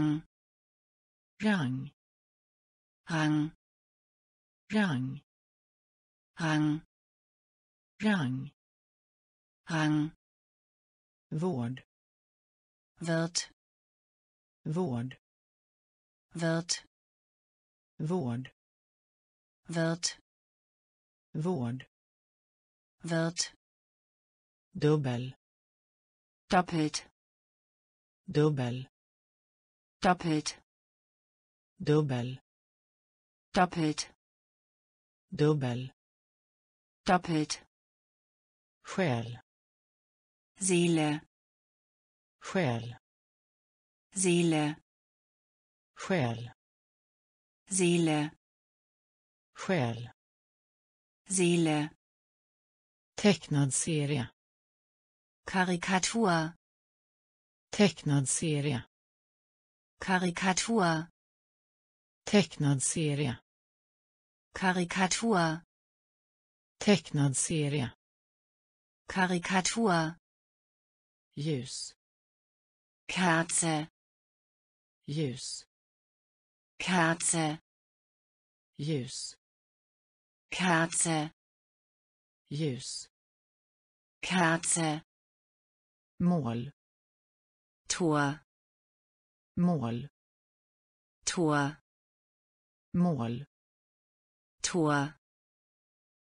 rang rang rang rang rang rang rang vård wird vård wird vård wird vård wird dubbel doppelt dubbel doppelt. Dubbel doppelt. Dubbel doppelt. Själ. Seele. Själ. Seele. Själ. Seele. Själ. Seele. Tecknad serie. Karikatur. Tecknad serie Karikatur. Tecknad serie Karikatur. Tecknad serie Karikatur. Ljus. Kerze. Ljus. Kerze. Ljus. Kerze. Ljus. Kerze. Mål. Tor mål. Tor. Mål. Tor.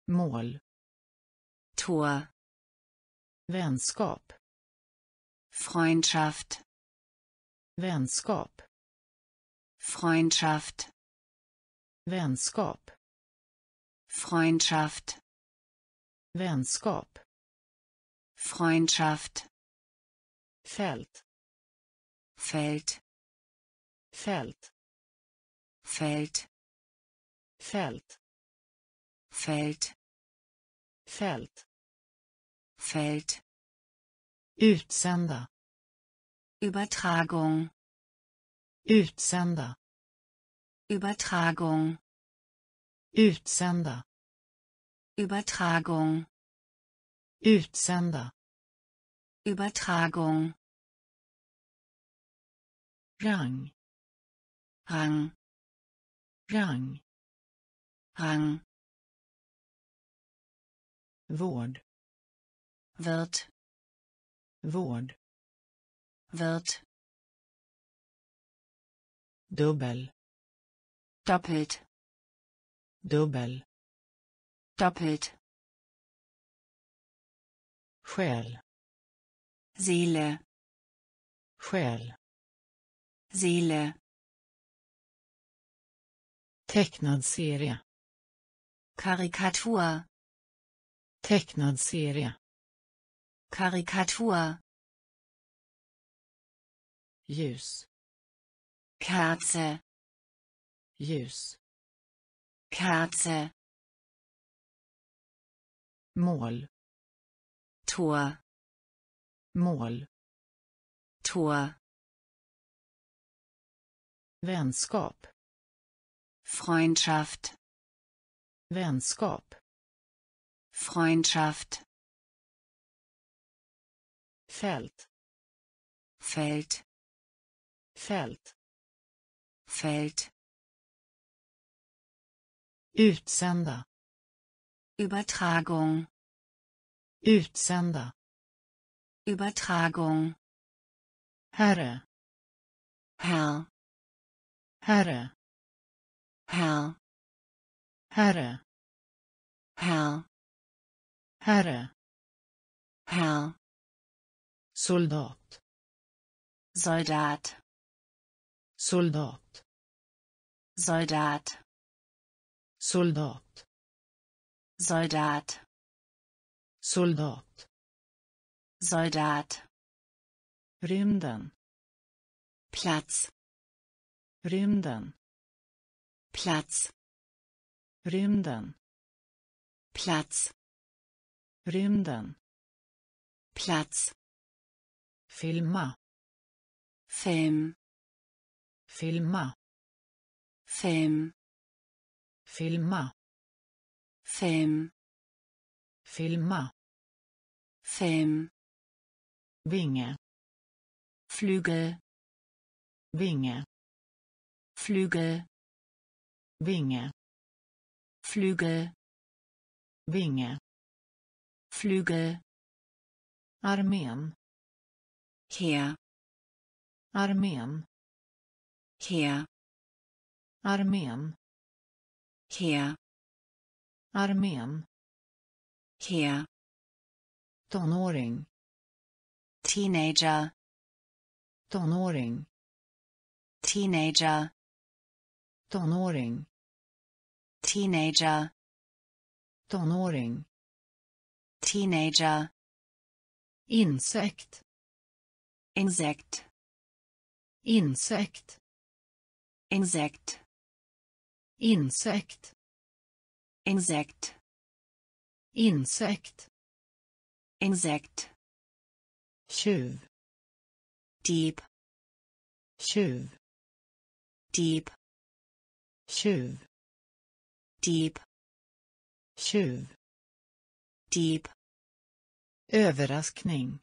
Mål. Tor. Vänskap. Freundschaft. Vänskap. Freundschaft. Vänskap. Freundschaft. Vänskap. Freundschaft. Fält. Feld fält Feld. Fält Feld. Fält Feld. Utsända. Übertragung. Utsända. Übertragung. Utsända. Übertragung. Utsända. Übertragung. Rang Rang. Rang. Rang. Vård. Wird vård. Wird dubbel. Doppelt. Dubbel. Doppelt. Själ. Seele själ. Seele tecknad serie. Karikatur. Tecknad serie. Karikatur. Ljus. Kerze. Ljus. Kerze. Mål. Tor. Mål. Tor. Vänskap Freundschaft. Vänskap. Freundschaft. Fält. Feld fält. Feld utsända. Übertragung. Utsända. Übertragung. Herre. Herr. Herre Herr herre. Herr herre. Herr soldat. Soldat. Soldat. Soldat. Soldat. Soldat. Soldat. Soldat. Rymden. Platz rymden Platz rymden. Platz rymden. Platz filma. Film filma. Film filma. Film filma. Film vinge. Flügel vinge. Flügel vinge. Flügel vinge. Flügel armén. Heer armén. Heer armén. Heer armén. Heer tonåring. Teenager. Tonåring. Teenager tonåring. Teenager. Tonåring. Teenager. Insekt. Insekt. Insekt. Insekt. Insekt. Insekt. Insekt. Insekt. Tjuv. Dieb tjuv. Dieb tjuv Dieb tjuv Dieb överraskning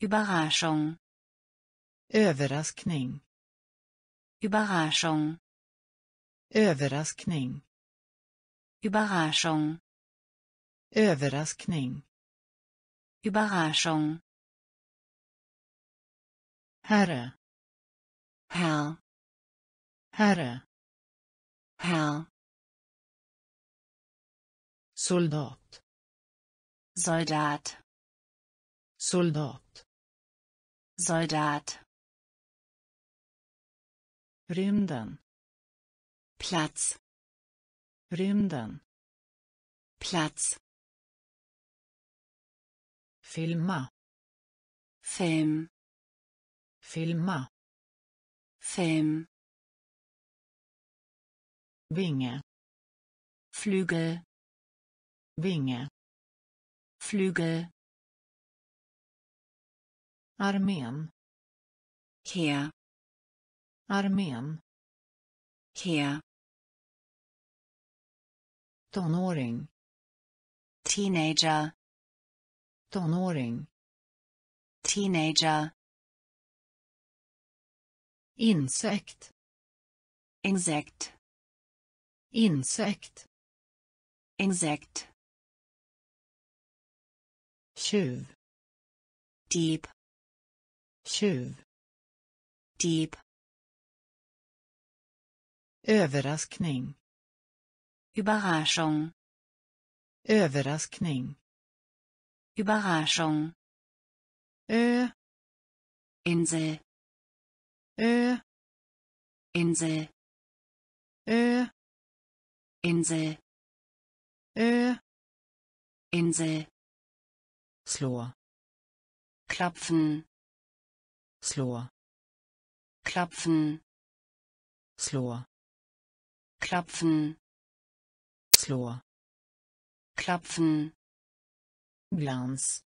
Überraschung. överraskning Überraschung. överraskning Überraschung. överraskning Überraschung. herre Herr. herre Herr soldat. Soldat. Soldat. Soldat. Rymden. Platz. Rymden. Platz. Filma. Film. Filma. Film vinge. Flügel vinge. Flügel armén. Heer armén. Heer tonåring. Teenager. Tonåring. Teenager. Insekt. Insekt insekt. Insekt. Tjuv. Dieb. Tjuv. Dieb. Överraskning. Überraschung. Överraskning. Überraschung. Ö. Insel. Ö. Insel. Ö Insel. Ö Insel. Slå klopfen. Slå klopfen. Slå klopfen. Slå klopfen. Glans.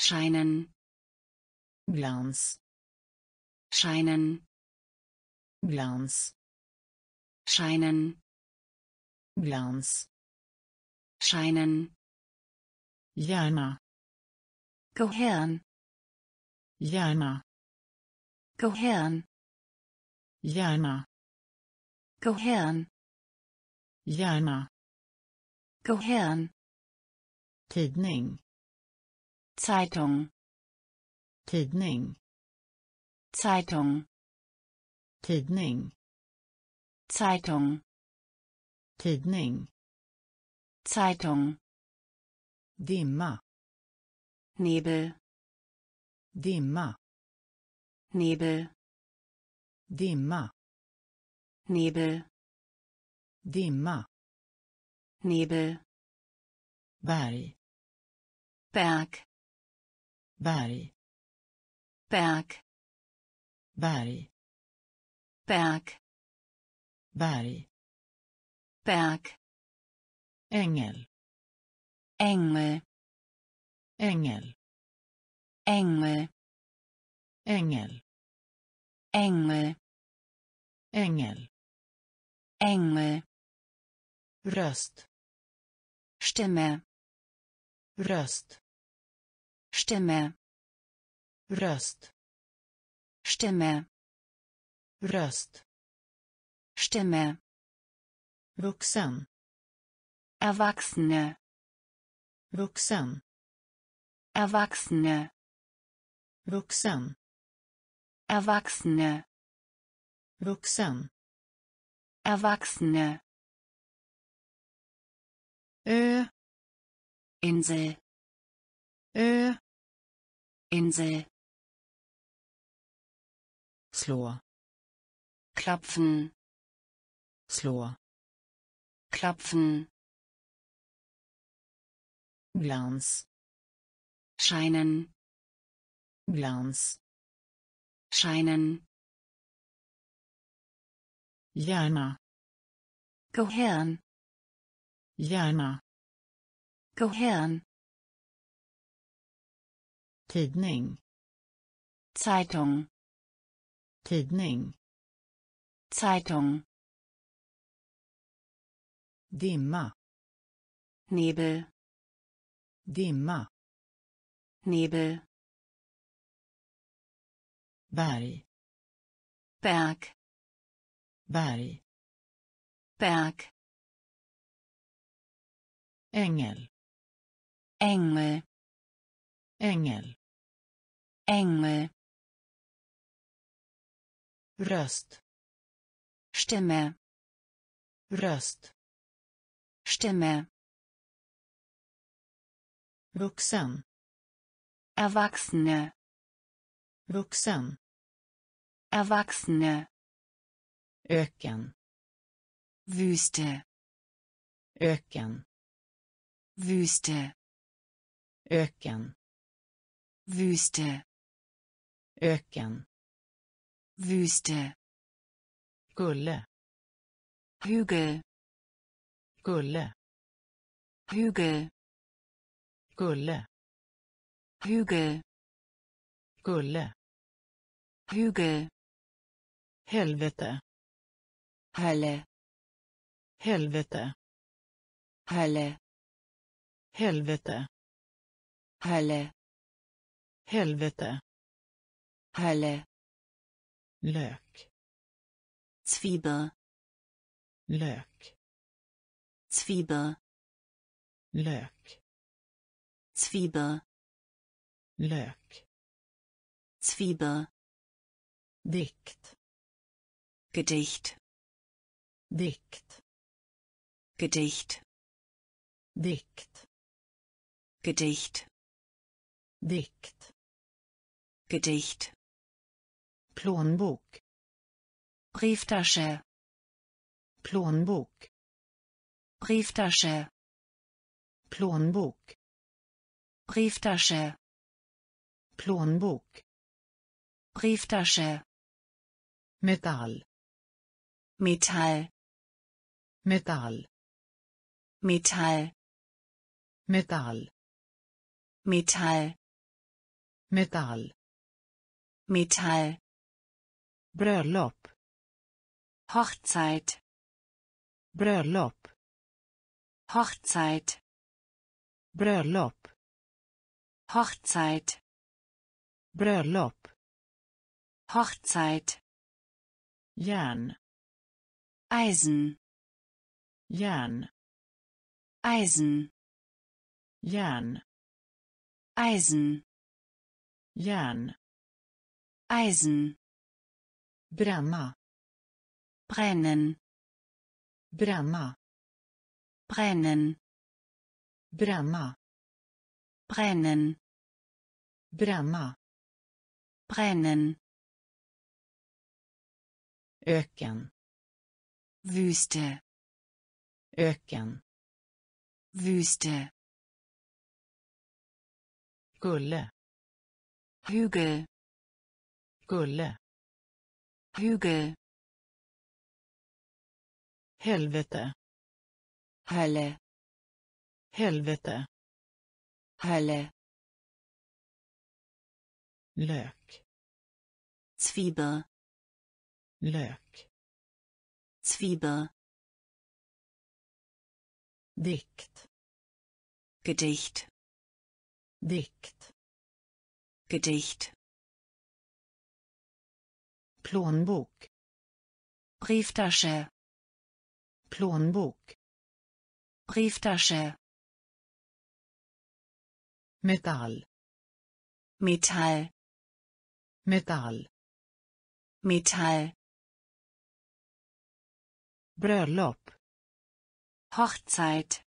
Scheinen. Glans. Scheinen. Glans. Scheinen glans scheinen. Hjärna. Gehirn. Hjärna. Gehirn. Hjärna. Gehirn. Hjärna. Gehirn. Tidning. Zeitung. Tidning. Zeitung. Tidning. Zeitung tidning. Zeitung. Dimma. Nebel. Dimma. Nebel. Dimma. Nebel. Dimma. Nebel. Berg. Berg. Berg. Berg. Berg. Berg. Berg Berg ängel Engel ängel Engel ängel Engel ängel Engel röst Stimme röst Stimme röst Stimme röst Stimme, vuxen. Erwachsene, vuxen. Erwachsene, vuxen. Erwachsene, vuxen. Erwachsene, ö. Insel, ö. Insel, slå klopfen, slå klopfen, glans. Scheinen, glans. Scheinen, hjärna Gehirn, hjärna Gehirn, tidning. Zeitung, tidning. Zeitung, dimma Nebel, dimma Nebel, berg Berg, berg Berg, ängel Engel, ängel Engel, röst Stimme, röst Stimme, vuxen. Erwachsene, vuxen. Erwachsene, öken. Wüste, öken. Wüste, öken. Wüste, öken. Wüste, gulle Hügel, gulle Hügel, gulle Hügel, gulle Hügel, helvete. Hölle, helvete. Hölle, helvete. Hölle, helvete. Hölle, lök. Zwiebel, lök Zwiebel, lök. Zwiebel, lök. Zwiebel, dikt. Gedicht, dikt. Gedicht, dikt. Gedicht, dikt. Gedicht, plånbok. Brieftasche, plånbok Brieftasche, plånbok. Brieftasche, plånbok. Brieftasche, metall. Metall, metall. Metall, metall. Metall, metall. Metall, bröllop. Hochzeit, bröllop Hochzeit, bröllop. Hochzeit, bröllop. Hochzeit, järn. Eisen, järn. Eisen, järn. Eisen, järn. Eisen, bränna. Brennen, bränna brennen, bränna. Brennen, bränna. Brennen, öken. Wüste, öken. Wüste, gulle Hügel, gulle Hügel, helvete Hölle, helvete. Hölle, lök. Zwiebel, lök. Zwiebel, dikt. Gedicht, dikt. Gedicht, plånbok. Brieftasche. plånbok Brieftasche. metall Metall. metall Metall. bröllop Hochzeit.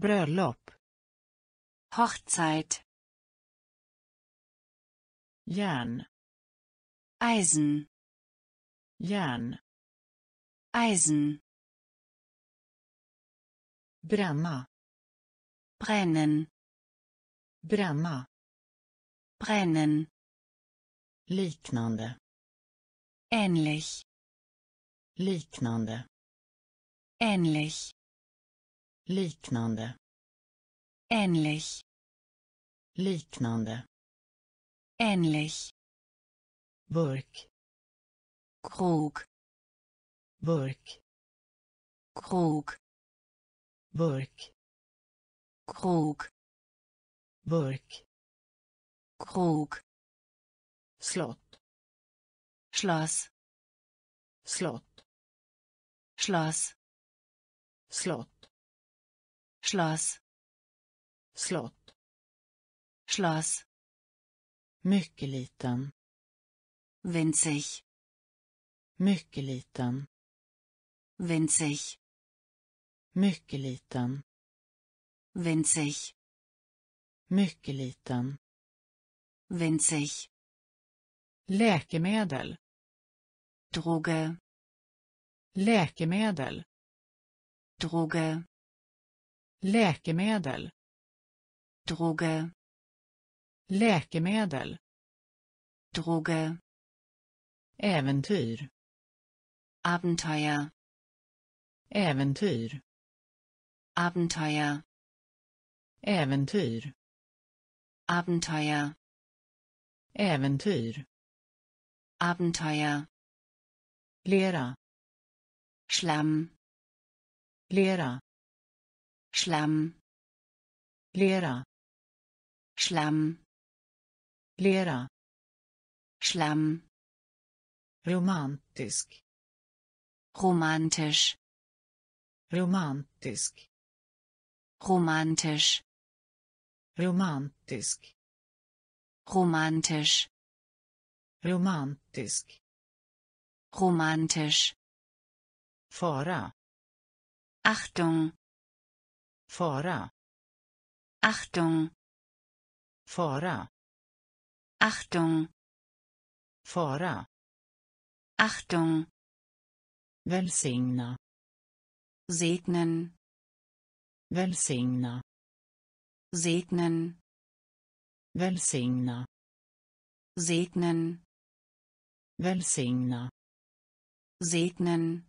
bröllop Hochzeit. järn Eisen. järn Eisen. Bränna Brennen. bränna Brennen. liknande Ähnlich. liknande Ähnlich. liknande Ähnlich. liknande Ähnlich. burk Krug. burk Krug. Burk Krug. burk Krug. slott Schloss. slott Schloss. slott Schloss. slott Schloss. mycket liten Winzig. mycket liten Winzig. Mycket liten Winzig. mycket liten Winzig. läkemedel Droge. läkemedel Droge. läkemedel Droge. läkemedel Droge. äventyr Abenteuer. äventyr Abenteuer. äventyr Abenteuer. äventyr Abenteuer. lera Schlamm. lera Schlamm. lera Schlamm. lera Schlamm. romantisk Romantisch. romantisk Romantisch. romantisk Romantisch. romantisk Romantisch. fara Achtung. fara Achtung. fara Achtung. fara Achtung. välsigna Segnen. Välsigna Segnen. välsigna Segnen. välsigna Segnen.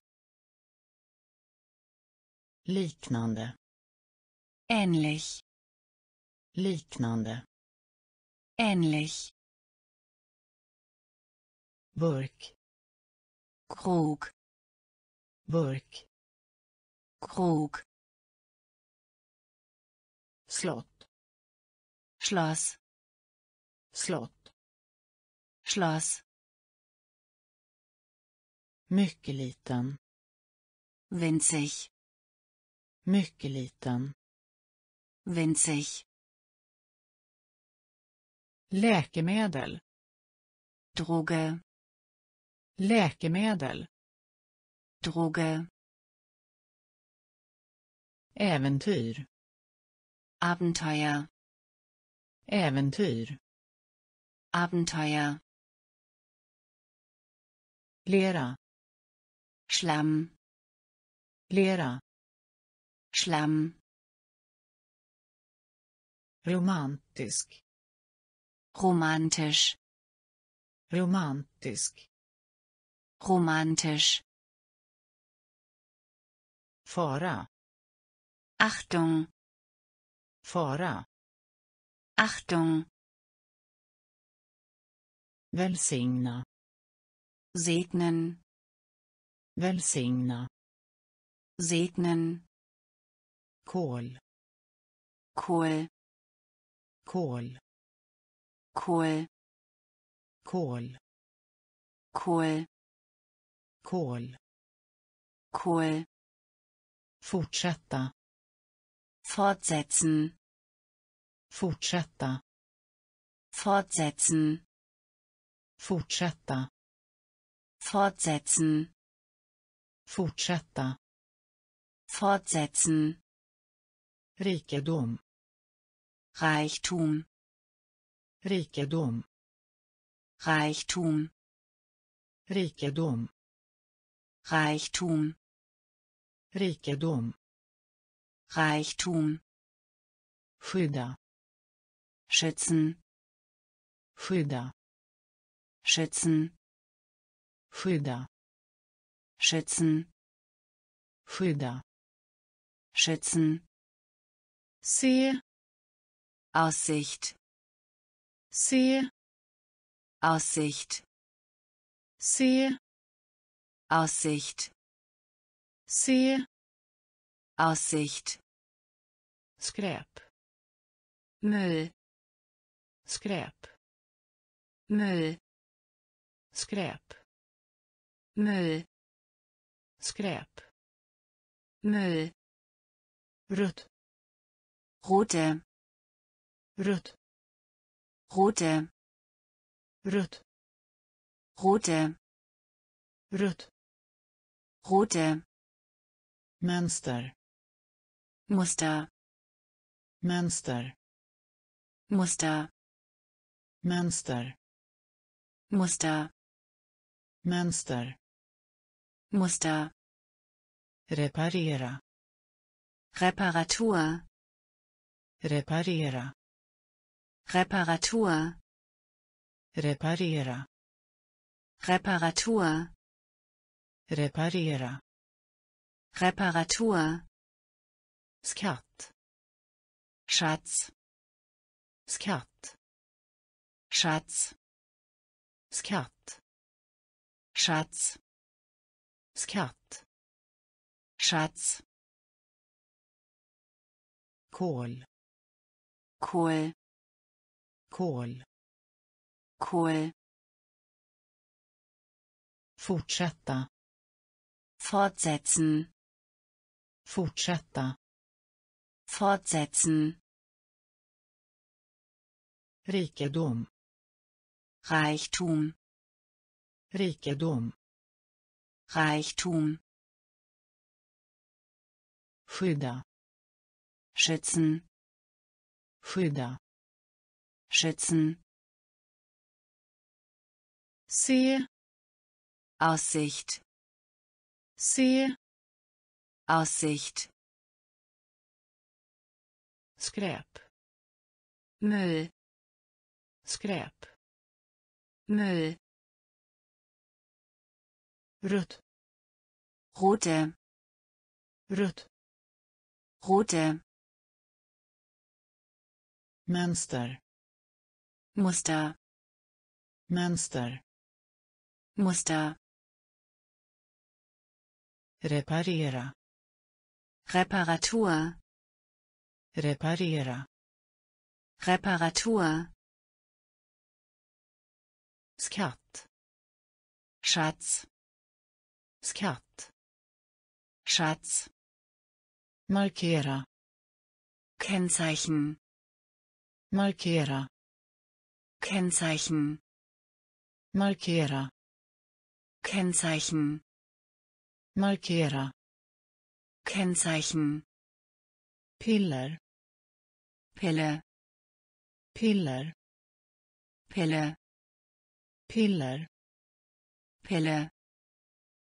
liknande Ähnlich. liknande Ähnlich. burk Krug. burk Krug. Slott Schloss. slott Schloss. mycket liten Winzig. mycket liten Winzig. läkemedel Droge. läkemedel Droge. äventyr Abenteuer. äventyr Abenteuer. lera Schlamm. lera Schlamm. romantisk Romantisch. romantisk Romantisch. fara Achtung. Fara Achtung. välsigna Segnen. välsigna Segnen. kol Kohl. kol Kohl. kol Kohl. kol Kohl, fortsätta fortsetzen, fortsätta. Fortsetzen, fortsätta. Fortsetzen, fortsätta. Fortsetzen, rikedom. Reichtum, rikedom. Reichtum, rikedom. Reichtum, rikedom. Reichtum, skydda schützen, skydda. Schützen, skydda. Schützen, skydda. Schützen, se. Aussicht, se. Aussicht, se. Aussicht, se. Aussicht, skräp. Müll, skräp. Müll, skräp. Müll, skräp. Müll, rött rote, rött rote, rött rote, rött rote, mönster. Muster, mönster. Muster, mönster. Muster, mönster. Muster, reparera. Reparatur, reparera. Reparatur, reparera. Reparatur, reparera. Reparatur, skatt. Schatz, skatt Schatz, skatt Schatz, skatt Schatz, kol Kohl, kol Kohl, fortsätta. Fortsetzen, fortsätta. Fortsetzen, rikedom Reichtum, rikedom. Reichtum, skydda. Schützen, skydda. Schützen, se. Aussicht, se. Aussicht, skräp. Müll, skräp Müll, rött rote, rött rote, mönster. Muster, mönster. Muster, reparera. Reparatur, reparera. Reparatur, skatt. Schatz, skatt. Schatz, markera. Kennzeichen, markera. Kennzeichen, markera. Kennzeichen, markera. Kennzeichen, piller. Pille, piller. Pille, piller Pille,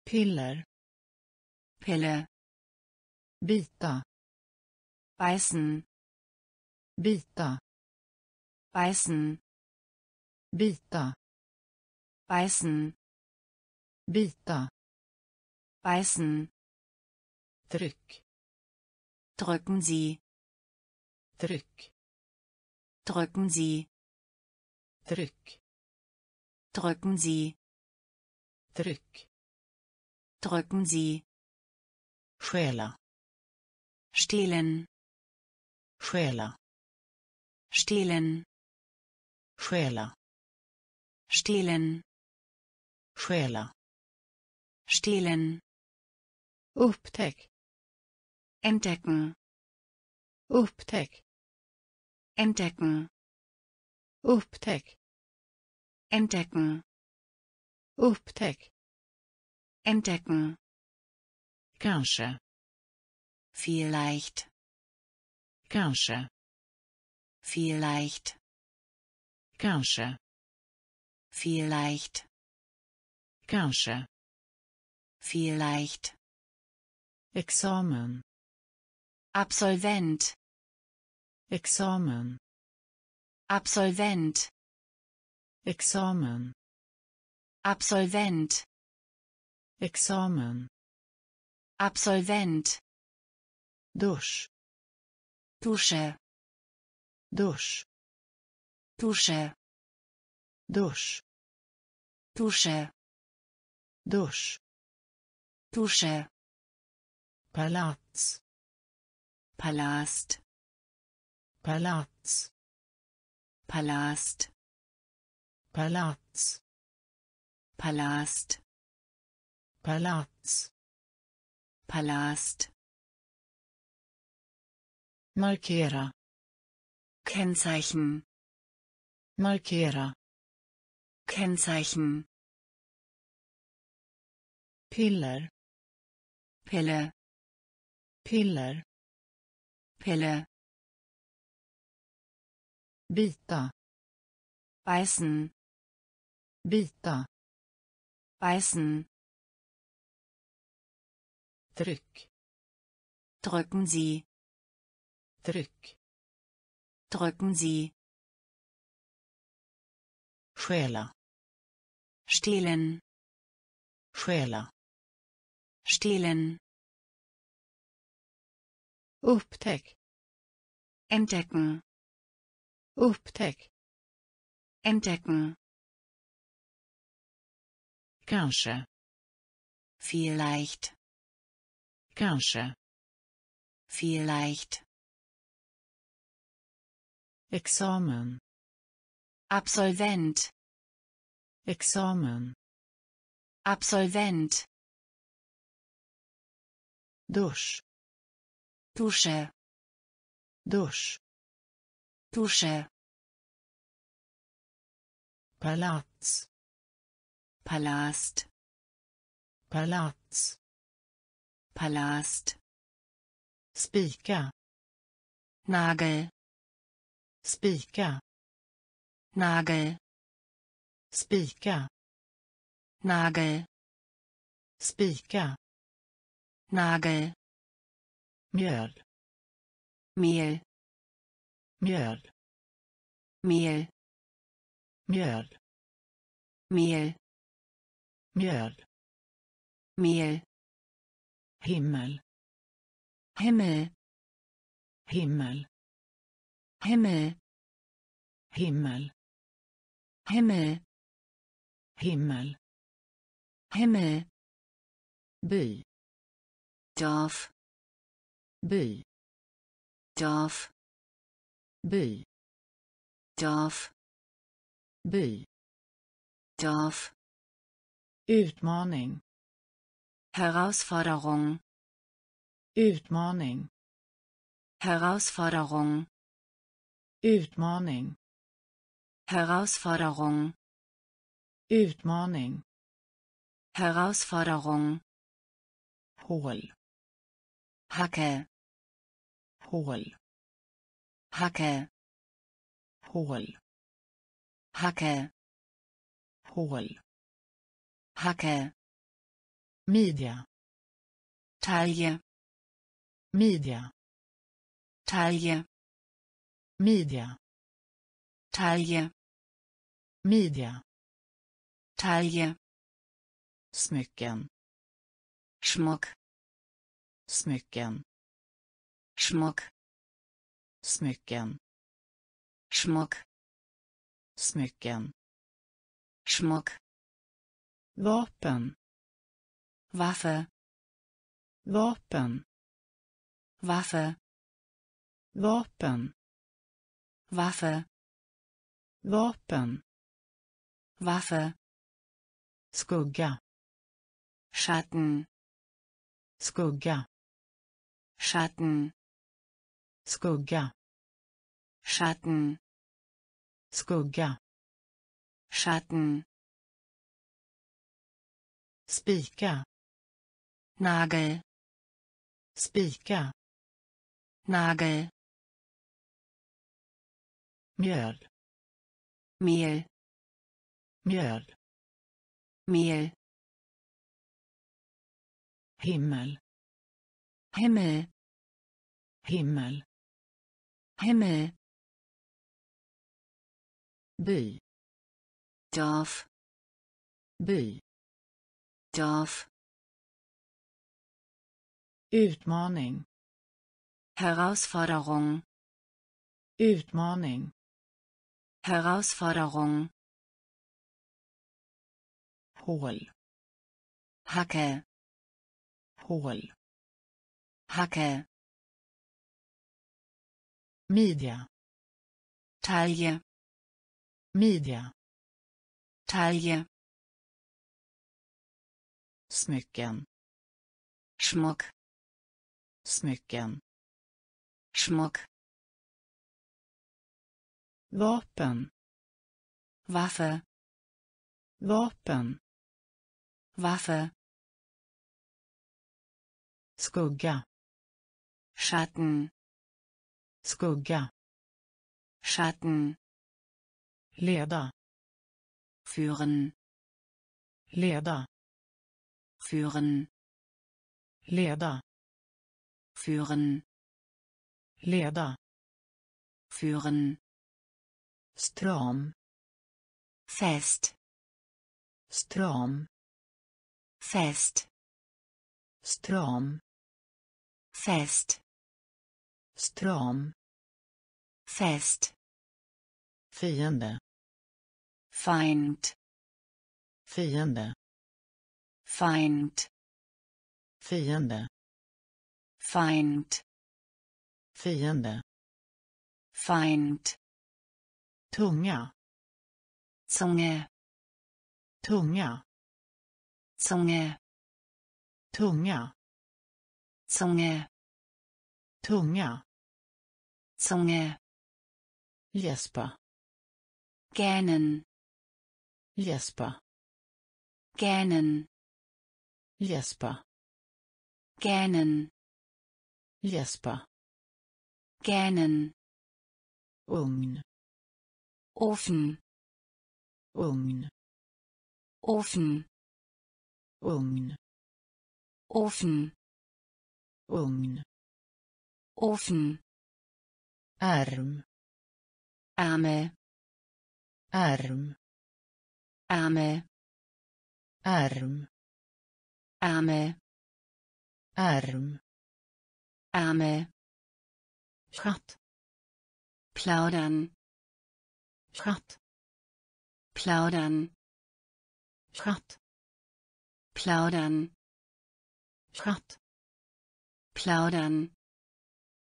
piller Pille, bita beißen, bita beißen, bita beißen, bita beißen, tryck drücken Sie, tryck drücken Sie, tryck drücken Sie, tryck drücken Sie, stjäla stehlen, stjäla stehlen, stjäla stehlen, stjäla stehlen. Upptäck. entdecken. Upptäck. entdecken. Upptäck. Entdecken Upptäck. entdecken Kanske. vielleicht Kanske. vielleicht Kanske. vielleicht Kanske. vielleicht Examen. Absolvent Examen. Absolvent Examen. Absolvent Examen. Absolvent Dusch. Dusche Dusch. Dusche Dusch. Dusche Dusch. Dusche Palats. Palast Palats. Palast Palats. Palast Palats. Palast Markera. Kennzeichen Markera. Kennzeichen Piller. Pille Piller. Pille Bita. beißen Bita. beißen Tryck. drücken Sie Tryck. drücken Sie Stjäla. stehlen Stjäla. stehlen Upptäck. entdecken Upptäck. entdecken Kanske. vielleicht Kanske. vielleicht Examen. Absolvent Examen. Absolvent Dusch. Dusche Dusch. Dusche Palats. Palast Palats. Palast Spika. Nagel Spika. Nagel Spika. Nagel Spika. Nagel Mjöl. Mehl Mjöl. Mehl Mjöl. Mehl Mjöl. Mehl Himmel. Himmel Himmel. Himmel Himmel. Himmel Himmel. Himmel By. Dorf By. Dorf By. Dorf By. Dorf Utmaning. Herausforderung Utmaning. Herausforderung Utmaning. Herausforderung Utmaning. Herausforderung Hål. Hacke Hål. Hacke Hål. Hacke Hål. Hacke Midja. Taille Midja. Taille Midja. Taille Midja. Taille Smycken. Schmuck Smycken. Schmuck Smycken. Schmuck Smycken. Schmuck Vapen. Waffe. Vapen. Waffe. Vapen. Waffe. Vapen. Waffe. Skugga. Schatten, skugga. Schatten, skugga. Schatten, skugga. Schatten, spika. Nagel, spika. Nagel, mjöl. Mehl, mjöl. Mehl, himmel. Himmel, himmel. Himmel, by. Dorf, by Dorf, utmaning. Herausforderung, utmaning. Herausforderung, hål. Hacke, hål. Hacke, midja. Taille, midja. Taille, smycken. Schmuck, smycken. Schmuck, vapen. Waffe, vapen. Waffe, skugga. Schatten, skugga. Schatten, leda. Führen, leda führen, leda. Führen, leda. Führen, stram. Fest, stram. Fest, stram. Fest, stram. Fest, fiende. Feind, fiende Feind, fiende. Feind, fiende. Feind, tunga. Zunge, tunga. Zunge, tunga. Zunge, tunga. Zunge, gäspa. Gähnen, gäspa. Gähnen, gäspa gähnen, gäspa gähnen, ugn. Ofen, ugn. Ofen, ugn. Ofen, ugn. Ofen, ärm Ärmel, ärm Ärmel, ärm Ärmel, ärm Ärmel, chatt plaudern, chatt plaudern, chatt plaudern, chatt plaudern,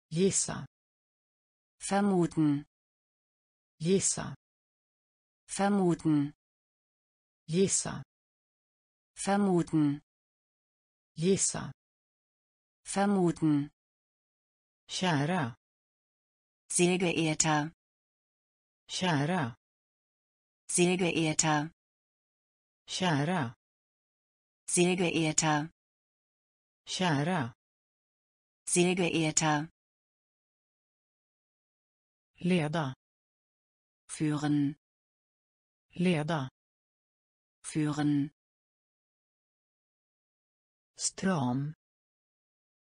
gissa vermuten, gissa vermuten, gissa vermuten, gissa. Vermuten, kära. Sehr geehrter, kära. Sehr geehrter, kära. Sehr geehrter, kära. Sehr geehrter, leda. Führen, leda. Führen, stram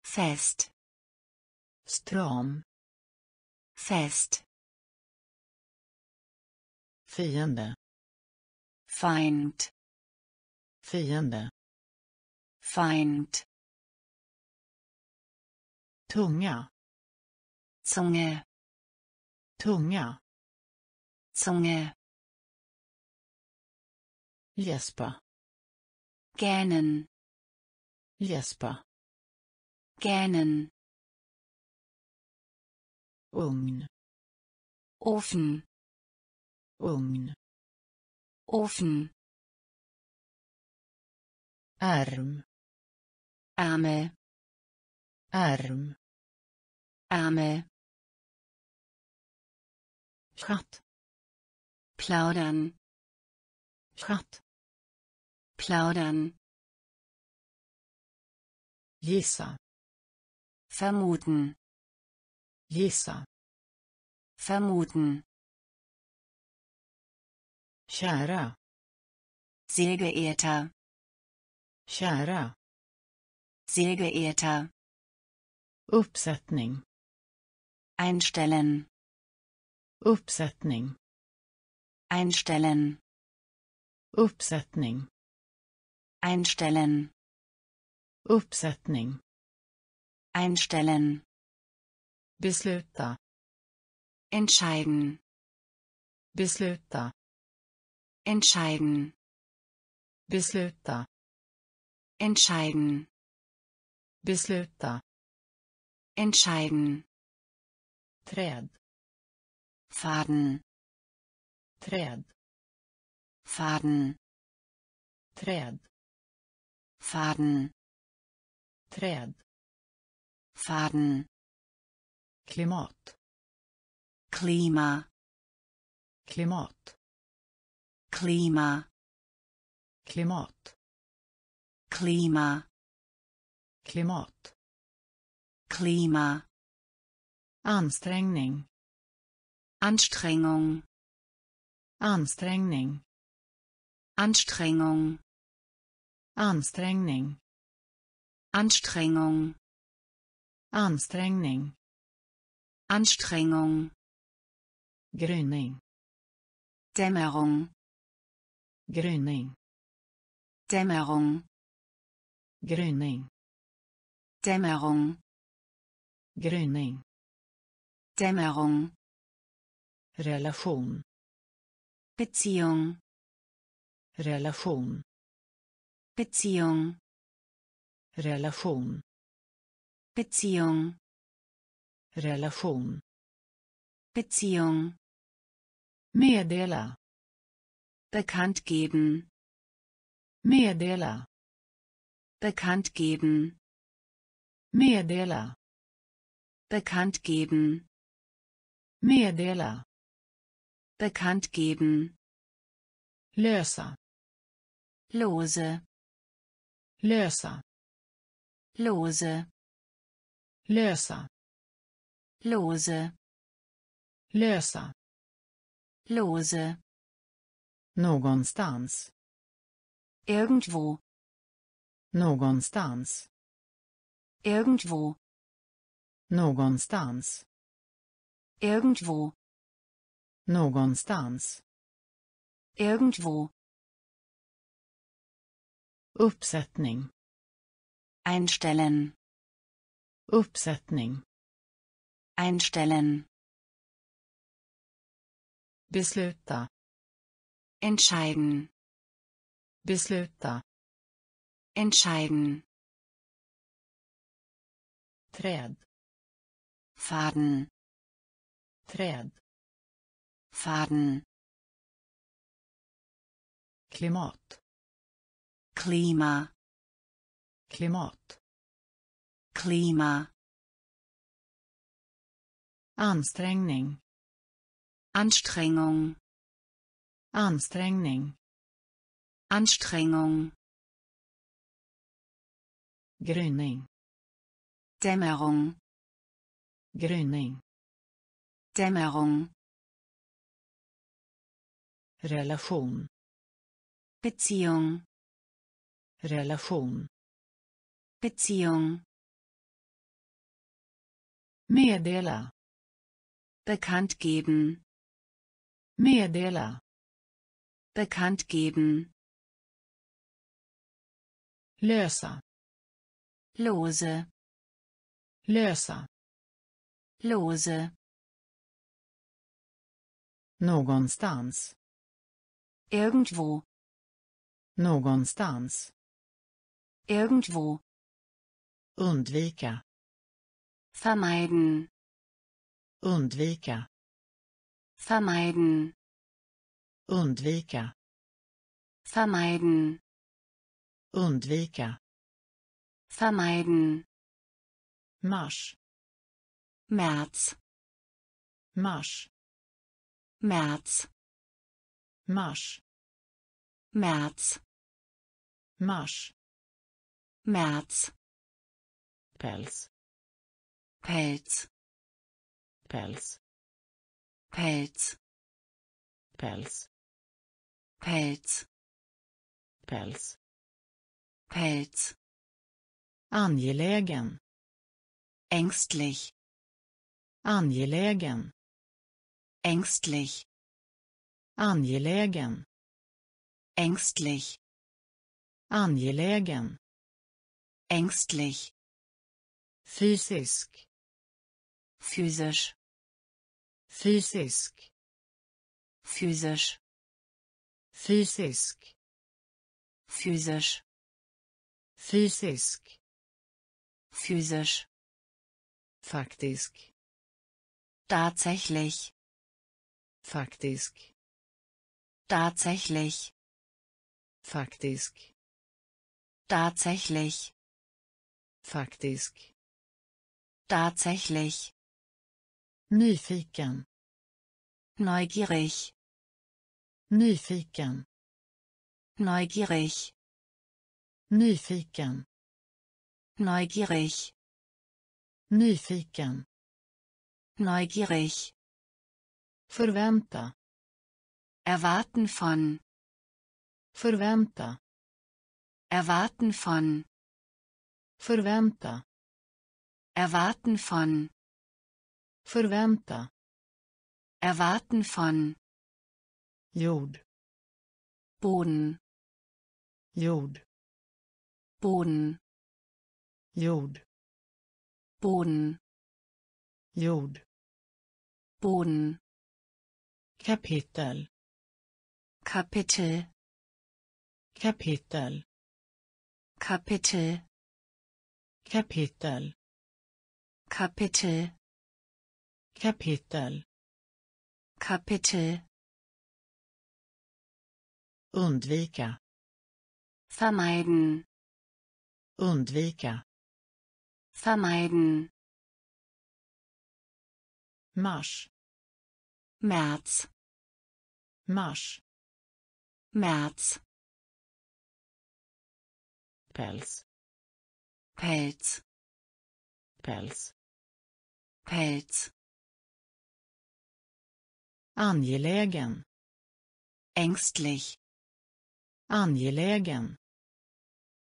fest, stram fest, fiende. Feind, fiende. Feind, tunga. Zunge, tunga. Zunge, gäspa. Gähnen, gäspa gähnen, ugn. Ofen, ugn. Ofen, Ärm. Ärmel, Ärm. Ärmel, Chatt. plaudern, Chatt. plaudern, Gissa. vermuten, Gissa. vermuten, Kära. sehr geehrter, Kära. sehr geehrter, Uppsättning. einstellen, Uppsättning. einstellen, Uppsättning. einstellen, Uppsättning. einstellen, Besluta. entscheiden, Besluta. entscheiden, Besluta. entscheiden, Besluta. entscheiden, Träd. Faden, Träd. Faden, Träd. Faden, Träd. Faden, Klimat. Klima, Klimat. Klima, Klimat. Klima, Klimat. Klima, Ansträngning. Anstrengung, Ansträngning. Anstrengung, Ansträngning. Anstrengung, Ansträngning. Anstrengung, Gryning. Dämmerung, Gryning. Dämmerung, Gryning. Dämmerung, Gryning. Dämmerung, Relation. Beziehung, Relation. Beziehung, Relation. Beziehung, Relation. Beziehung, Meddela. bekannt geben, Meddela. bekannt geben, Meddela. bekannt geben, Meddela. bekannt geben, Lösa. lose, Lösa. Lose, Lösa. lose, Lösa. lose, Någonstans. irgendwo, Någonstans. irgendwo, Någonstans. irgendwo, Någonstans. irgendwo, Uppsättning. Einstellen, Uppsättning. einstellen, Besluta. entscheiden, Besluta. entscheiden, Träd. Faden, Träd. Faden, Klimat. Klima, Klimat. Klima, Ansträngning. Anstrengung, Ansträngning. Anstrengung, Gryning. Dämmerung, Gryning. Dämmerung, Relation. Beziehung, Relation. Beziehung, Meddela. bekannt geben, Meddela. bekannt geben, Lösa. lose, Lösa. lose, Någonstans. irgendwo, Någonstans. irgendwo, Undvika. vermeiden, Undvika. vermeiden, Undvika. vermeiden, undvika vermeiden mars März mars März mars März mars März päls Pelz. Päls Pelz. Päls Pelz. Päls Pelz. Angelägen. Ängstlich. Angelägen. Ängstlich. Angelägen. Ängstlich. Angelägen. Ängstlich fysisk. Physisch fysisk. Physisch fysisk. Physisch fysisk. Physisch faktisk. Tatsächlich. Faktisk. Tatsächlich. Faktisk. Tatsächlich. Faktisk tatsächlich. Nyfiken. Neugierig. Nyfiken. Neugierig. Nyfiken. Neugierig. Nyfiken. Neugierig. Förvänta. Erwarten von. Förvänta. Erwarten von. Förvänta erwarten von. Förvänta. Erwarten von. Jord. Boden. Jord. Boden. Jord. Boden. Jord. Boden. Kapitel. Kapitel. Kapitel. Kapitel. Kapitel Kapitel. Kapitel. Kapitel. Undvika. Vermeiden. Undvika. Vermeiden. Mars. März. Mars. März. Päls. Pelz. Päls Pelz. Angelägen. Ängstlich. Angelägen.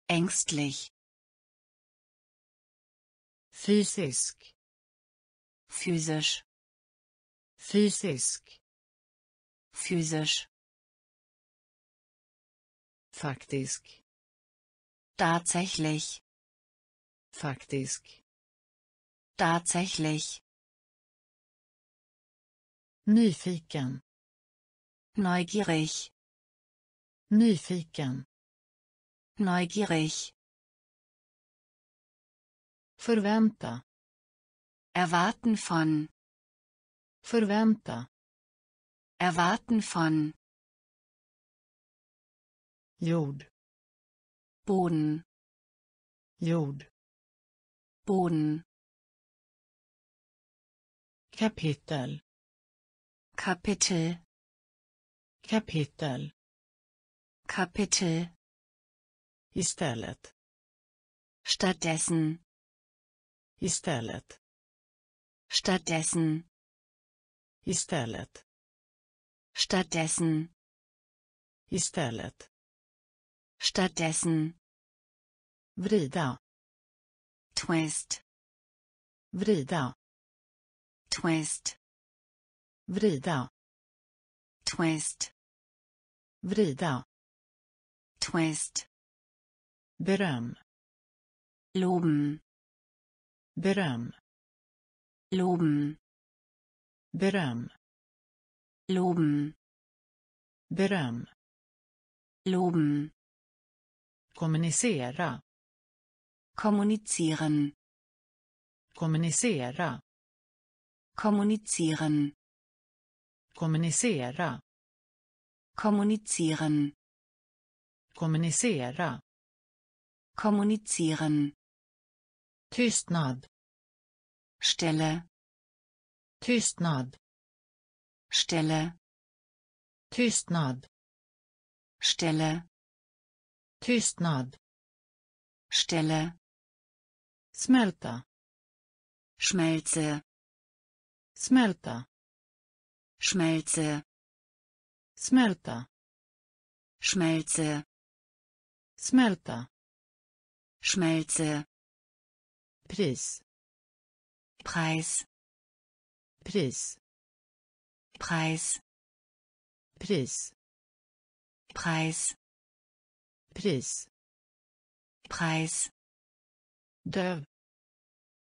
Ängstlich. Fysisk. Physisch. Fysisk. Physisch. Faktisk. Tatsächlich. Faktisk tatsächlich. Nyfiken. Neugierig. Nyfiken. Neugierig. Förvänta. Erwarten von. Förvänta. Erwarten von. Jord. Boden. Jord. Boden kapitel. Kapitel. Kapitel. Kapitel. Istället stattdessen. Istället stattdessen. Istället stattdessen. Istället stattdessen. Vrida. Twist. Vrida twist. Vrida. Twist. Vrida. Twist. Beröm. Loben beröm. Loben beröm. Loben beröm. Loben kommunicera. Kommunizieren kommunicera kommunizieren kommunicera kommunizieren kommunicera kommunizieren Tystnad. Stelle Tystnad. Stelle Tystnad. Stelle Tystnad. Stelle Smälta. Schmelze Smälta. Schmelze Smälta. Schmelze Smälta. Schmelze Pris. Preis Pris. Preis Pris. Preis Pris. Preis Döv.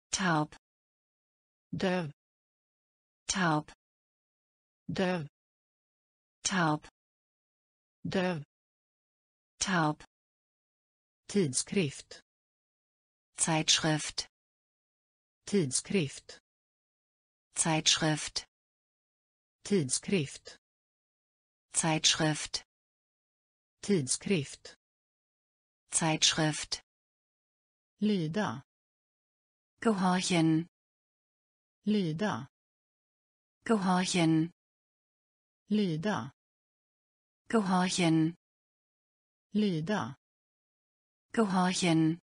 taub Döv. Taub Döv. taub Döv. taub Tidskrift. Zeitschrift Tidskrift. Zeitschrift Tidskrift. Zeitschrift Tidskrift. Zeitschrift Lyda. Gehorchen Lyda. Gehorchen Lyda. Gehorchen Lyda. Gehorchen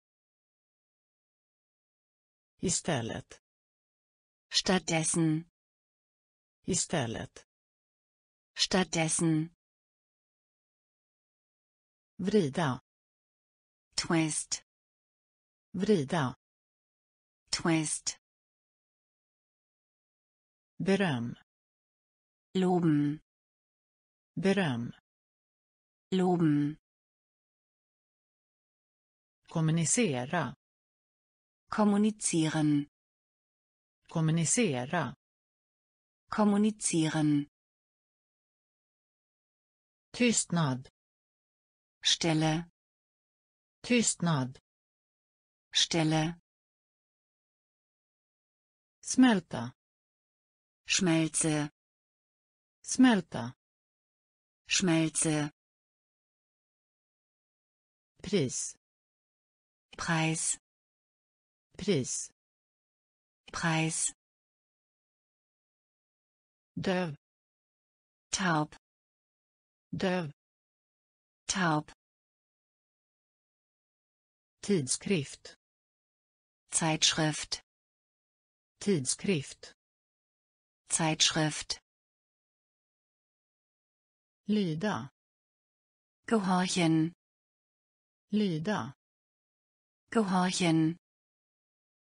Istället. stattdessen Istället. stattdessen Vrida. twist Vrida. twist Beröm. loben Beröm. loben Kommunicera. kommunizieren Kommunicera. kommunizieren Tystnad. Stelle Tystnad. Stelle Smälta. Schmelze Smälta. Schmelze Pris. Preis Pris. Preis Döv. taub Döv. taub Tidskrift. Zeitschrift Tidskrift. Zeitschrift Lyda. Gehorchen Lyda. Gehorchen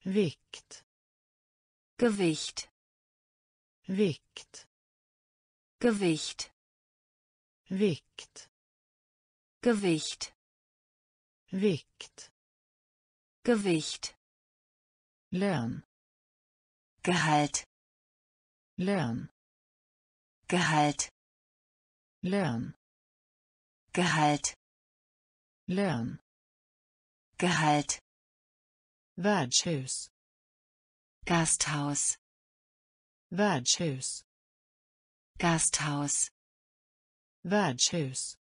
Vikt. Gewicht Vikt. Gewicht Vikt. Gewicht Vikt. Gewicht Lön. Gehalt Lön. Gehalt Lön. Gehalt Lön. Gehalt Värdshus. Gasthaus Värdshus. Gasthaus Värdshus.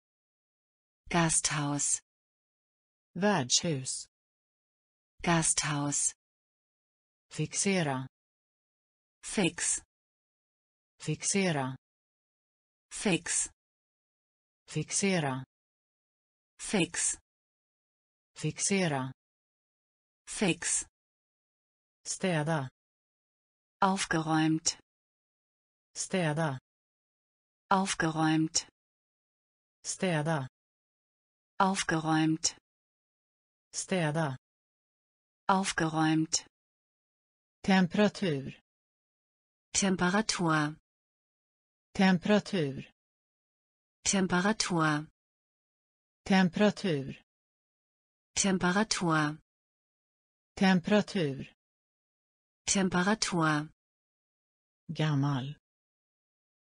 Gasthaus Värdshus. Gasthaus Fixera. Fix Fixera. Fix Fixera. Fix Fixera. Fix Städa. Aufgeräumt Städa. Aufgeräumt Städa. Aufgeräumt Städa. Aufgeräumt Temperatur. Temperatur Temperatur. Temperatur Temperatur. Temperatur Temperatur. Temperatur Gammal.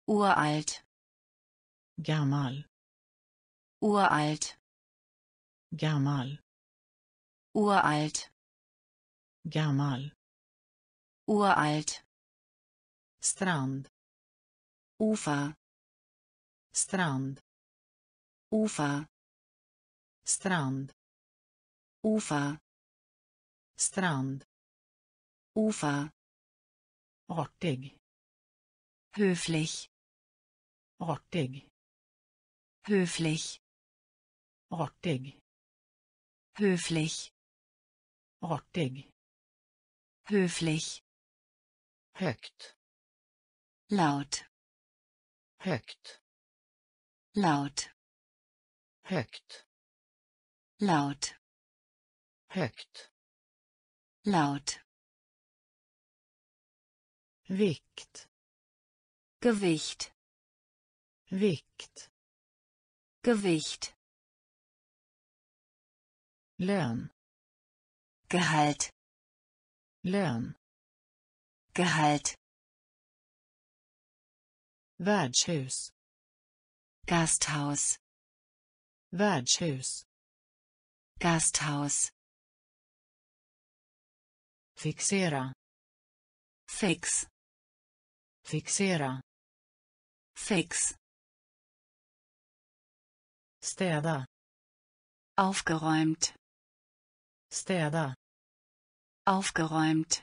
uralt Gammal. uralt Gammal. uralt Gammal. uralt Strand. Ufer Strand. Ufer Strand. Ufer, strand, Ufer, artig, höflich, artig, höflich, artig, höflich, artig, höflich, högt, laut, högt, laut, högt, laut, högt, laut, vikt, Gewicht, vikt, Gewicht, lön, Gehalt, lön, Gehalt, värdshus, Gasthaus, värdshus, Gasthaus, fixera, fix, fixera, fix, städa, aufgeräumt, städa, aufgeräumt,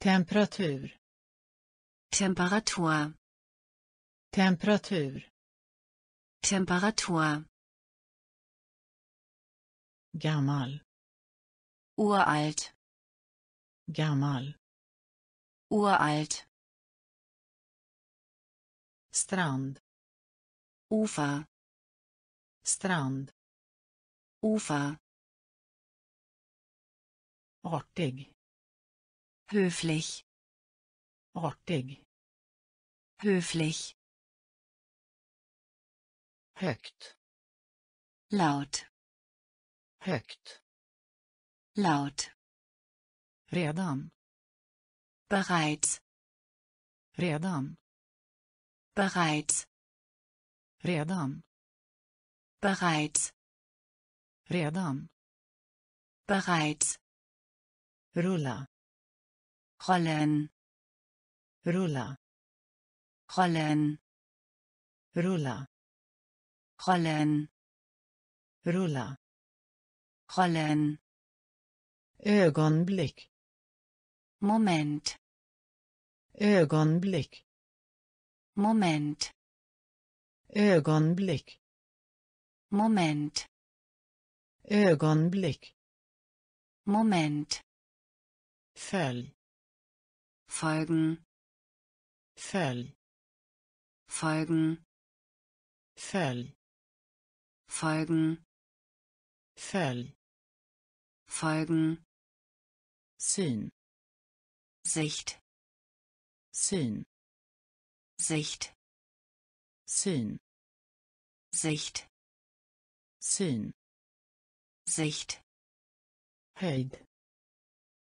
temperatur, Temperatur, temperatur, Temperatur, gammal, uralt, gammal, uralt, strand, Ufer, strand, Ufer, artig, höflich, artig, höflich, högt, laut, högt, laut, redan, bereits, redan, bereits, redan, bereits, redan, bereits, rulla, rollen, rulla, rollen, rulla, rollen, rulla, rollen, ögonblick, Moment, ögonblick, Moment, ögonblick, Moment, ögonblick, Moment, följ, folgen, följ, folgen, följ, folgen, följ, folgen, syn, Sicht, syn, Sicht, syn, Sicht, syn, Sicht, höjd,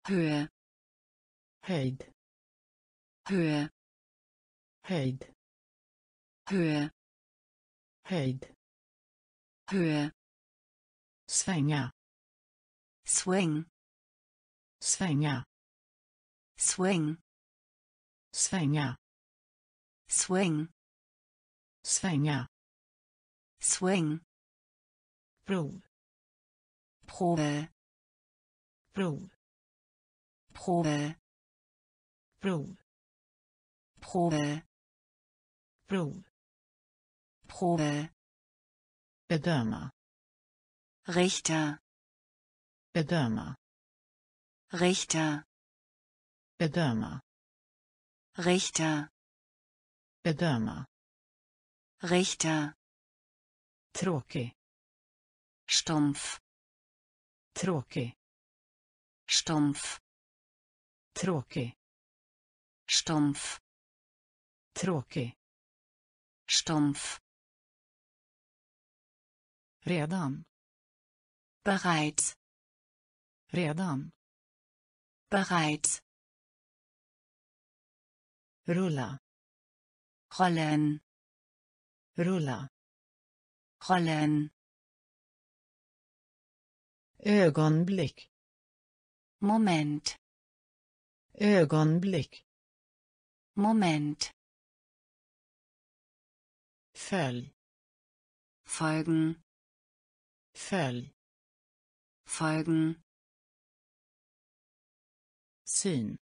Höhe, höjd, Höhe, höjd, Höhe, höjd, Höhe, svänga, swing, svänga, swing, svänga, swing, svänga, swing, prov, Probe, prov, Probe, prov, Probe, prov, Probe, bedöma, Richter, bedöma, Richter, bedöma, Richter, bedöma, Richter, tråkig, stumpf, tråkig, stumpf, tråkig, stumpf, tråkig, stumpf, redan, bereits, redan, bereits, rulla, rollen, rulla, rollen, ögonblick, Moment, ögonblick, Moment, följ, folgen, Följ. folgen Syn.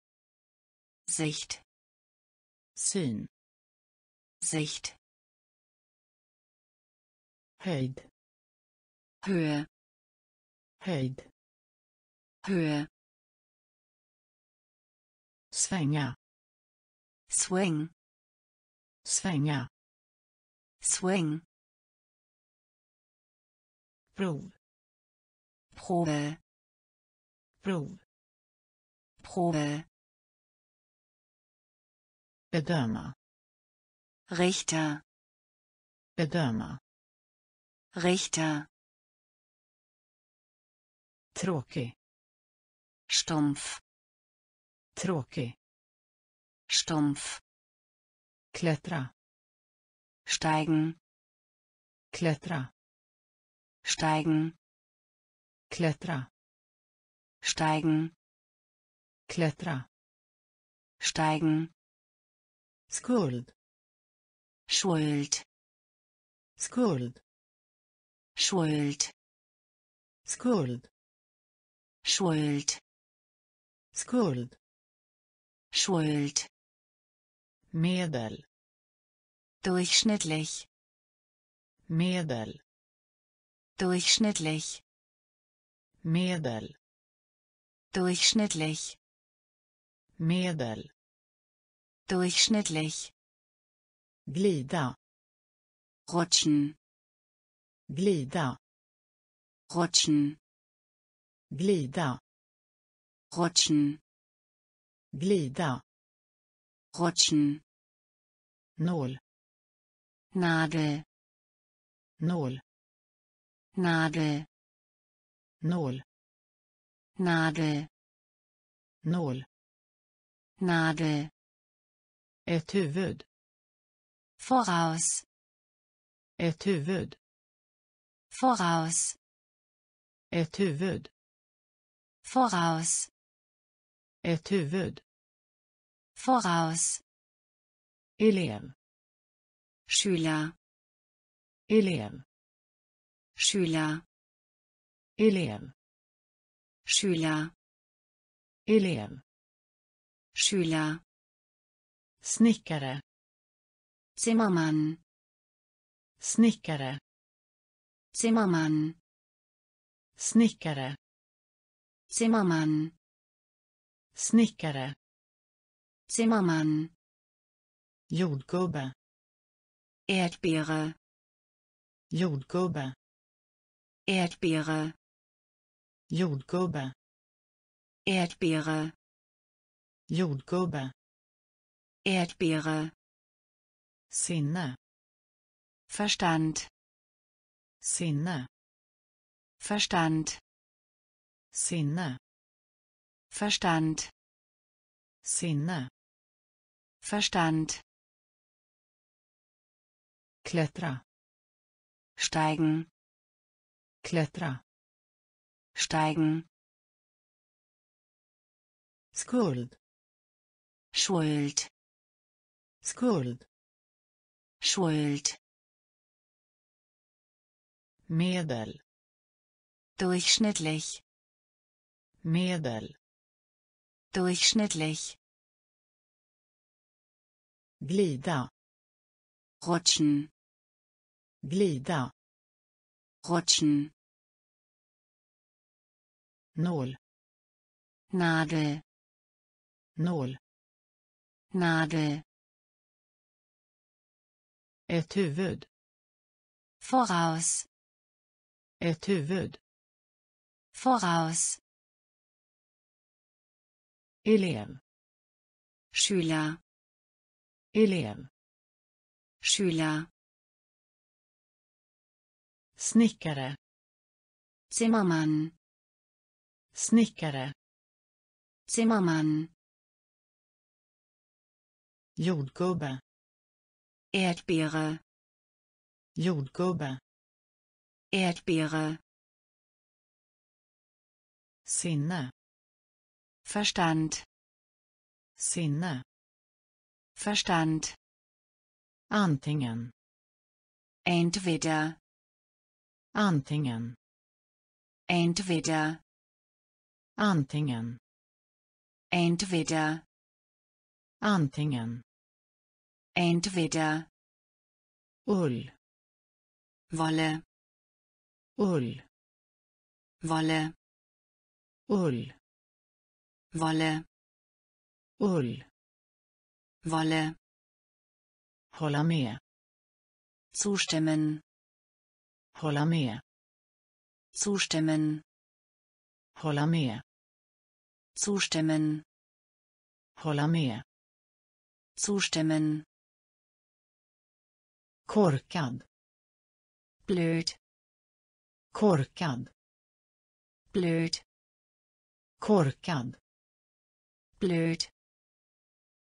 Sicht Syn. Sicht Höjd. Höhe Höjd. Höhe Svänga. swing Svänga. Swing Prov. Probe Prov. Probe Bedöma. Richter Bedöma. Richter Tråkig. stumpf Tråkig. stumpf Klättra. Steigen Klättra. steigen Klättra. steigen Klättra. steigen Skuld. Schuld Skuld. Schuld Skuld. Schuld Skuld. Schuld Medel. Durchschnittlich Medel. durchschnittlich Medel. durchschnittlich Medel. durchschnittlich Glida. rutschen Glida. rutschen Glida. rutschen Glida. rutschen Nål. Nadel Nål. Nadel Nål. Nadel Nål. Nadel Ett huvud. voraus Ett huvud. voraus Ett huvud. voraus Ett huvud. voraus Elev. Schüler Elev. Schüler Elev. Schüler Elev. Schüler Snickare. Zimmermann Snickare. Zimmermann Snickare. Zimmermann Snickare. Zimmermann Jordgubbe. Erdbeere Jordgubbe. Erdbeere Jordgubbe. Erdbeere Jordgubbe. Erdbeere Sinne. Verstand Sinne. Verstand Sinne. Verstand Sinne. Verstand Klättra. steigen Klättra. steigen Skuld. Schuld Skuld. Schuld Medel. durchschnittlich Medel. durchschnittlich Glida. rutschen Glida. rutschen Nål. Nadel Nål. Nadel Ett huvud. voraus Ett huvud. voraus Elev. Schüler Elev. Schüler Snickare. Zimmermann Snickare. Zimmermann Jordgubbe. Erdbeere Jordgubbe. Erdbeere Sinne. Verstand Sinne. Verstand Antingen. entweder Antingen. Entweder. Antingen. Entweder. Antingen. Entweder. Ull. Wolle. Ull. Wolle. Ull. Wolle. Ull. Wolle. Hålla med. Zustimmen. Hålla med. Zustimmen. Hålla med. Zustimmen. Hålla med. Zustimmen. Korkad. Blöd. Korkad. Blöd. Korkad. Blöd.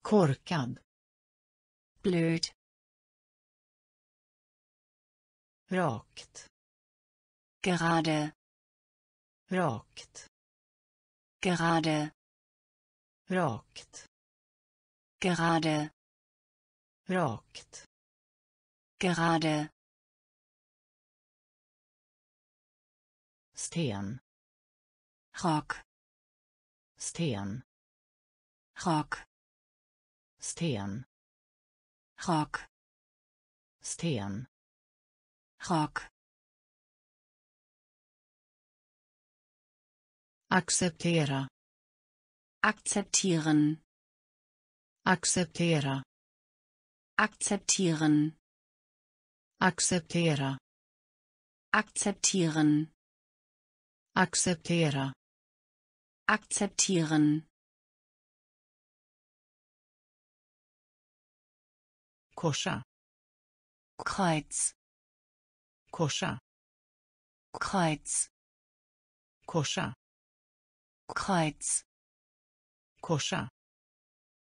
Korkad. Blöd. Rakt. Gerade. Rakt. Gerade. Rakt. Gerade. Rakt. Gerade. Sten. Rock. Sten. Rock. Sten. Rock. Sten. Rock. Acceptera. Akzeptieren. Acceptera. Akzeptieren. Acceptera. Akzeptieren. Acceptera. Akzeptieren. Korsa. Kreuz. Korsa. Kreuz. Korsa. Kreuz. Korsa.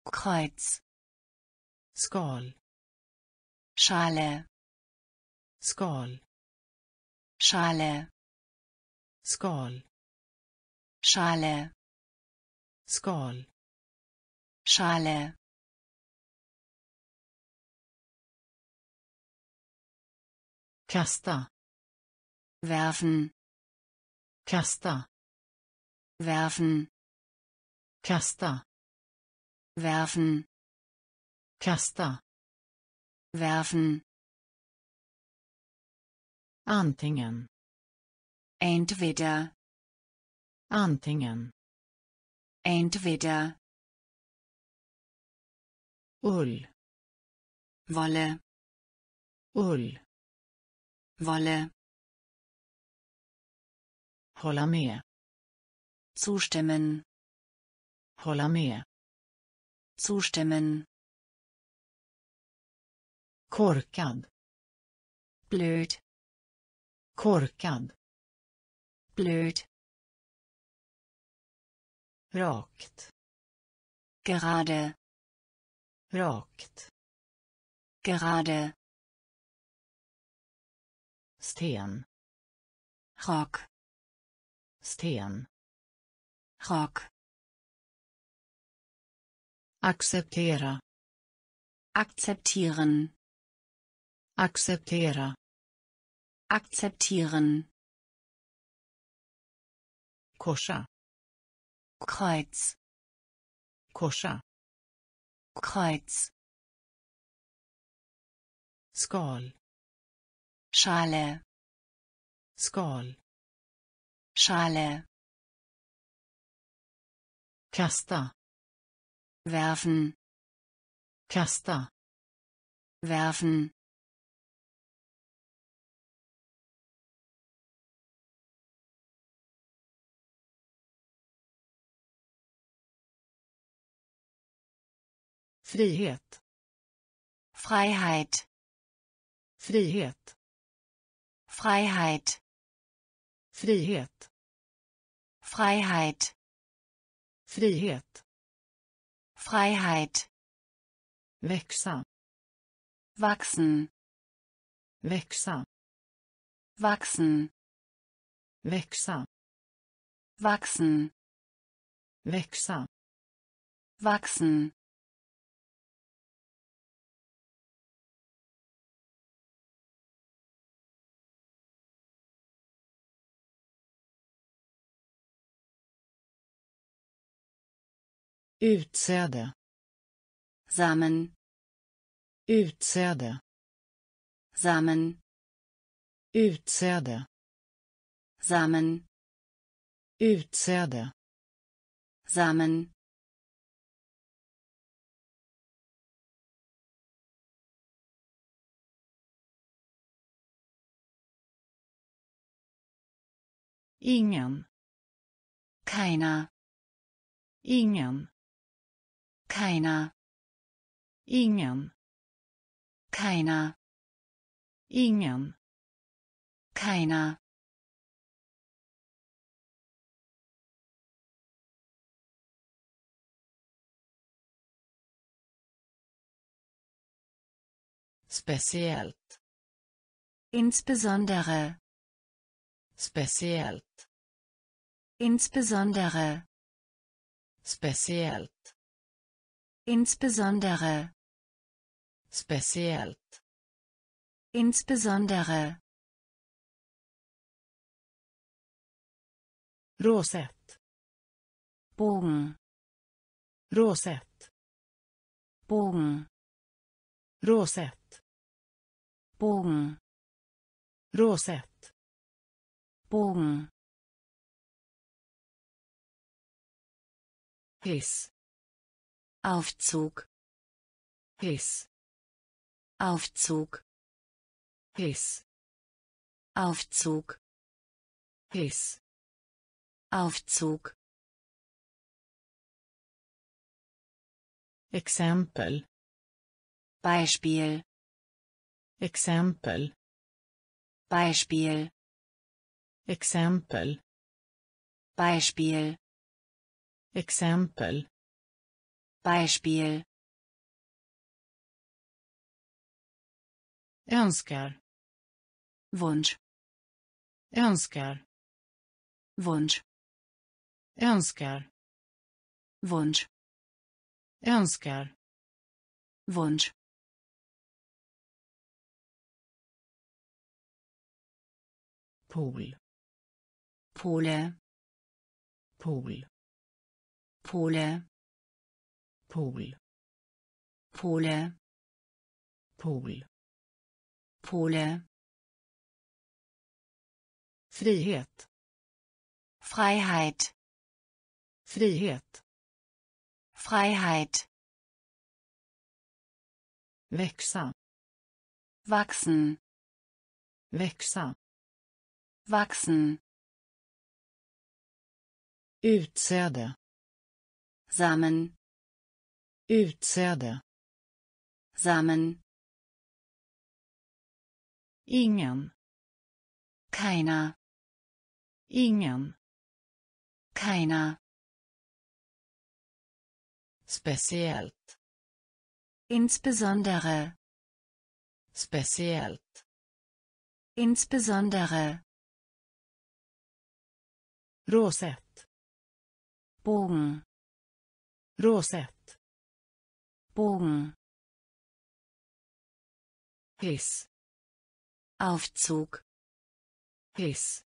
Kreuz. Skal. Schale. Skal. Schale. Skal. Schale. Skal. Schale. Kasta. Werfen. Kasta. Werfen. Kasta. Werfen. Kasta. Werfen. Antingen. Entweder. Antingen. Entweder. Ull. Wolle. Ull. Wolle. Hålla med. Zustimmen. Hålla med. Zustimmen. Korkad. Blöd. Korkad. Blöd. Rakt. Gerade. Rakt. Gerade. Sten. Rock. Sten. Rock. Acceptera. Akzeptieren. Acceptera. Akzeptieren. Korsa. Kreuz. Korsa. Kreuz. Skal. Schale. Skal. Schale. Kasta. Werfen. Kasta. Werfen. Frihet. Freiheit. Frihet. Freiheit. Frihet. Freiheit. Frihet. Freiheit. Växa. Wachsen. Växa. Wachsen. Växa. Wachsen. Växa. Wachsen. Utsäde. Samen, utsäde. Samen, utsäde. Samen, utsäde. Samen, ingen. Keiner, ingen keiner, ingen. Keiner, ingen. Keiner, speciellt insbesondere, speciellt insbesondere, speciellt insbesondere, speciellt insbesondere, rosett. Bogen, rosett. Bogen, rosett. Bogen, rosett. Bogen, hiss Aufzug, hiss. Aufzug, hiss. Aufzug, hiss. Aufzug, exempel Beispiel, exempel Beispiel, exempel Beispiel, exempel Beispiel, önskar. Wunsch, önskar. Wunsch, önskar. Wunsch, önskar. Wunsch, pool. Pole, pool. Pole, pool Pole, pool Pole, frihet. Freiheit, frihet. Freiheit, växa. Wachsen, växa. Wachsen, utsäde. Samen, utsäde. Samen, ingen. Keiner, ingen. Keiner, speciellt. Insbesondere, speciellt. Insbesondere, rosett Bogen, rosett Bogen, hiss Aufzug, hiss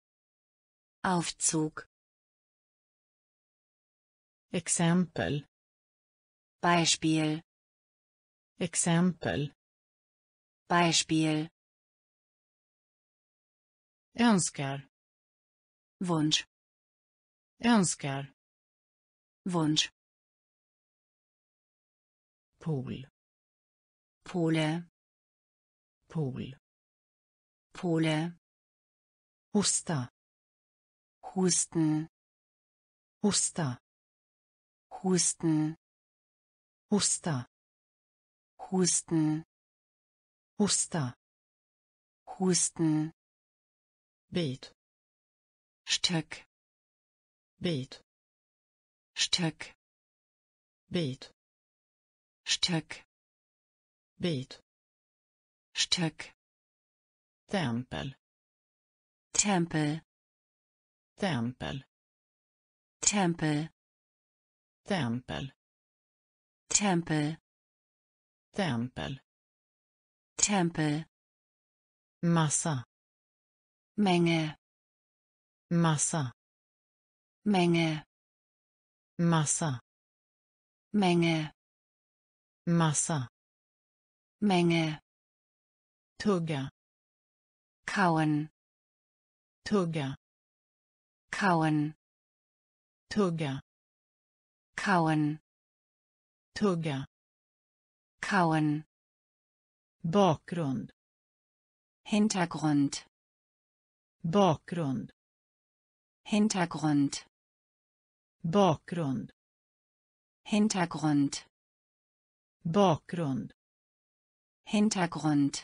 Aufzug, exempel Beispiel, exempel Beispiel, önskar. Wunsch, önskar. Wunsch, pool Pole, pool Pole, hosta. Husten, hosta. Husten, hosta. Husten, hosta. Husten, bit Stück, bit Stück, bit Stück, bit. Stück, tempel. Tempel, tempel. Tempel, tempel. Tempel, tempel. Tempel, massa. Menge, massa. Menge, massa. Menge, massa, Menge, tugga, kauen, tugga, kauen, tugga, kauen, tugga, kauen, bakgrund, Hintergrund, bakgrund, Hintergrund, bakgrund, Hintergrund, bakgrund, Hintergrund,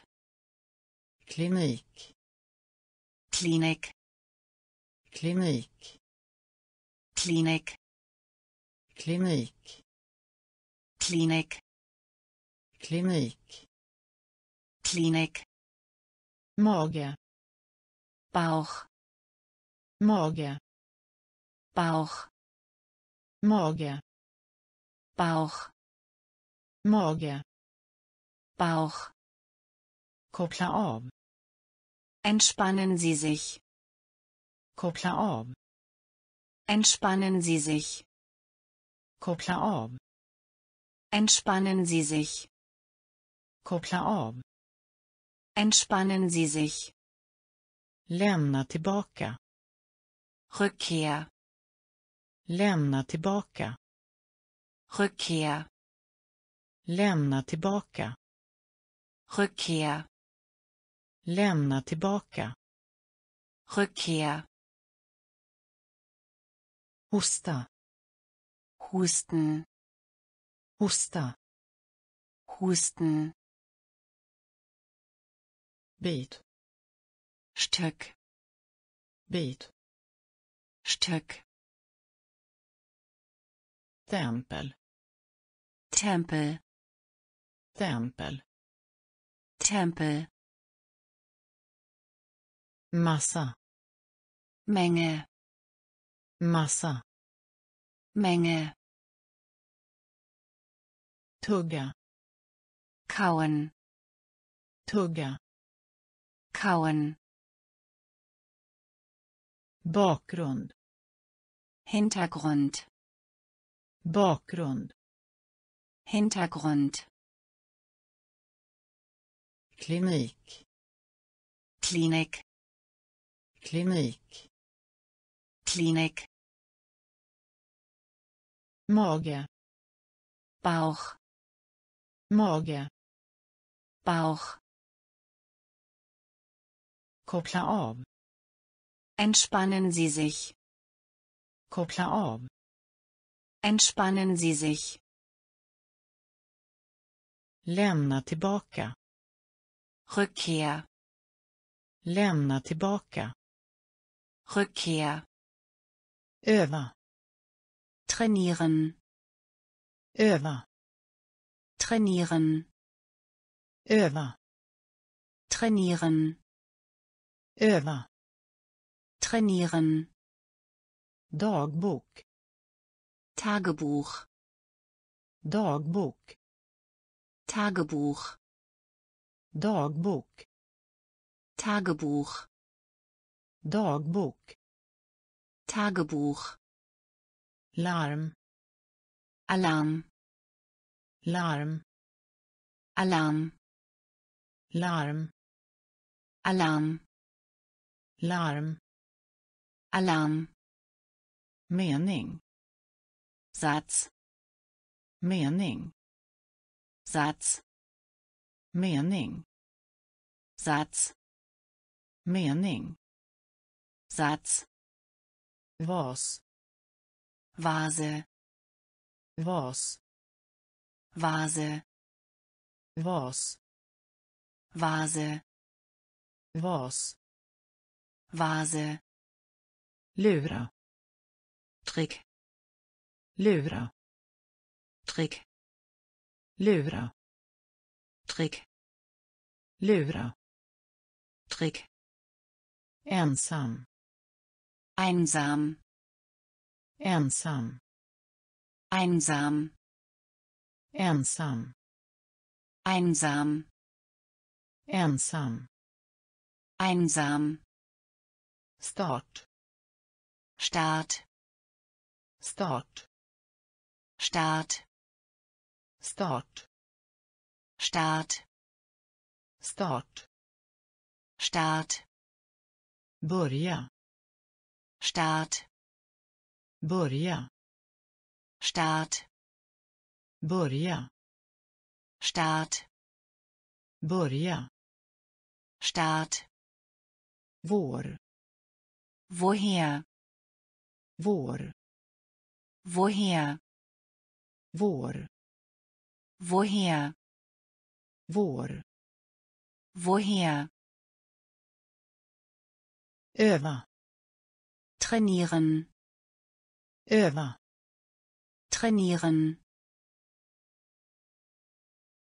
klinik, Klinik, klinik, Klinik, klinik, Klinik, klinik, Klinik, mage, Bauch, mage, Bauch, mage, Bauch, mage, Bauch. koppla av, Entspannen Sie sich. koppla av, Entspannen Sie sich. koppla av, Entspannen Sie sich. koppla av, Entspannen Sie sich. lämna tillbaka, Rückkehr. lämna tillbaka, Rückkehr. Lämna tillbaka, Rückkehr. lämna tillbaka, Rückkehr. hosta, Husten. hosta, Husten. bit, Stück. bit, Stück. tempel, Tempel. Tempel, Tempel. massa, Menge. massa, Menge. tugga, Kauen. tugga, Kauen. bakgrund, Hintergrund. bakgrund, Hintergrund. Klinik, Klinik. klinik, Klinik. mage, Bauch. mage, Bauch. koppla av, Entspannen Sie sich. koppla av, Entspannen Sie sich. lämna tillbaka, Rückkehr. lämna tillbaka, Rückkehr. öva, Trainieren. öva, Trainieren. öva, Trainieren. öva, Trainieren. dagbok, Tagebuch. dagbok, Tagebuch. Dagbok, Tagebuch. dagbok, Tagebuch. larm, Alarm. larm, Alarm. larm, Alarm. larm, Alarm. mening, Satz. mening, Satz. Mening, Satz. mening, Satz. vas, Vase. vas, Vase. vas, Vase. vas, Vase. lura, Trick. lura, Trick. lura, Trick. lura, Trick. ensam, Einsam. ensam, Einsam. ensam, Einsam. ensam, Einsam. start, Start. start, Start. start Start, start. Start, börja. Start, börja. Start, börja. Start, börja. Start. vår. Woher, vår. Woher, vår. Woher, vår. Woher. öva. Trainieren, öva. Trainieren.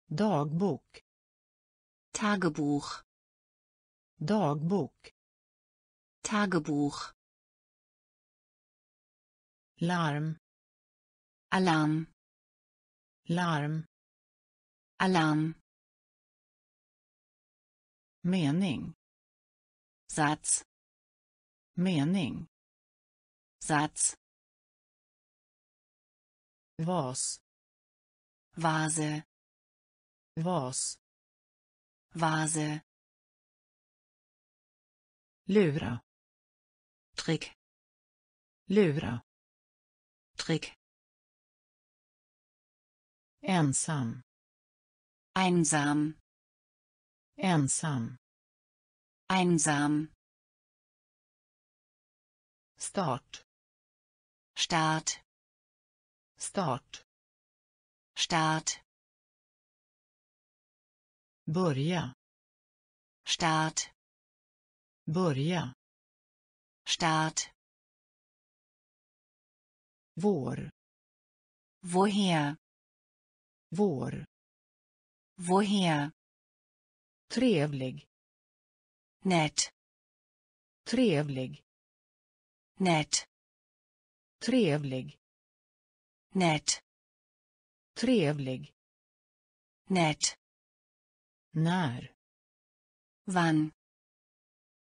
dagbok. Tagebuch, dagbok. Tagebuch. larm. Alarm, larm. Alarm. Mening. Satz, mening. Satz, vas Vase, vas Vase, lura. Trick, lura. Trick. ensam. Einsam, ensam. Einsam. start. Start, start. Start, börja. Start, börja. Start. vår. Woher, vår. Woher. Trevlig. Nett, trevlig. Nett, trevlig. Nett, trevlig. Nett. när. Wann,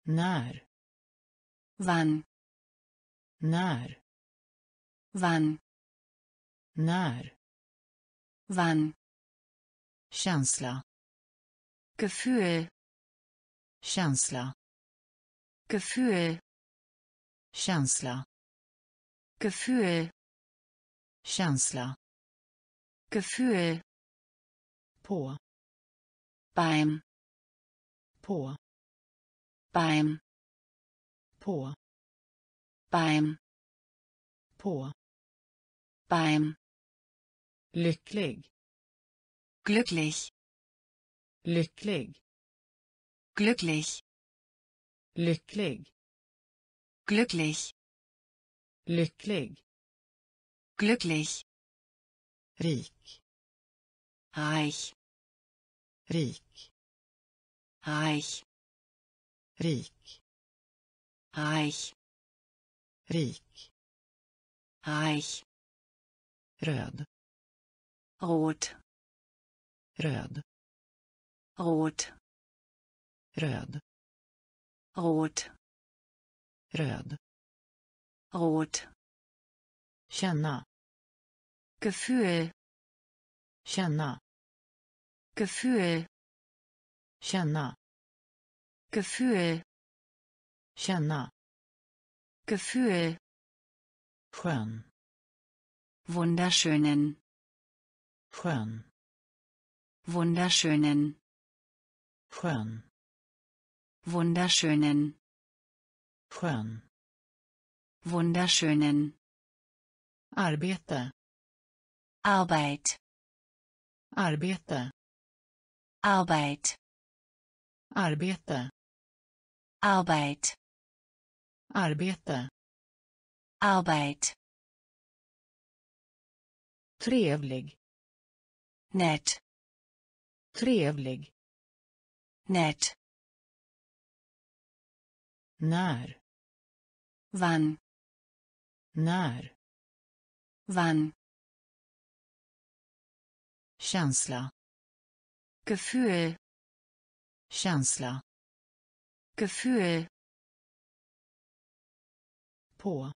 när. Wann, när. Wann, när. Wann. känsla Gefühl, känsla Gefühl, känsla Gefühl, känsla Gefühl. på Beim, på beim, på beim, på beim. lycklig. Glücklich, lycklig glücklich, lycklig glücklich, lycklig glücklich. rik Reich, rik reich, rik reich, rik reich. röd Rot, röd rot, röd. Rot, röd. Rot. känna. Gefühl, känna. Gefühl, känna. Gefühl, känna. Gefühl. skön. Wunderschönen, skön. Wunderschönen, skön. Wunderschönen, skön. Wunderschönen. arbete. Arbeit, arbete. Arbeit, arbete. Arbeit, arbete. Arbeit. trevlig. Nett, trevlig nett. när. Wann, när. Wann. känsla. Gefühl, känsla. Gefühl. på.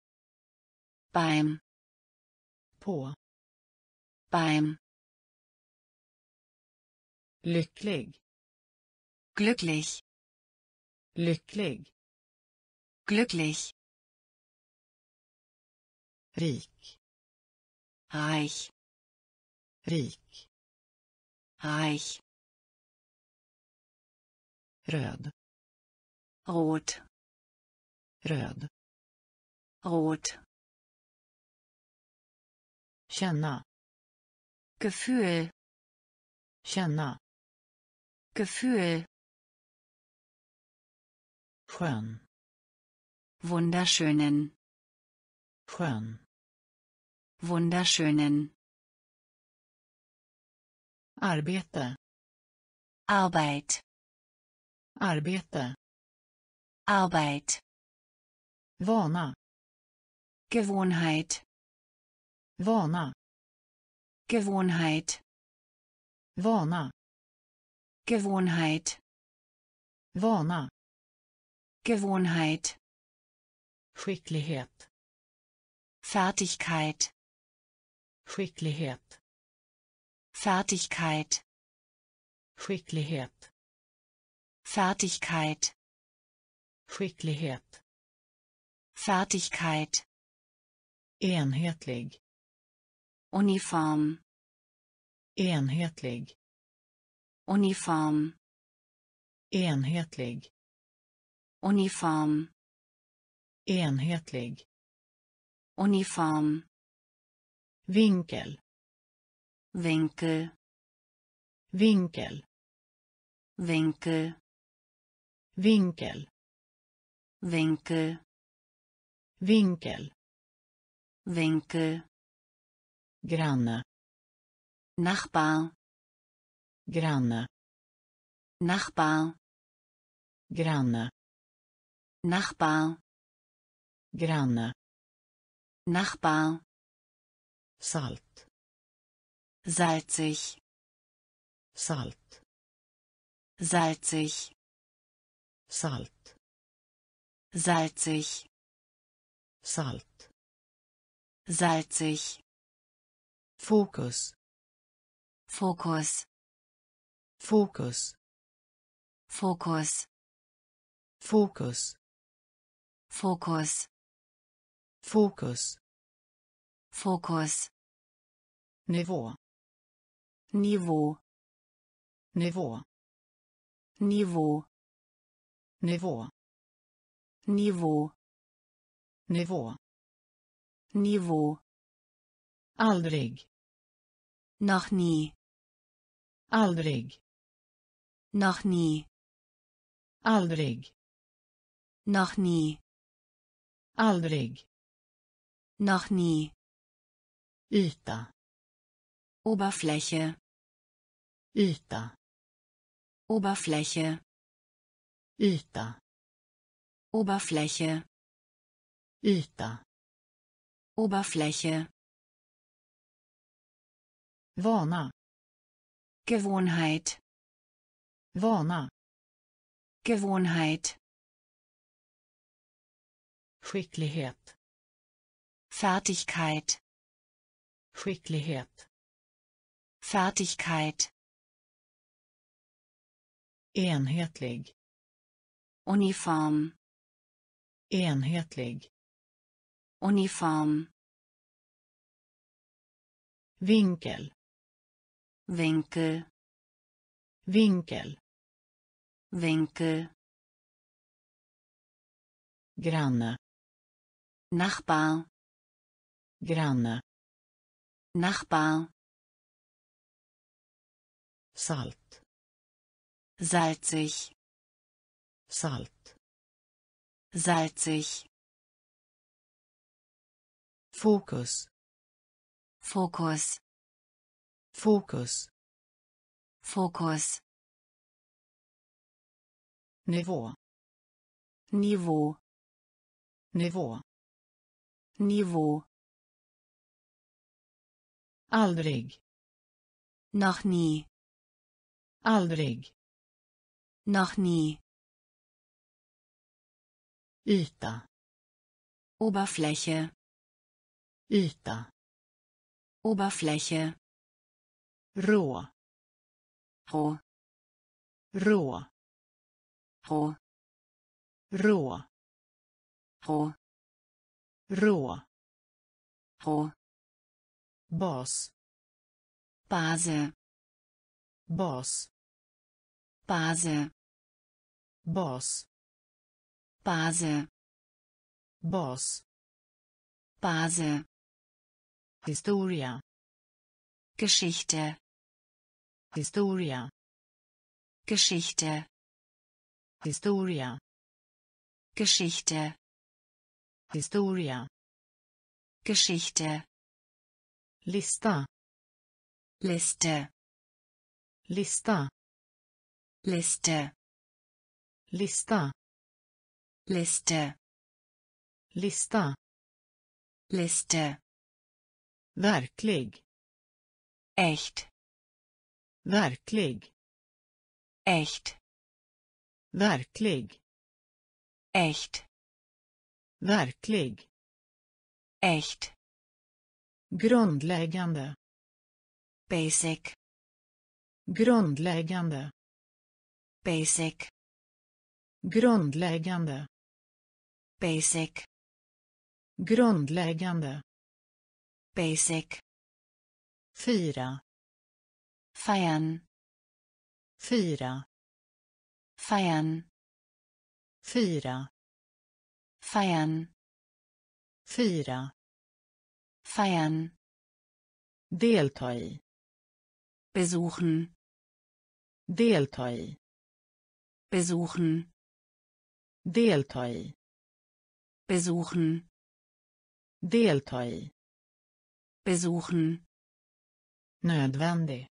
Beim, på. Beim, lycklig glücklich. Lycklig. Glücklich. Rik. Reich. Rik. Reich. Röd. Rot. Röd. Rot. Känna. Gefühl. Känna. Gefühl skön. Wunderschönen. Skön. Wunderschönen. Arbete. Arbeit. Arbete. Arbeit. Vana. Gewohnheit. Vana. Gewohnheit. Vana. Gewohnheit. Vana Gewohnheit. Skicklighet. Fertigkeit. Skicklighet. Fertigkeit. Skicklighet. Fertigkeit. Skicklighet. Fertigkeit. Enhetlig. Uniform. Enhetlig. Uniform. Enhetlig Uniform. Enhetlig. Uniform. Vinkel. Winkel vinkel. Winkel vinkel. Winkel vinkel. Winkel granne. Nachbar. Granne. Nachbar. Granne Nachbar. Granne. Nachbar. Salt. Salzig. Salt. Salzig. Salt. Salzig. Salt. Salzig. Fokus. Fokus. Fokus. Fokus. Fokus Fokus fokus Fokus nivå Niveau nivå Niveau nivå Niveau nivå Niveau aldrig noch nie aldrig noch nie aldrig noch nie aldrig. Noch nie. Yta. Oberfläche. Yta. Oberfläche. Yta. Oberfläche. Yta. Oberfläche. Vana. Gewohnheit. Vana. Gewohnheit skicklighet. Fertigkeit. Skicklighet. Fertigkeit. Enhetlig. Uniform. Enhetlig. Uniform. Vinkel. Winkel. Vinkel. Winkel. Granne Nachbar. Granne. Nachbar. Salt. Salzig. Salt. Salzig. Fokus Fokus fokus Fokus nivå Niveau. Nivå Niveau. Aldrig. Noch nie. Aldrig. Noch nie. Yta. Oberfläche. Yta. Oberfläche. Rå roh rå rå rå rå rå rå bas Base bas Base bas Base bas Base historia. Geschichte. Historia. Geschichte. Historia. Geschichte historia. Geschichte. Lista. Liste. Lista. Liste. Lista. Liste. Lista. Liste. Verklig. Echt. Verklig. Echt. Verklig. Echt verklig. Echt. Grundläggande. Basic. Grundläggande. Basic. Grundläggande. Basic. Grundläggande. Basic. Fira feiern fira feiern fira feiern. Fira. Feiern. Delta i besuchen. Delta i besuchen. Delta i besuchen. Delta i besuchen. Nödvändig.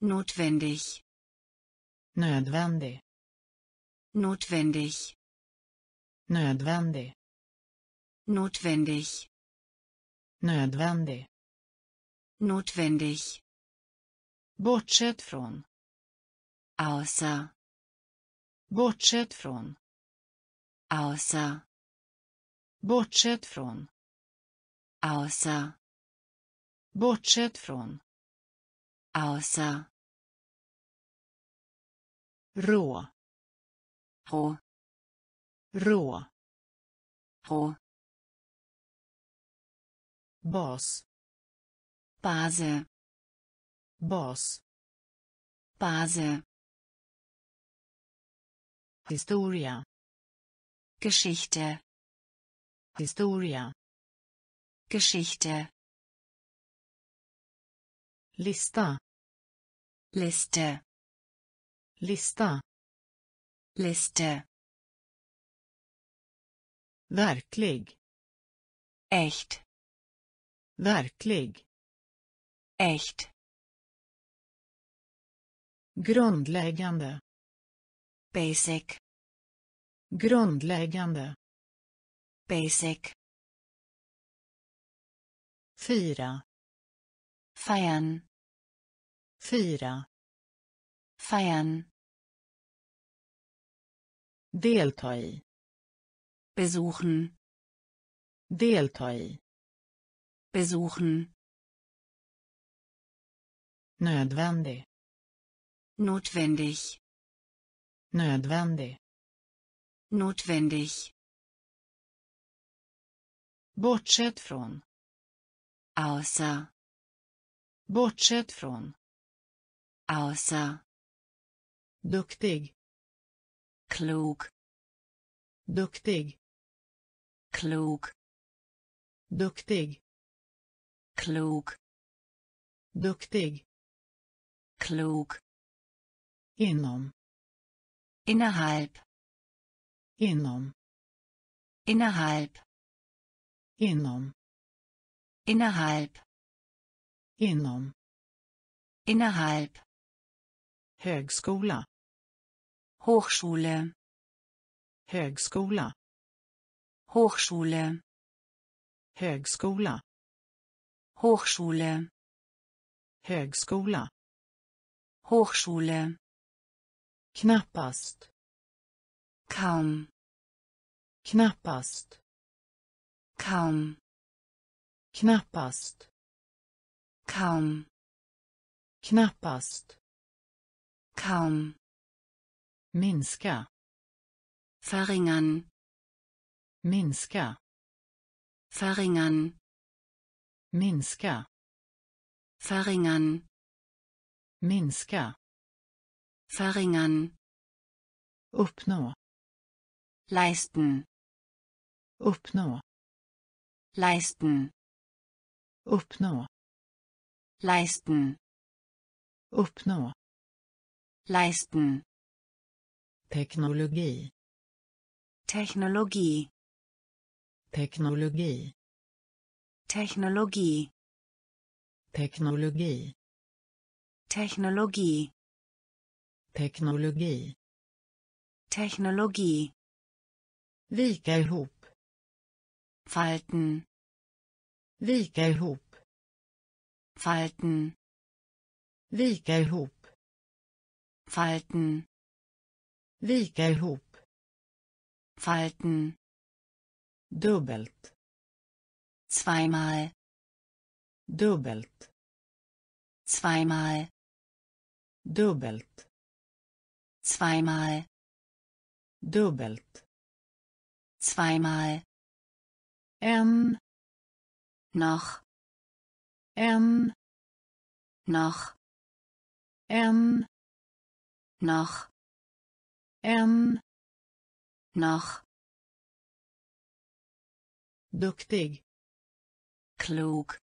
Notwendig. Nödvändig. Notwendig nödvändig. Notwendig. Nödvändig. Notwendig. Bortsett från. Außer bortsett från. Außer bortsett från. Außer bortsett från. Außer rå. Rå rå rå bas Base. Bas Base. Historia. Geschichte. Historia. Geschichte. Lista. Liste. Lista. Liste verklig. Echt. Verklig. Echt. Grundläggande. Basic. Grundläggande. Basic. Fira feiern. Fira feiern. Delta i besuchen. Delta i besuchen. Nödvändig. Notwendig. Nödvändig. Notwendig. Bortsett från. Außer. Bortsett från. Außer. Duktig. Klug. Duktig klug. Duktig. Klug. Duktig. Klug. Inom innerhalb. Inom innerhalb. Inom innerhalb. Inom innerhalb. Högskola. Hochschule. Högskola Hochschule. Högskola. Hochschule. Högskola. Hochschule. Knappast. Kaum. Knappast. Kaum. Knappast. Kaum. Knappast. Kaum. Minska. Verringern minska. Verringern minska. Verringern minska. Verringern uppnå. Leisten. Uppnå. Leisten. Uppnå. Leisten. Uppnå. Leisten. Teknologi. Technologie teknologi. Technologie teknologi. Technologie teknologi. Technologie vika ihop. Falten. Vika ihop. Falten. Vika ihop. Falten. Vika ihop. Falten dubbelt. Zweimal. Dubbelt. Zweimal. Dubbelt. Zweimal. Dubbelt. Zweimal. En noch. En noch. En noch. En noch duktig. Klug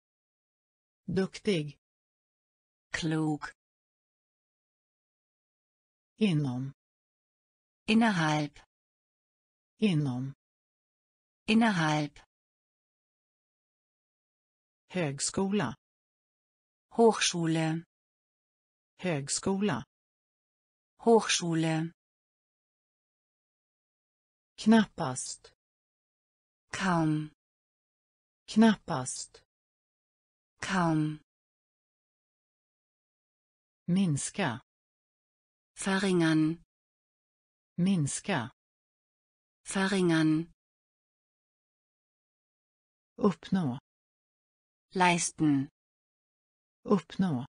duktig. Klug inom. Innerhalb inom. Innerhalb högskola. Hochschule. Högskola. Hochschule. Knappast kaum knappast. Kaum minska. Verringern minska. Verringern uppnå. Leisten. Uppnå.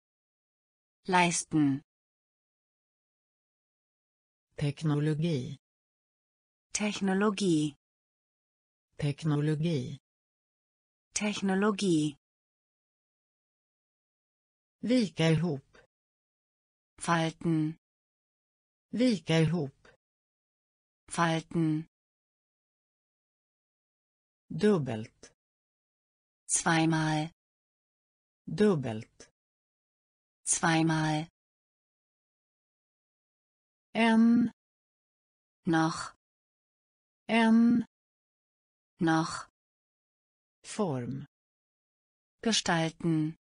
Leisten. Teknologi. Technologie teknologi. Technologie vika ihop. Falten. Vika ihop. Falten. Dubbelt. Zweimal. Dubbelt. Zweimal. En noch. En noch. Form. Gestalten.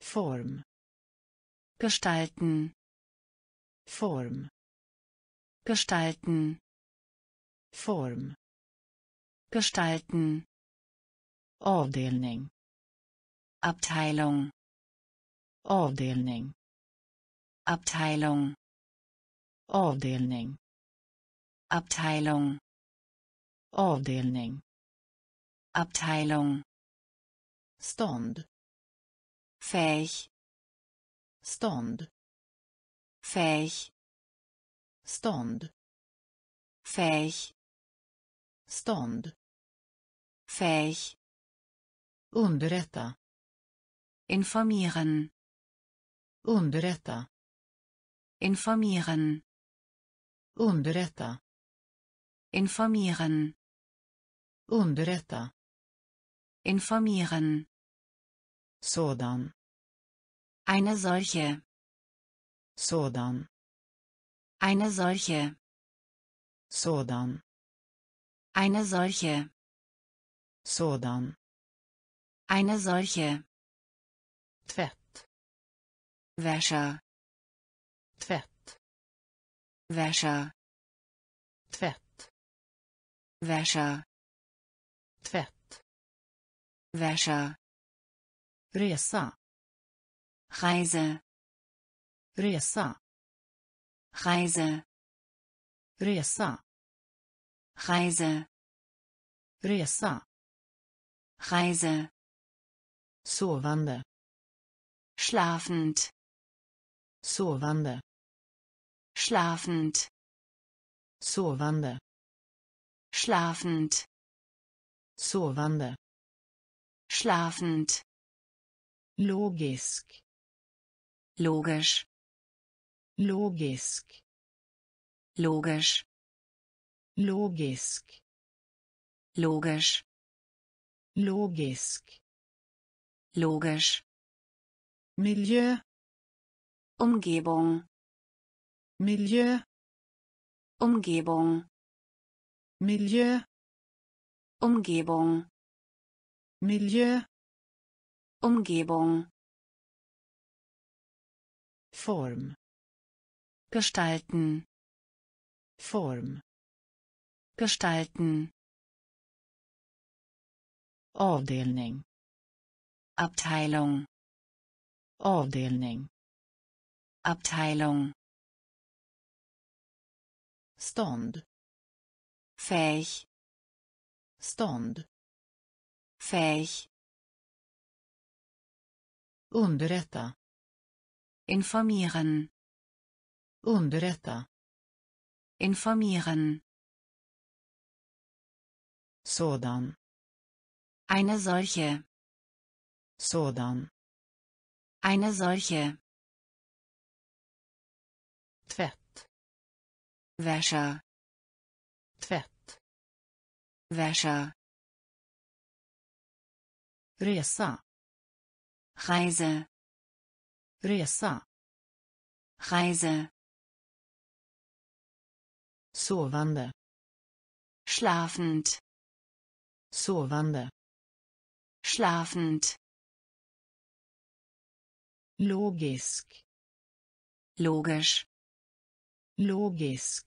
Form. Gestalten. Form. Gestalten. Form. Gestalten. Avdelning. Abteilung. Avdelning. Abteilung. Avdelning. Abteilung avdelning. Abteilung. Stånd. Fähig. Stånd. Fähig. Stånd. Fähig. Stånd. Fähig. Underrätta. Informieren. Underrätta. Informieren. Underrätta. Informieren underrätta. Informieren. Sådan. Eine solche. Sådan. Eine solche. Sådan. Eine solche. Sådan. Eine solche. Tvätt. Wäscher. Tvätt. Wäscher. Tvätt. Wäscher tvätt. Wäscher resa. Reise. Resa. Reise. Resa. Reise. Resa. Reise. Sovande. Schlafend. Sovande. Schlafend. Sovande. Schlafend sovande schlafend. Logisk. Logisch. Logisk. Logisch. Logisk. Logisch. Logisk. Logisch. Miljö Umgebung. Miljö Umgebung. Miljö Umgebung. Miljö Umgebung. Form. Gestalten. Form. Gestalten. Avdelning. Abteilung. Avdelning. Abteilung. Stånd fähig stånd. Fähig. Underrätta. Informieren. Underrätta. Informieren. Sådan. Eine solche. Sådan. Eine solche. Tvätt. Wäsche tvätt Wäsche. Resa. Reise. Resa. Reise. Sovande schlafend. Sovande schlafend. Logisk. Logisch. Logisk.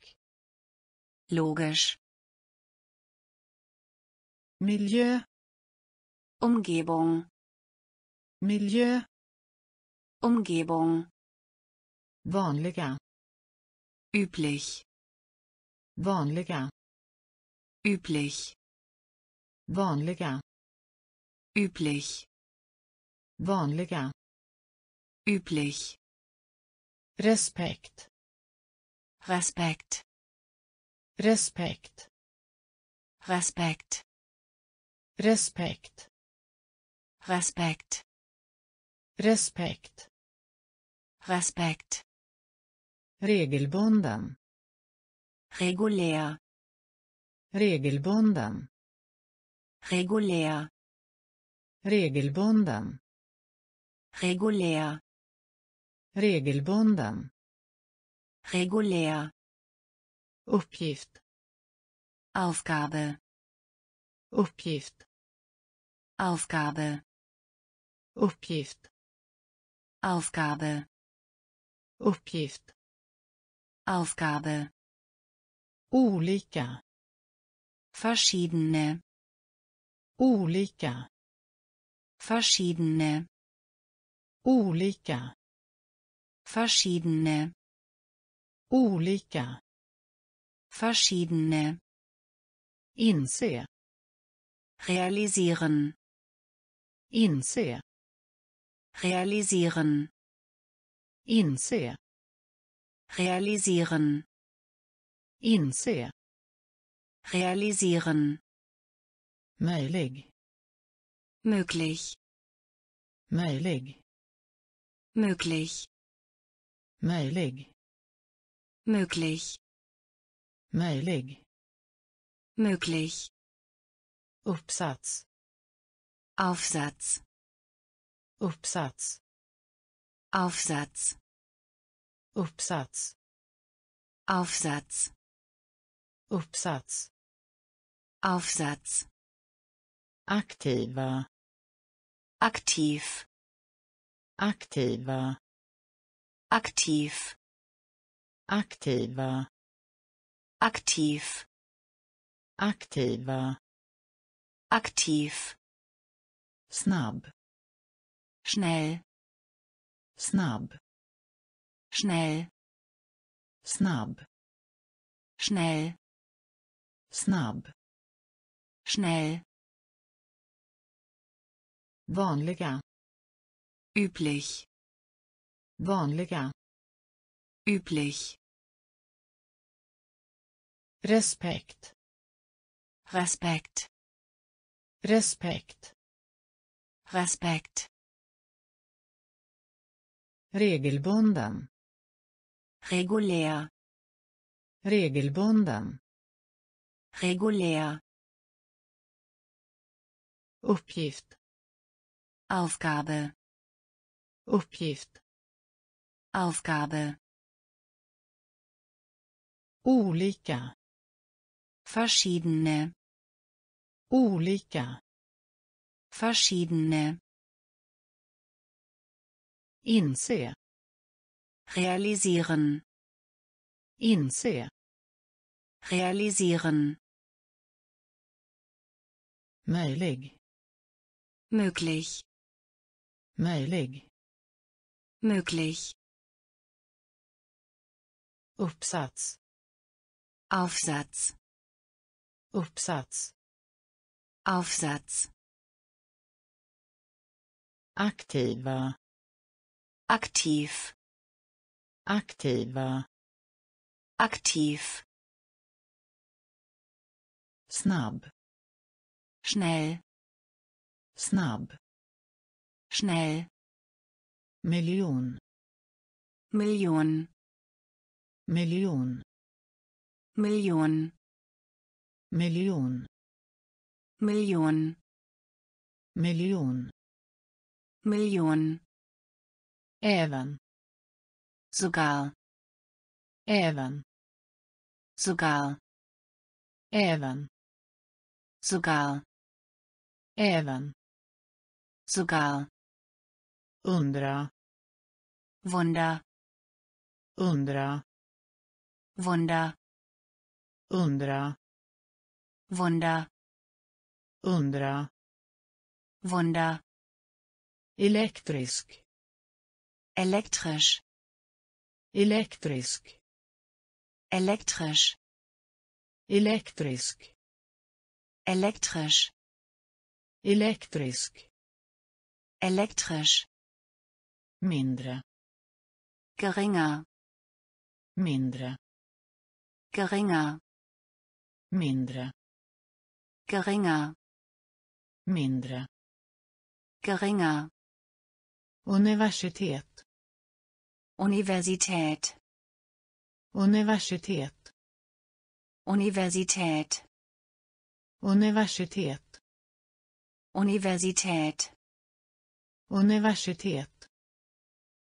Logisch miljö. Umgebung. Miljö. Umgebung. Vanliga. Üblich. Vanliga. Üblich. Vanliga. Üblich. Vanliga. Üblich. Respekt. Respekt. Respekt. Respekt respekt. Respekt. Respekt. Respekt. Regelbunden. Regulär. Regelbunden. Regulär. Regelbunden. Regulär. Regelbunden. Regulär. Uppgift. Aufgabe uppgift. Aufgabe. Uppgift. Aufgabe. Uppgift. Aufgabe. Olika. Verschiedene. Olika. Verschiedene. Olika. Verschiedene. Olika. Verschiedene. Inse realisieren. Inse. Realisieren. Inse. Realisieren. Inse. Realisieren. Möjlig. Möglich. Möjlig. Möglich. Möjlig. Möglich. Möjlig. Möglich uppsats. Aufsatz. Uppsats. Aufsatz. Uppsats. Aufsatz. Uppsats. Aufsatz. Aktiva. Aktiv. Aktiva. Aktiv. Aktiva. Aktiv. Aktiva aktiv. Snabb schnell. Snabb schnell. Snabb schnell. Snabb schnell. Vanliga. Üblich. Vanliga. Üblich. Respekt. Respekt. Respekt. Respekt. Regelbunden. Regulär. Regelbunden. Regulär. Uppgift. Aufgabe. Uppgift. Aufgabe. Olika. Verschiedene. Olika. Verschiedene. Inse. Realisieren. Inse. Realisieren. Möjlig. Möglich. Möjlig. Möglich. Uppsats. Aufsatz. Uppsats. Aufsatz. Aktiva. Aktiv. Aktiva. Aktiv. Snabb. Schnell. Snabb. Schnell. Miljon. Million. Miljon. Million. Miljon. Million. Miljon. Million. Även. Sogar. Även. Sogar. Även. Sogar. Även. Sogar. Undra. Wunder. Undra. Wunder. Undra. Wunder. Undra. Wunder. Elektrisk. Elektrisch. Elektrisk. Elektrisch. Elektrisk. Elektrisch. Elektrisk. Elektrisch. Mindre. Geringer. Mindre. Geringer. Mindre. Geringer. Mindre. Geringer. Universitet. Universität. Universitet. Universität. Universitet. Universität. Universitet.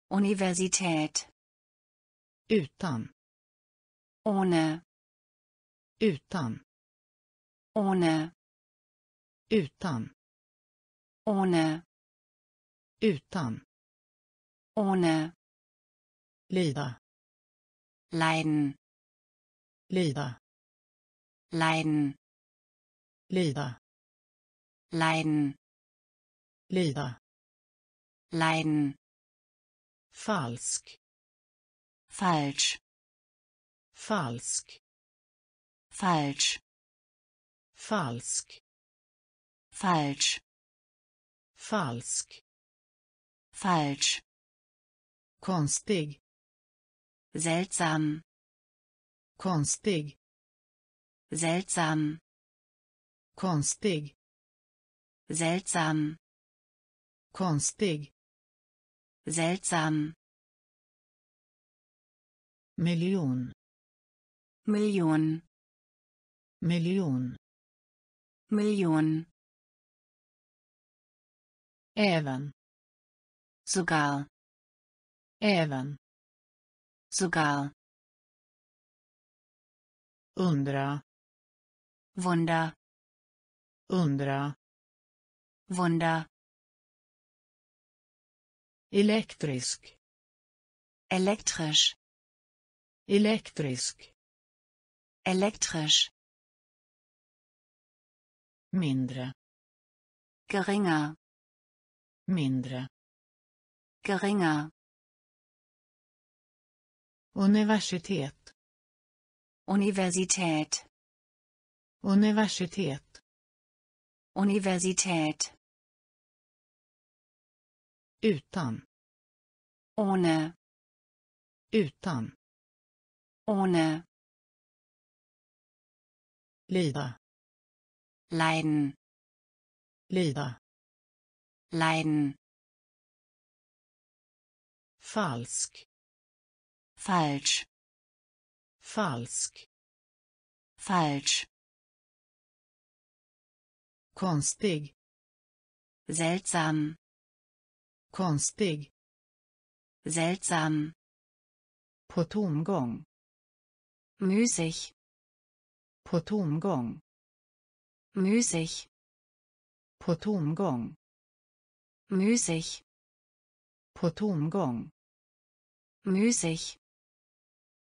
Universität. Utan. Ohne. Utan. Ohne. Utan. Ohne. Utan. Ohne. Lida. Leiden. Lida. Leiden. Lida. Leiden. Lida. Leiden. Falsk. Falsch. Falsk. Falsch. Falsk. Falsch. Falsk. Falsch. Konstig. Seltsam. Konstig. Seltsam. Konstig. Seltsam. Konstig. Seltsam. Miljon. Million. Miljon. Million. Även. Sogar. Även. Sogar. Undra. Wunder. Undra. Wunder. Elektrisk. Elektrisch. Elektrisk. Elektrisch. Mindre. Geringer. Mindre. Geringer. Universitet. Universität. Universitet. Universität. Utan. Ohne. Utan. Ohne. lida leiden, lida leiden, falsk. Falsch, falsk. Falsch, konstig. Seltsam, konstig. Seltsam, på tomgång. Müßig, på tomgång. Müßig, på tomgång müßig, på tomgång. Müßig,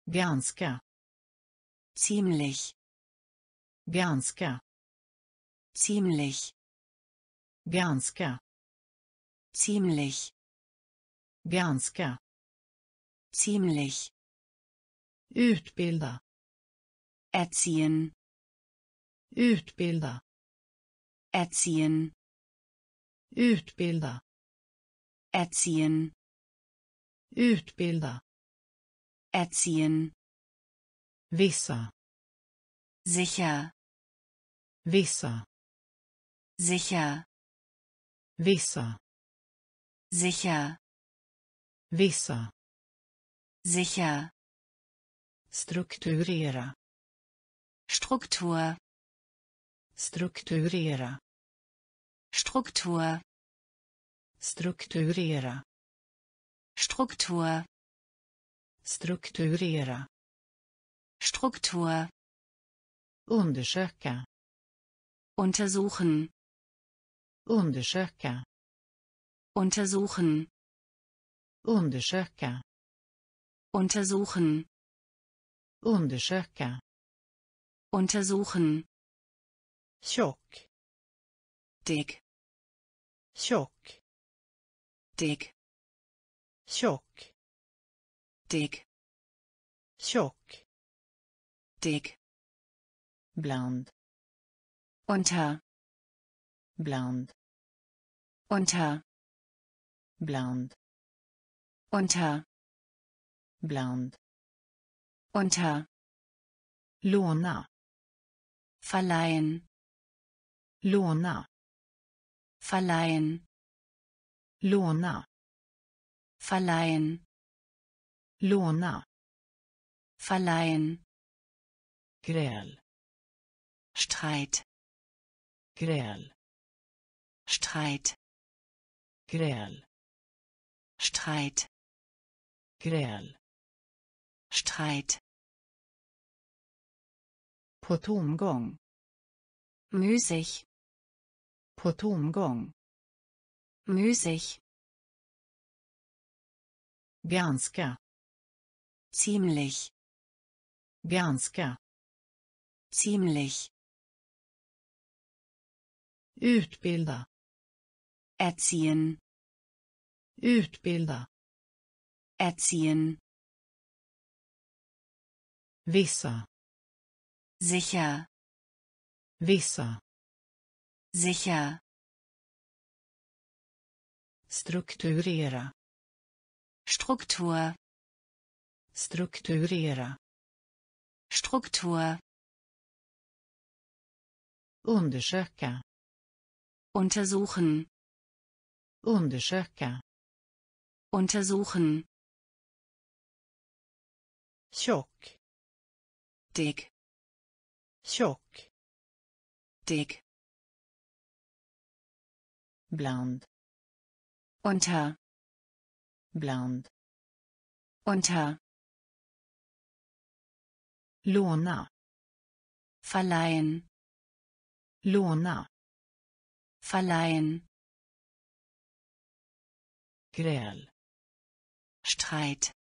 ganska ziemlich, ganska ziemlich, ganska ziemlich, ganska ziemlich, utbilda. Erziehen, utbilda. Erziehen, utbilda erziehen, utbilda erziehen, vissa. Sicher, vissa. Sicher, vissa. Sicher, vissa. Sicher, strukturera. Struktur, strukturera Struktur, strukturera. Struktur, strukturera. Struktur, undersöka. Untersuchen, undersöka. Untersuchen, undersöka. Untersuchen, undersöka. Untersuchen, tjock. Dick, tjock. Dick, tjock. Dick, tjock. Dick, bland. Unter, bland. Unter, bland. Unter, bland. Unter, låna. Verleihen, låna verleihen, låna. Verleihen, låna. Verleihen, gräl. Streit, gräl. Streit, gräl. Streit, gräl. Streit, på tomgång. Müßig, på tomgång. Müßig, ganska ziemlich, ganska ziemlich, utbilda. Erziehen, utbilda. Erziehen, vissa. Sicher, vissa sicher, strukturera. Struktur, strukturera. Struktur, undersöka. Untersuchen, undersöka. Untersuchen, tjock. Dick, tjock. Dick, bland unter, bland unter, låna. Verleihen, låna. Verleihen, gräl. Streit,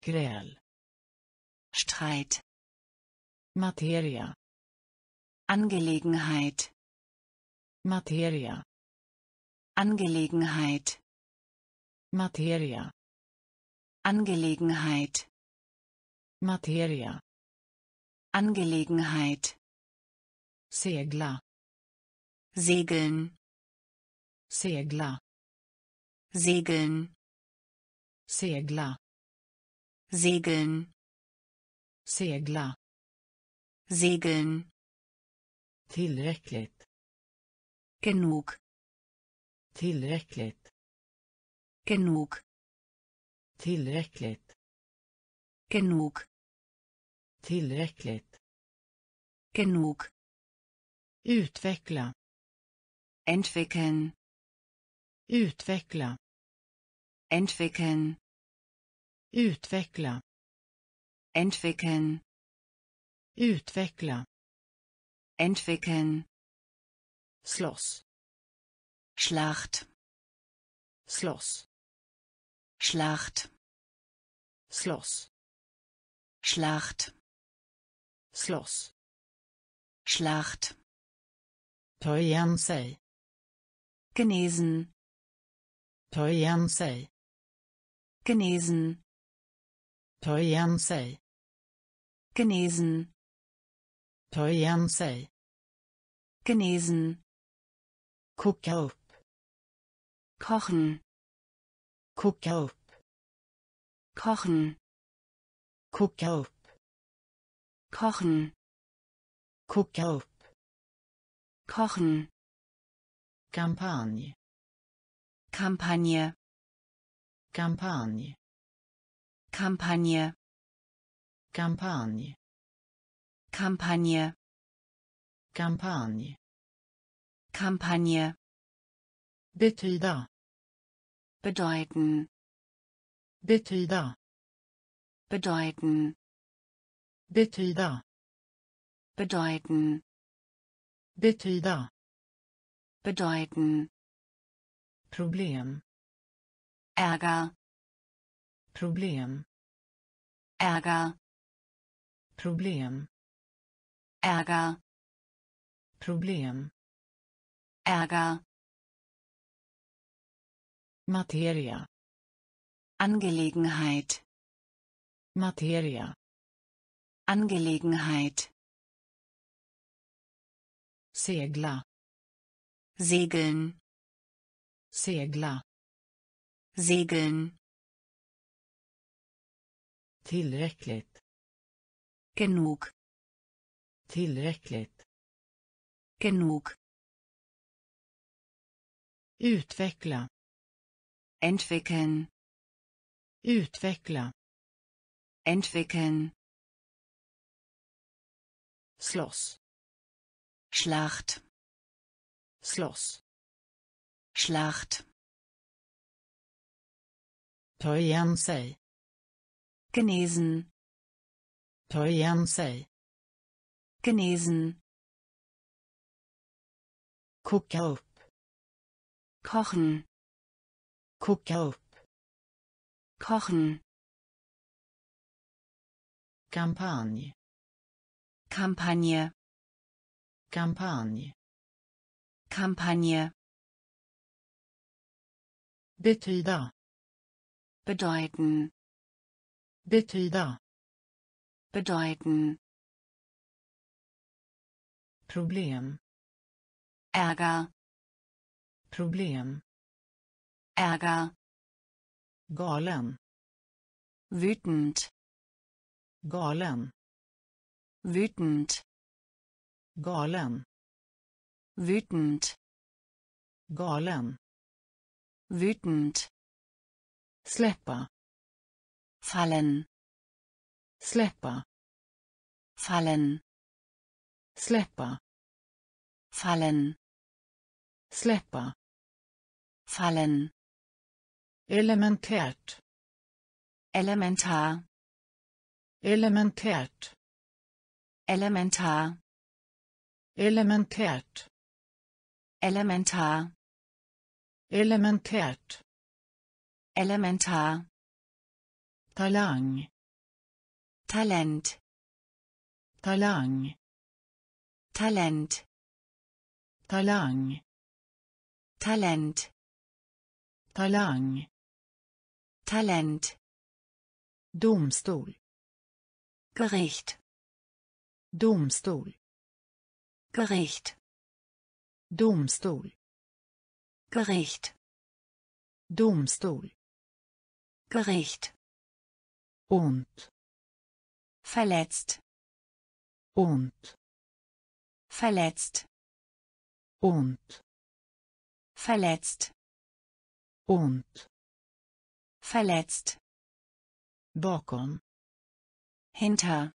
gräl. Streit, materia. Angelegenheit, materia Angelegenheit, materia. Angelegenheit, materia. Angelegenheit, segla. Segeln, segla. Segeln, segla. Segeln, segla. Segeln, Tillräckligt. genug, Tillräckligt. genug, Tillräckligt. genug, Tillräckligt. genug, Utveckla. entwickeln, Utveckla. entwickeln, Utveckla. entwickeln, Utveckla. entwickeln, Slåss. Schlacht, Slåss. Schlacht, Slåss. Schlacht, Slåss. Schlacht, Ta igen sig. genesen, Ta igen sig. genesen, Ta igen sig. genesen, Ta igen sig. genesen, Koka upp. Kochen, Koka upp. kochen, Koka upp. kochen, Koka upp. kochen, Kampanj. Kampagne, Kampanj. Kampagne, Kampanj. Kampagne, Kampanj. Kampagne, Betyda. Bedeuten, Betyda. bedeuten, Betyda. bedeuten, Betyda. bedeuten, Problem. Ärger, Problem. Ärger, Problem. Ärger, Problem. Ärger, Materia. Angelegenheit, Materia. Angelegenheit, Segla. segeln, Segla. segeln, Tillräckligt. genug, Tillräckligt. genug, Utveckla. Entwickeln, Utveckla. entwickeln, Slåss. Schlacht, Slåss. Schlacht, Ta igen sig. genesen, Ta igen sig. genesen, Koka upp. kochen, Koka upp. kochen, Kampanj. Kampagne, Kampanj. Kampagne, Betyda. bedeuten, Betyda. bedeuten, Problem. Ärger, Problem. Ärger, Galen. wütend, Galen. wütend, Galen. wütend, Galen. wütend, Släppa. fallen, Släppa. fallen, Släppa. fallen, Släppa. fallen, Elementärt. elementar, Elementärt. elementar, Elementärt. elementar, Elementärt. elementar, Talang. Talent, Talang. Talent, Talang. Talent, Talang. Talent, Domstol. Gericht, Domstol. Gericht, Domstol. Gericht, Domstol. Gericht, Ont. verletzt, Ont. verletzt ont, verletzt ont, verletzt. Bakom, hinter.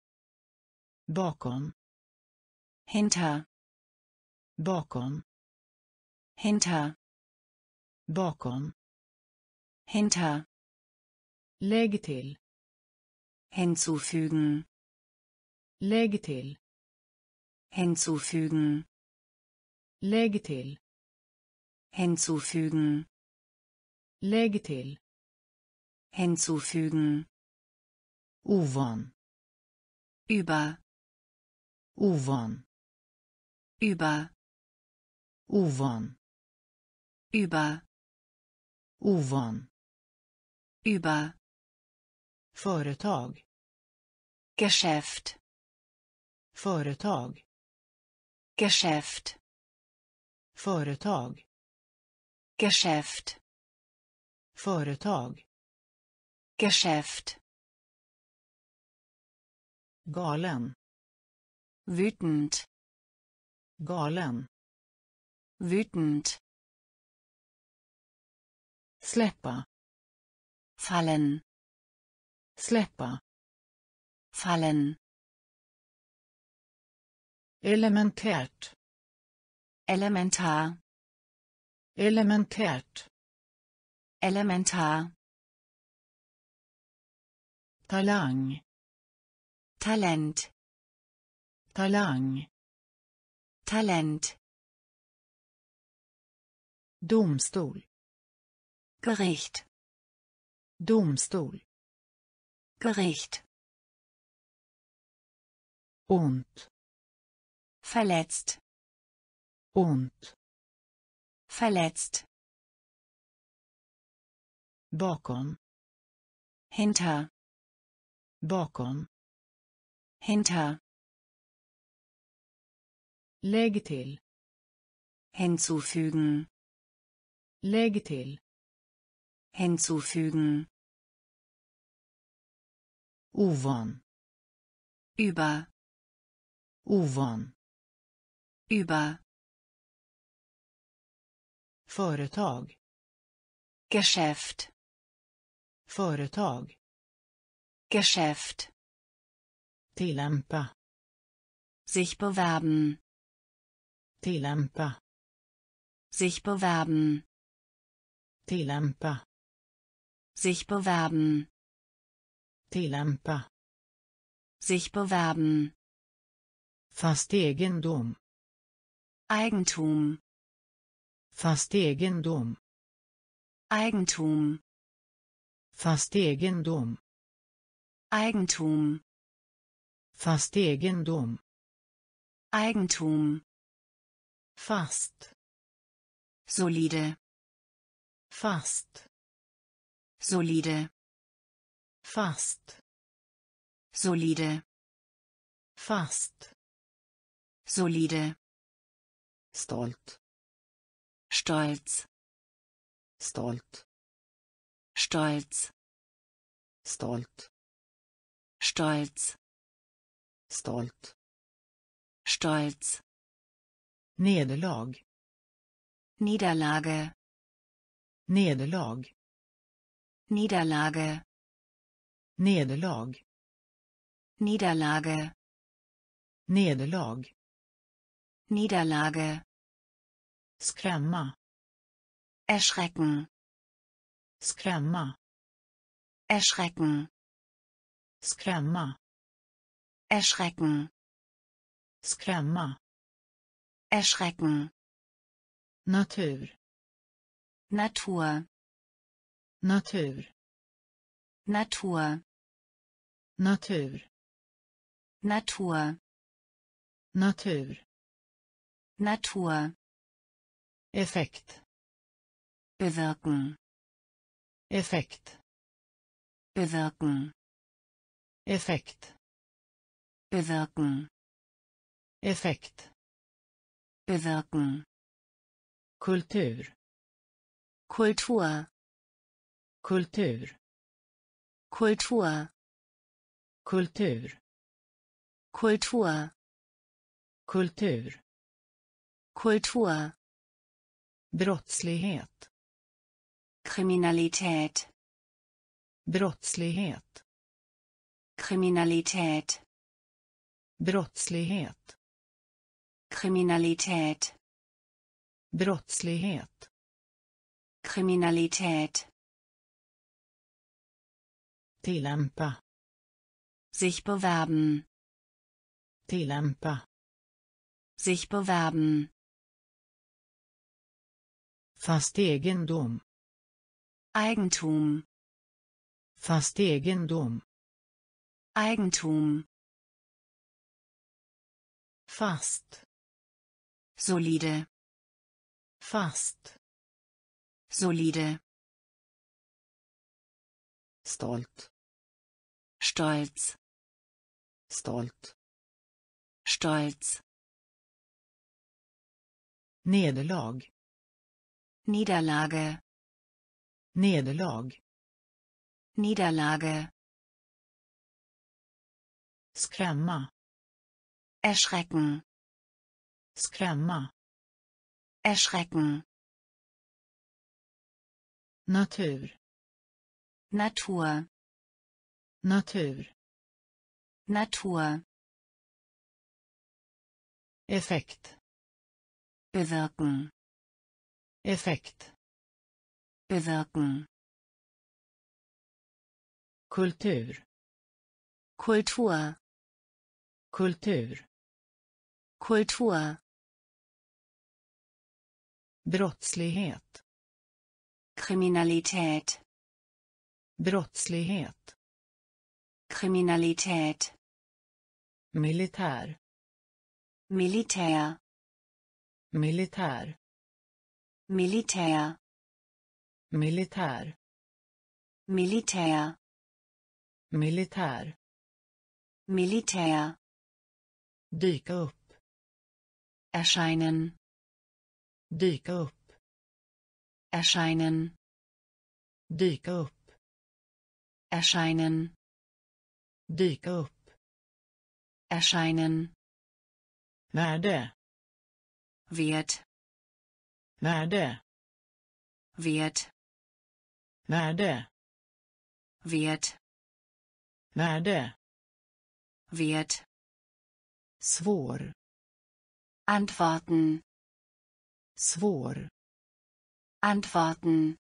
Bakom, hinter. Bakom, hinter. Bakom, hinter. Lägg till, hinzufügen. Lägg till, hinzufügen. Lägg till, hinzufügen. Lägg till, hinzufügen. Ovan, über. Ovan, über. Ovan, über. Ovan, über. Företag, Geschäft. Företag, Geschäft. Företag, Geschäft. Företag, Geschäft. Galen, wütend. Galen, wütend. Släppa, fallen. Släppa, fallen. Elementärt, elementar. Elementärt, elementar talang, Talent. Talang, Talent. Domstol, Gericht. Domstol, Gericht. Ont, verletzt. Ont, verletzt. Bakom, hinter bakom, hinter lägg till, hinzufügen. Lägg till, hinzufügen. Ovan, über. Ovan, über. Företag, Geschäft. Företag, Geschäft. Tillämpa, sich bewerben. Tillämpa, sich bewerben. Tillämpa, sich bewerben. Tillämpa, sich bewerben. Fast egendom, Eigentum. Fast egendom, Eigentum. Fast egendom, Eigentum. Fast egendom, Eigentum. Fast, solide. Fast, solide. Fast, solide. Fast, solide. Stolt, stolz. Stolt, stolz. Stolt, stolz. Stolt, stolz. Nederlag, Niederlage. Nederlag, Niederlage. Nederlag, Niederlage. Nederlag, Niederlage. Skrämma, erschrecken. Skrämma, erschrecken skrämma, erschrecken. Skrämma, erschrecken. Natur, Natur. Natur, Natur. Natur, Natur. Natur, Natur. Effekt, bewirken. Effekt, bewirken effekt, bewirken. Effekt, bewirken. Kultur, Kultur. Kultur, Kultur. Kultur, Kultur. Kultur. Kultur, brottslighet. Kriminalität, brottslighet Kriminalität, brottslighet. Kriminalität, brottslighet. Kriminalität, tillämpa. Sich bewerben, tillämpa. Sich bewerben, fast egendom. Eigentum, fast egendom Eigentum, fast. Solide, fast. Solide, stolt. Stolz, stolt. Stolz, nederlag. Niederlage, nederlag. Niederlage, skrämma erschrecken, skrämma erschrecken, natur Natur, natur Natur, effekt bewirken, effekt bewirken, kultur Kultur, kultur. Kultur, brottslighet. Kriminalität, brottslighet. Kriminalität, militär. Militär, militär. Militär, militär. Militär, militär. Militär, dyka upp. Erscheinen, dyka upp. Erscheinen, dyka upp. Erscheinen, dyka upp. Erscheinen, värde. Wird, värde. Wird, värde. Wird, värde. Wird, svår. Antworten, svår. Antworten,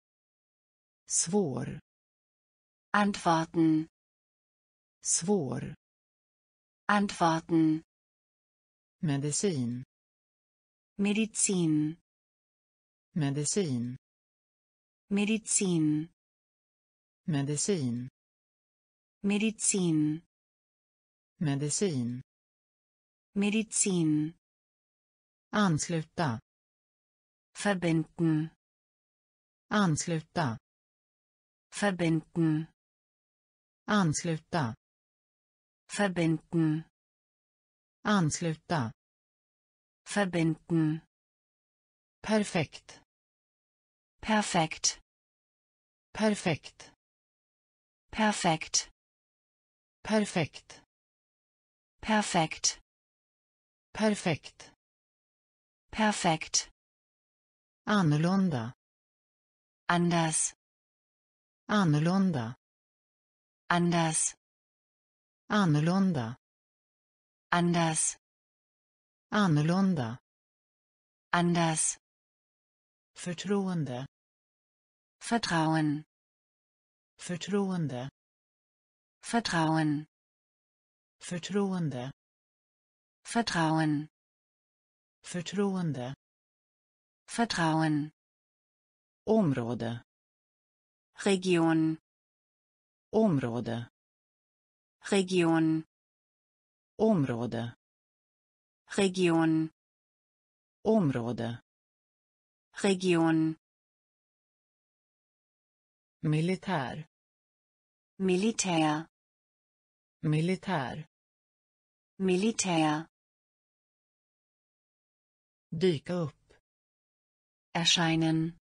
svår. Antworten, svår. Antworten, medicin. Medizin, medicin. Medizin, medicin. Medizin, medicin Medizin, ansluta. Verbinden, ansluta. Verbinden, ansluta. Verbinden, ansluta. Verbinden, perfekt. Perfekt, perfekt. Perfekt, perfekt. Perfekt, perfekt. Perfekt, annorlunda. Anders, annorlunda. Anders, annorlunda. Anders, annorlunda. Anders, förtroende. Vertrauen, förtroende. Vertrauen, förtroende Vertrauen, förtroende Vertrauen, område Region, område Region, område Region, område Region, militär Militär, militär Militär, dyka upp. Erscheinen,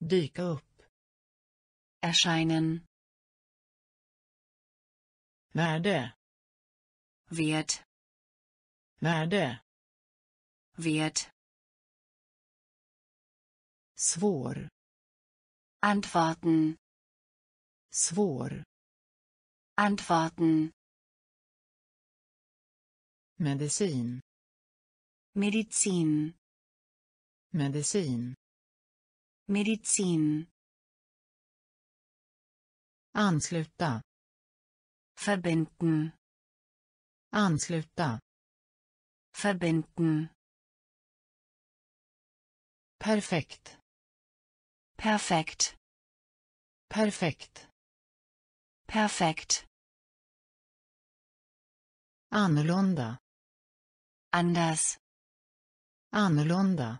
dyka upp. Erscheinen, värde. Wird, värde. Wert. svår. Antworten. svår. Antworten. medicin Medizin. medicin Medizin. ansluta Verbinden. ansluta Verbinden. perfekt Perfekt. perfekt Perfekt. annorlunda Anders. Annorlunda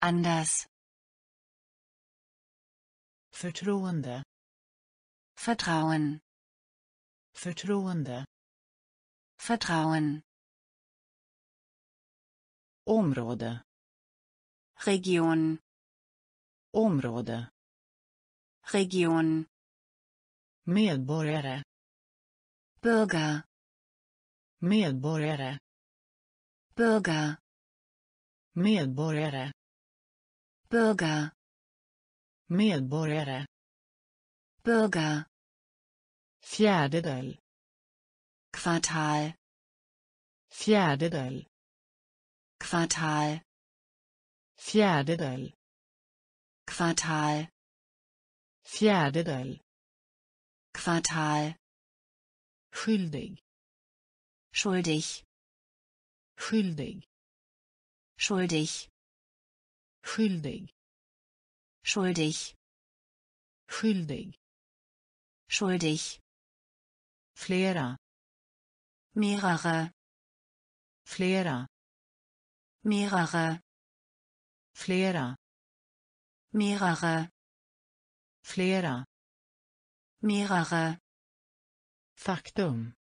Anders. förtroende Vertrauen. förtroende Vertrauen. område Region. område Region. medborgare Bürger. medborgare Bürger. Medborgare Bürger. medborgare Bürger. fjärdedel Quartal. fjärdedel Quartal. fjärdedel Quartal. fjärdedel Quartal. skyldig Schuldig. skyldig Schuldig. skyldig Schuldig. skyldig Schuldig. flera Mehrere. flera Mehrere. flera Mehrere. flera Mehrere. faktum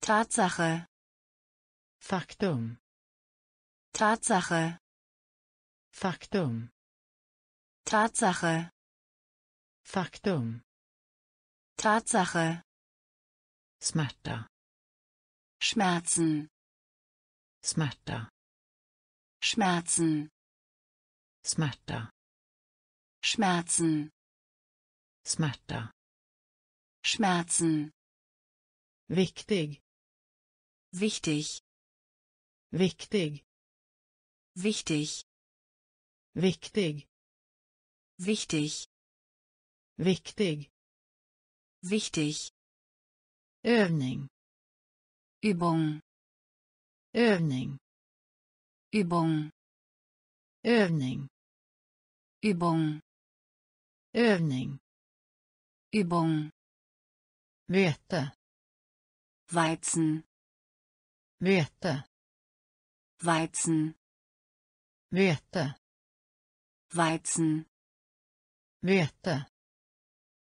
Tatsache. faktum Tatsache. faktum Tatsache. faktum Tatsache. smärta Schmerzen. smärta Schmerzen. smärta Schmerzen. smärta Schmerzen. viktig Wichtig. viktig Wichtig. viktig Wichtig. viktig Wichtig. övning Übung. övning Übung. övning Übung. övning Übung. vete Weizen. vete Weizen. Vete Weizen. vete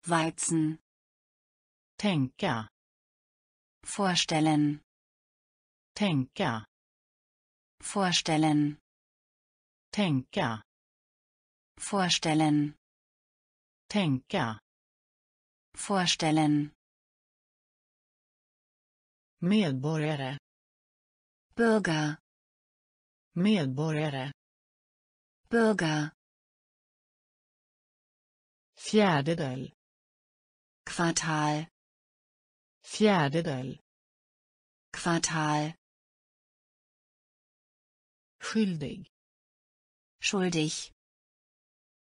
Weizen. tänka Vorstellen. tänka Vorstellen. tänka Vorstellen. tänka Vorstellen. medborgare Bürger. medborgare Bürger. fjärdedel Quartal. fjärdedel Quartal. skyldig Schuldig.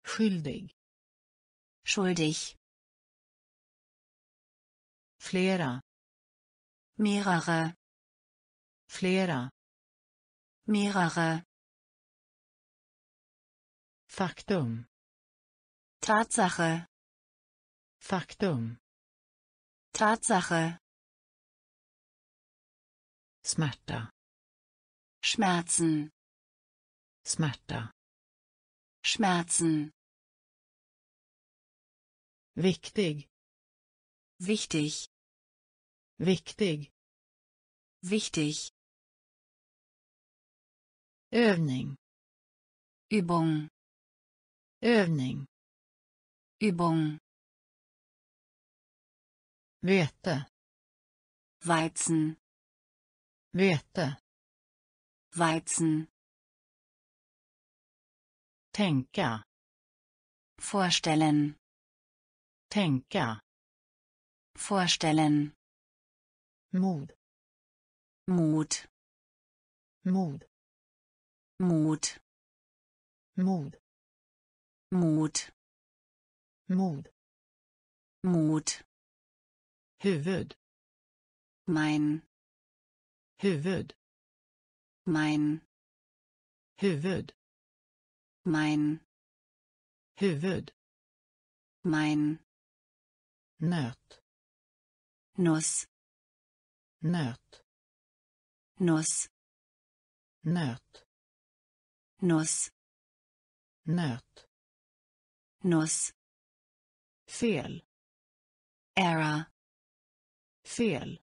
skyldig Schuldig. flera Mehrere. flera Mehrere. Faktum Tatsache. faktum Tatsache. smärta Schmerzen. smärta Schmerzen. viktig Wichtig. viktig Wichtig. övning Übung. Övning Übung. vete Weizen. vete Weizen. tänka Vorstellen. tänka Vorstellen. mod Mut. mod Mut. mod Mut. mod Mut. huvud Mein. huvud Mein. huvud Mein. huvud Mein. nöt Nuss. nöt Nuss. nöt Nuss. nöt Nuss. fel Error. fel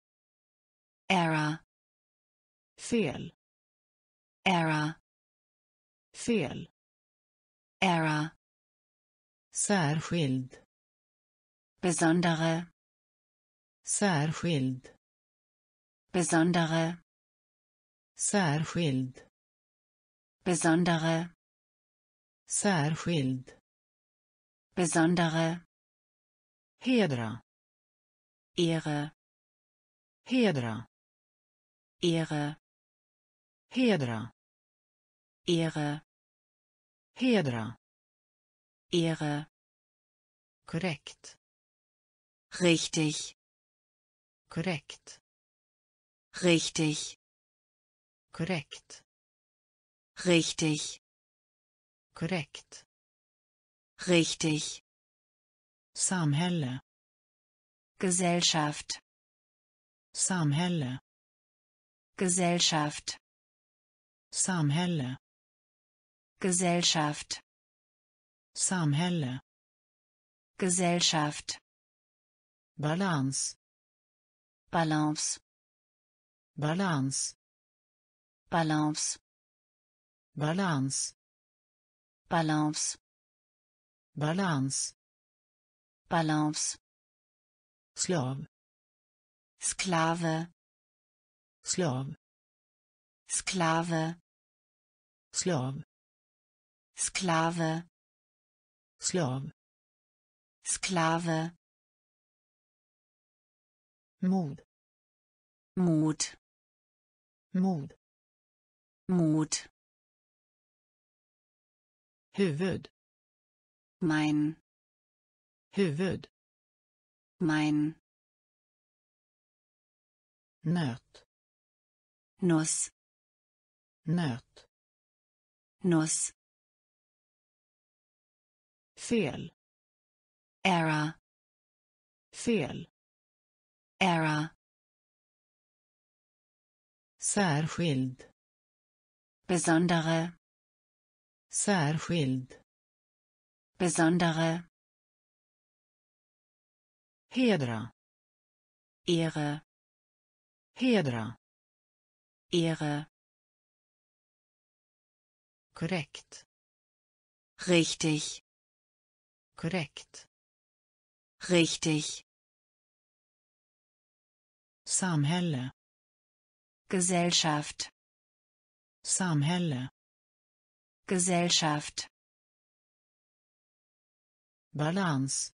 Error. fel Error. fel Error. särskild Besondere. särskild Besondere. särskild Besondere. särskild Besondere. hedra Ehre. hedra Ehre. hedra Ehre. hedra Ehre. korrekt Richtig. korrekt Richtig. korrekt Richtig. korrekt Richtig. samhälle Gesellschaft. samhälle Gesellschaft. samhälle Gesellschaft. samhälle Gesellschaft. balans Balance. balans Balance. balans Balance. Balans Balance. slav Sklave. slav Sklave. slav Sklave. slav Sklave. mod Mut. mod Mut. huvud Mein. huvud Mein. nöt Nuss. nöt Nuss. fel Error. fel Error. särskild Besondere. särskild Besondere. hedra Ehre. hedra Ehre. korrekt Richtig. korrekt Richtig. samhälle Gesellschaft. samhälle Gesellschaft. Balans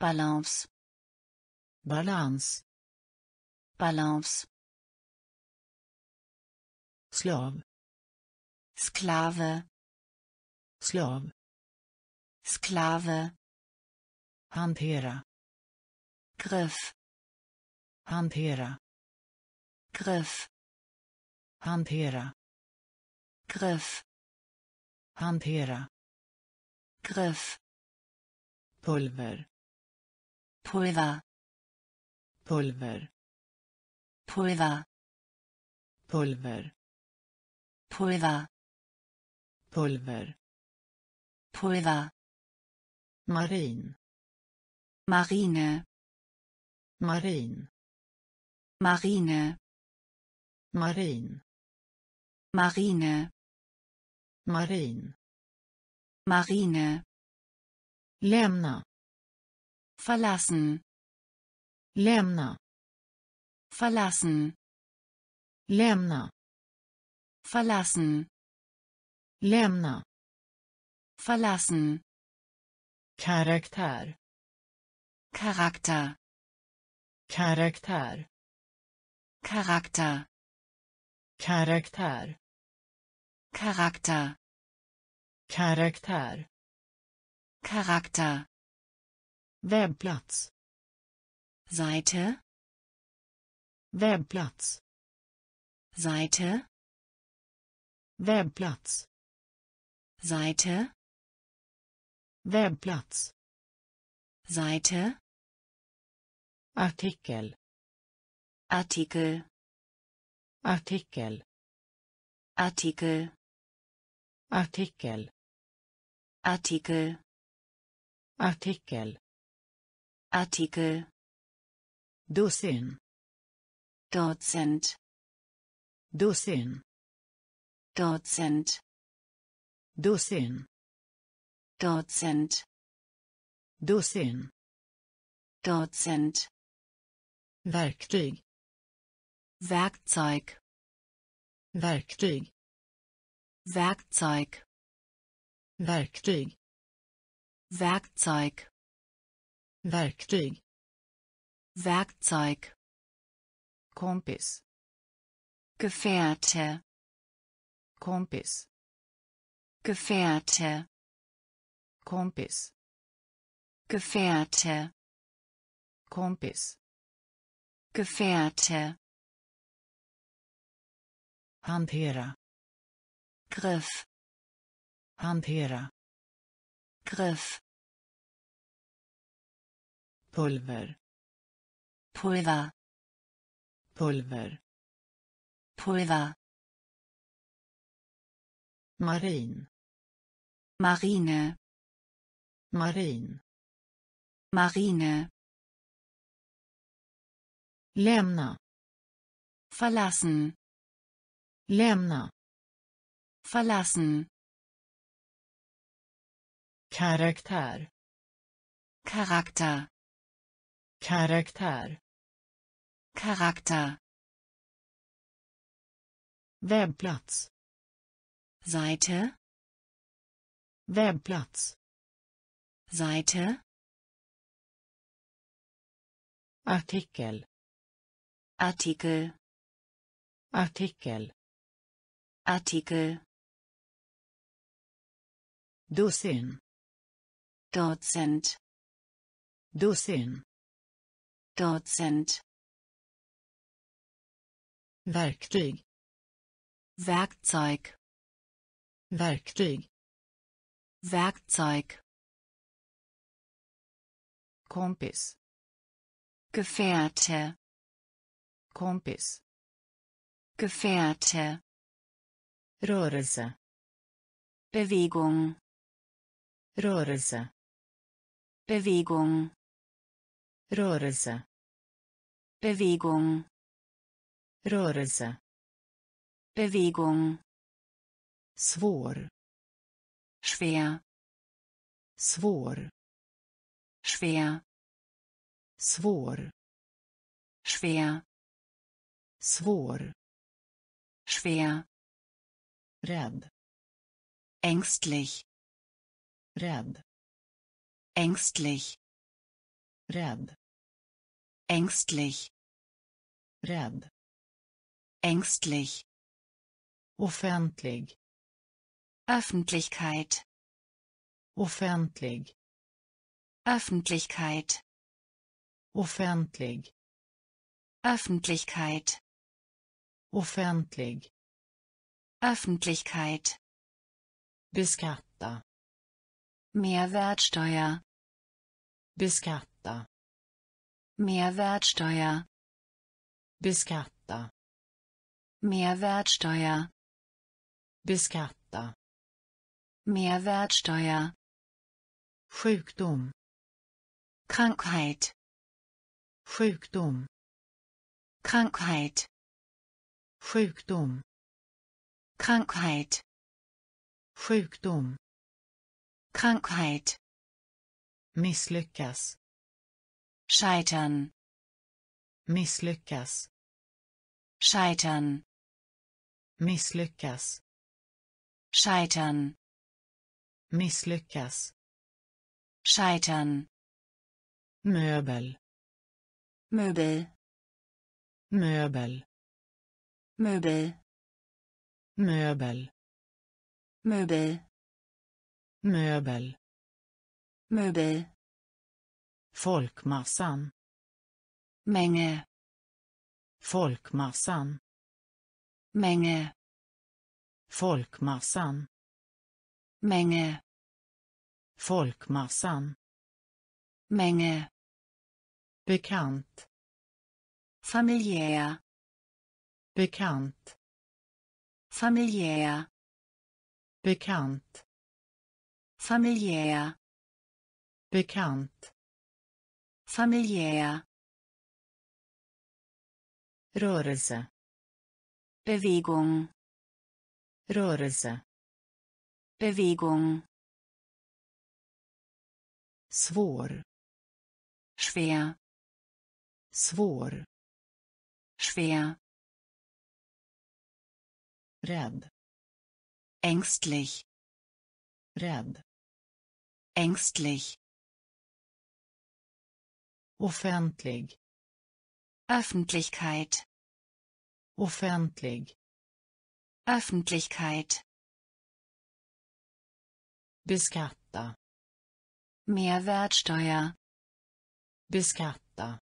Balance. balans Balance. slav Sklave. slav Sklave. hantera Griff. hantera Griff. hantera Griff. hantera Griff. Pulver Pulver. pulver Pulver. pulver Pulver. pulver Pulver. marin Marine. marin Marine. marin Marine. marin Marine. Lämna. Verlassen. lämna. Verlassen. lämna. Verlassen. Lämna. Verlassen. Karaktär. Charakter. Karaktär. Charakter. Karaktär. Charakter. Karaktär Charakter. Webbplats Seite. Webbplats Seite. Webbplats Seite. Webbplats Seite. Artikel. Artikel. Artikel. Artikel. Artikel. Artikel artikel. Artikel. Dussin. Dozent. Dussin. Dozent. Dussin. Dozent. Dussin. Dozent. Verktyg. Werkzeug. Verktyg. Werkzeug. Verktyg Werkzeug. Verktyg Werkzeug. Kompis. Gefährte. Kompis. Gefährte. Kompis. Gefährte. Kompis. Gefährte. Hantera. Griff. Hantera Griff. Pulver. Pulver. Pulver. Pulver. Marin. Marine. Marin. Marine. Lämna. Verlassen. Lämna. Verlassen karaktär Charakter karaktär Charakter webbplats Seite. Webbplats Seite. Artikel. Artikel. Artikel. Artikel. Dussin Dozent. Dussin Dozent. Verktyg. Werkzeug. Verktyg. Werkzeug. Kompis. Gefährte. Kompis. Gefährte. Rörelse. Bewegung. Rörelse Bewegung. Rörelse. Bewegung. Rörelse. Bewegung. Svår. Schwer. Svår. Schwer. Svår. Schwer. Svår. Schwer. Rädd. Ängstlich. Rädd ängstlich. Rädd. Ängstlich. Rädd. Ängstlich. Offentlig. Öffentlichkeit. Offentlig. Öffentlichkeit. Offentlig. Öffentlichkeit. Offentlig. Öffentlichkeit. Beskatta. Mehrwertsteuer beskatta. Mehrwertsteuer. Beskatta. Mehrwertsteuer. Beskatta. Mehrwertsteuer. Sjukdom. Krankheit. Sjukdom. Krankheit. Sjukdom. Krankheit. Sjukdom. Krankheit misslyckas. Scheitern. Misslyckas. Scheitern. Misslyckas. Scheitern. Misslyckas. Scheitern. Möbel. Möbel. Möbel. Möbel. Möbel. Möbel. Möbel Möbel. Folkmassan. Menge. Folkmassan. Menge. Folkmassan. Menge. Folkmassan. Menge. Bekant. Familiär. Bekant. Familiär. Bekant. Familiär bekant familiär rörelse Bewegung rörelse Bewegung svår schwer svår schwer rädd ängstlich rädd ängstlich offentlig. Öffentlichkeit. Offentlig. Öffentlichkeit. Beskatta. Mehrwertsteuer. Beskatta.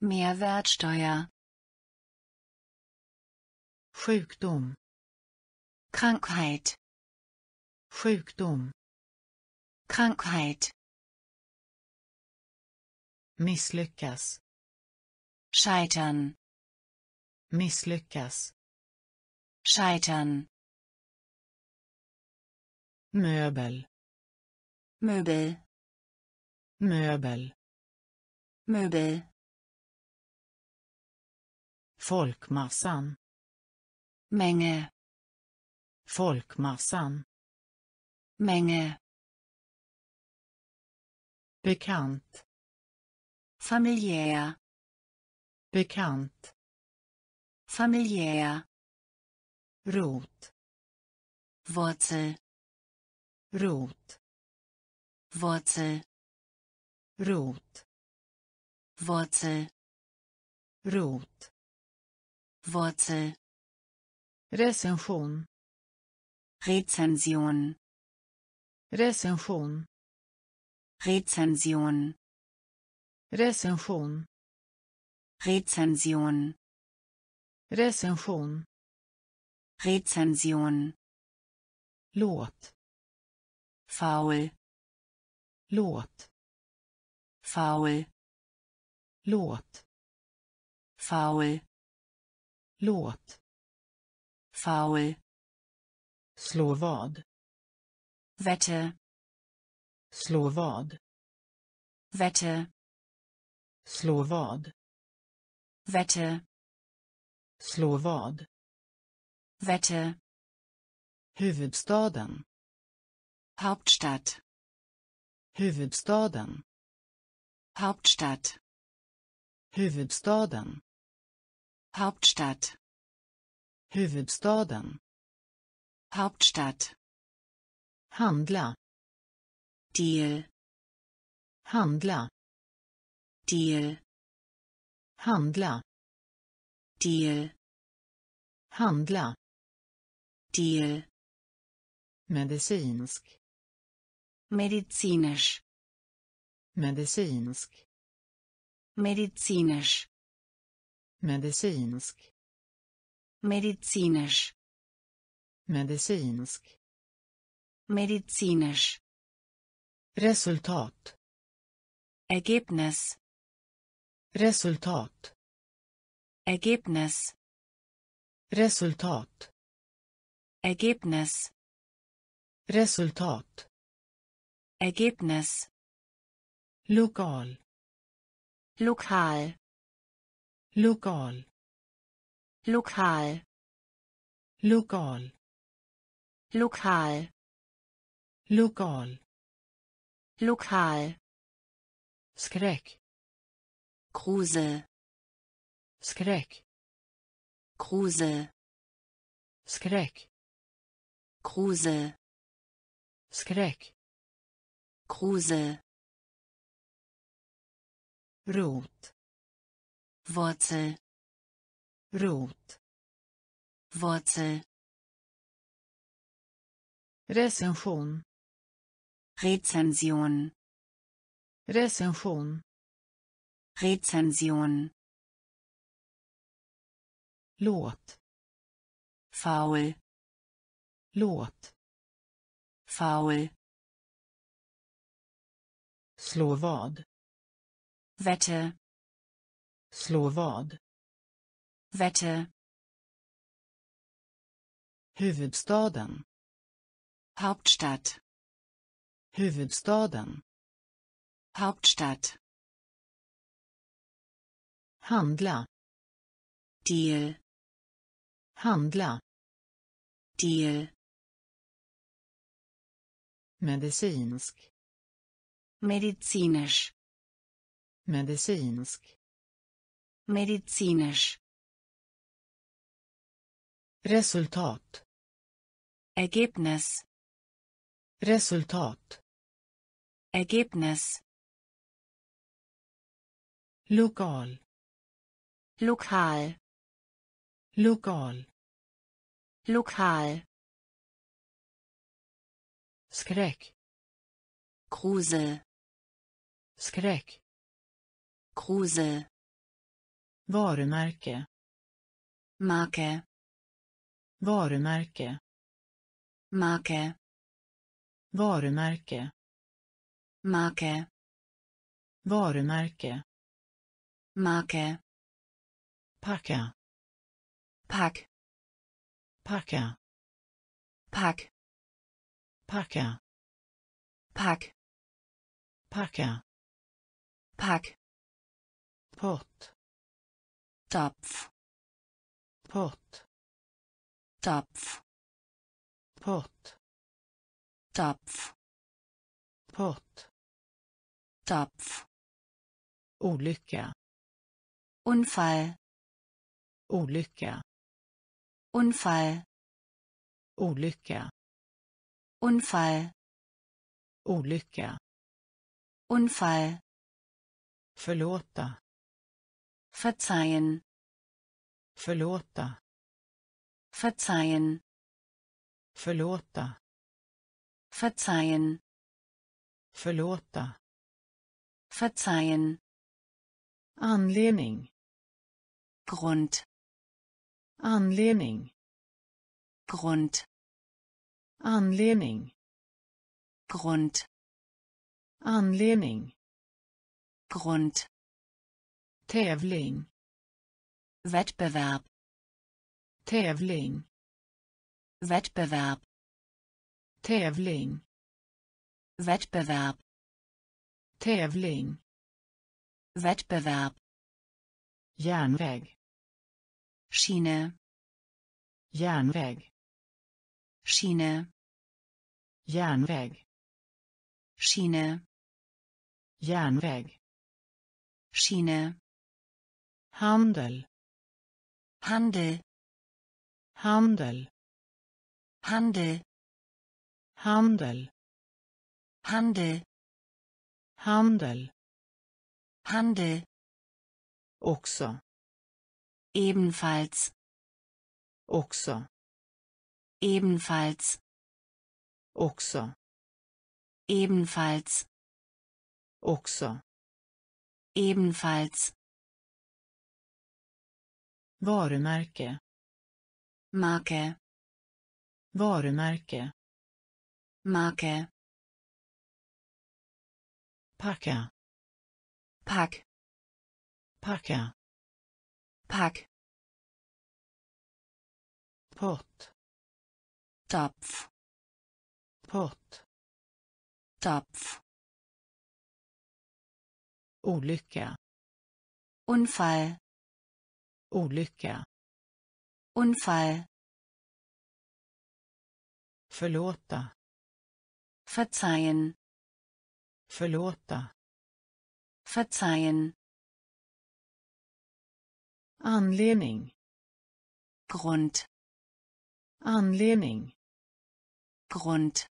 Mehrwertsteuer. Sjukdom. Krankheit. Sjukdom. Krankheit misslyckas. Scheitern. Misslyckas. Scheitern. Möbel. Möbel. Möbel. Möbel. Folkmassan. Menge. Folkmassan. Menge. Bekant familiär. Bekant. Familiär. Rot. Wurzel. Rot. Wurzel. Rot. Wurzel. Rot. Wurzel. Recension. Rezension. Recension. Rezension recension Rezension. Recension Rezension. Låt. Faul låt. Faul låt. Faul låt. Faul slå vad. Wette slå vad. Wette slå vad? Wette slå vad? Wette huvudstaden. Hauptstadt. Huvudstaden. Hauptstadt. Huvudstaden. Hauptstadt. Huvudstaden. Hauptstadt. Handla. Deal. Handla Deal. Handla. Deal. Handla. Deal. Medicinsk. Medizinisch medicinsk. Medizinisch medicinsk. Medizinisch medicinsk. Medizinisch resultat. Ergebnis resultat. Ergebnis. Resultat. Ergebnis. Resultat. Ergebnis. Lokal. Lokal. Lokal. Lokal. Lokal. Lokal. Lokal. Lokal. Skräck Grusel skräck. Grusel skräck. Grusel, skräck. Grusel, rot. Wurzel, rot. Wurzel, recension Rezension, recension Rezension, låt. Faul, låt. Faul, slå vad. Wette, slå vad. Wette, huvudstaden. Hauptstadt, huvudstaden. Hauptstadt, handla. Deal, handla. Deal, medicinsk. Medizinisch, medicinsk. Medizinisch, resultat. Ergebnis, resultat. Ergebnis, lokal lokal, lokal. Lokal, skräck. Grusel, skräck. Grusel, varumärke. Marke, varumärke. Marke, varumärke. Marke, varumärke. Marke, packa Pack, packa Pack, packa Pack, packa Pack, pott Topf, pott Topf, pott Topf, pott Topf, olycka. Unfall, olycka. Unfall, olycka. Unfall, olycka. Unfall, förlåta. Verzeihen, förlåta. Verzeihen, förlåta. Verzeihen, förlåta. Verzeihen, anledning. Grund, anledning. Grund, anledning. Grund, anledning. Grund, tävling. Wettbewerb, tävling. Wettbewerb, tävling. Wettbewerb, tävling. Wettbewerb, järnväg Schiene, järnväg. Schiene, järnväg. Schiene, järnväg. Schiene, handel. Handel, handel. Handel, handel. Handel, handel. Handel, också ebenfalls, också. Ebenfalls, också. Ebenfalls, också. Ebenfalls, varumärke. Marke, varumärke. Marke, packa. Pack, packa Pack, pott Topf, pott Topf, olycka. Unfall, olycka. Unfall, förlåta. Verzeihen, förlåta. Verzeihen, anledning Grund, Anledning. Grund.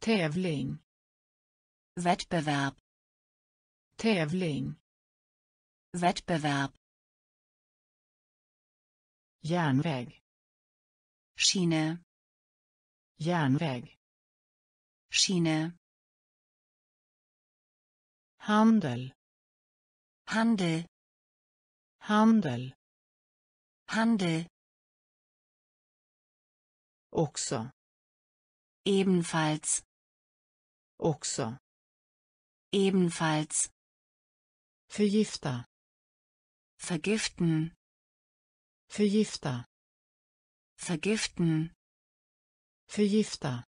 Tävling. Wettbewerb. Tävling. Wettbewerb. Järnväg. Schiene. Järnväg. Schiene. Handel. Handel. Handel. Handel. Också. Ebenfalls. Också. Ebenfalls. Förgifta. Vergiften. Förgifta. Vergiften. Förgifta.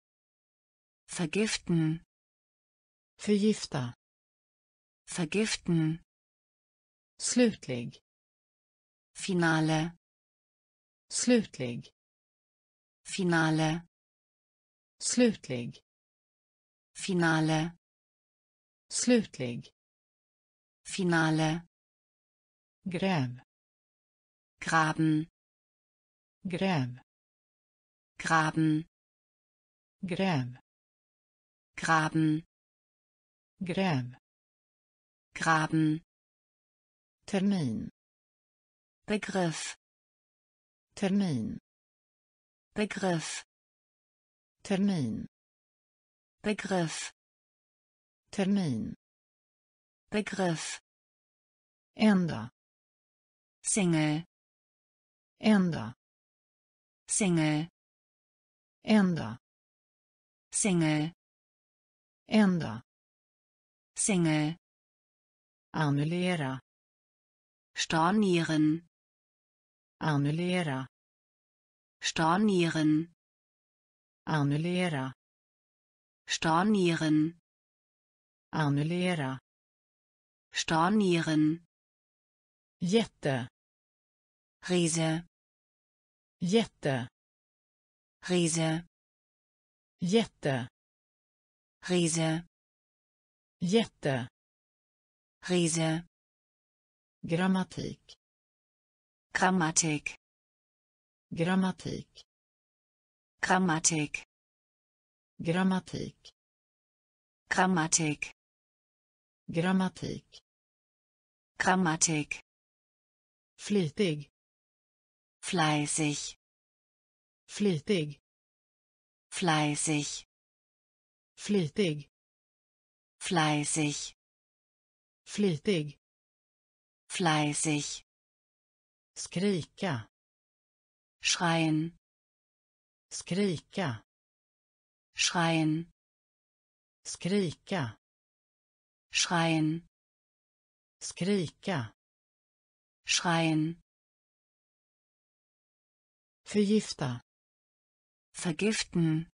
Vergiften. Förgifta. Vergiften. Slutlig. Finale. Slutlig. Finale. Slutlig. Finale. Slutlig. Finale. Gräv. Graben. Gräv. Graben. Gräv. Graben. Gräv. Graben. Termin. Begriff. Termin. Begriff. Termin. Begriff. Termin. Begriff. Enda. Single. Enda. Single. Enda. Single. Enda. Single. Annullera. Stornieren. Annullera. Stornieren. Annullera. Stornieren. Annullera. Stornieren. Jätte. Riese. Jätte. Riese. Jätte. Riese. Jätte. Riese. Grammatik. Grammatik. Grammatik. Grammatik. Grammatik. Grammatik. Grammatik. Grammatik. Flitig. Fleißig. Flitig. Fleißig. Flitig. Fleißig. Flitig. Fleißig. Skrika. Schreien. Skrika. Schreien. Skrika. Schreien. Skrika. Schreien. Förgifta. Vergiften.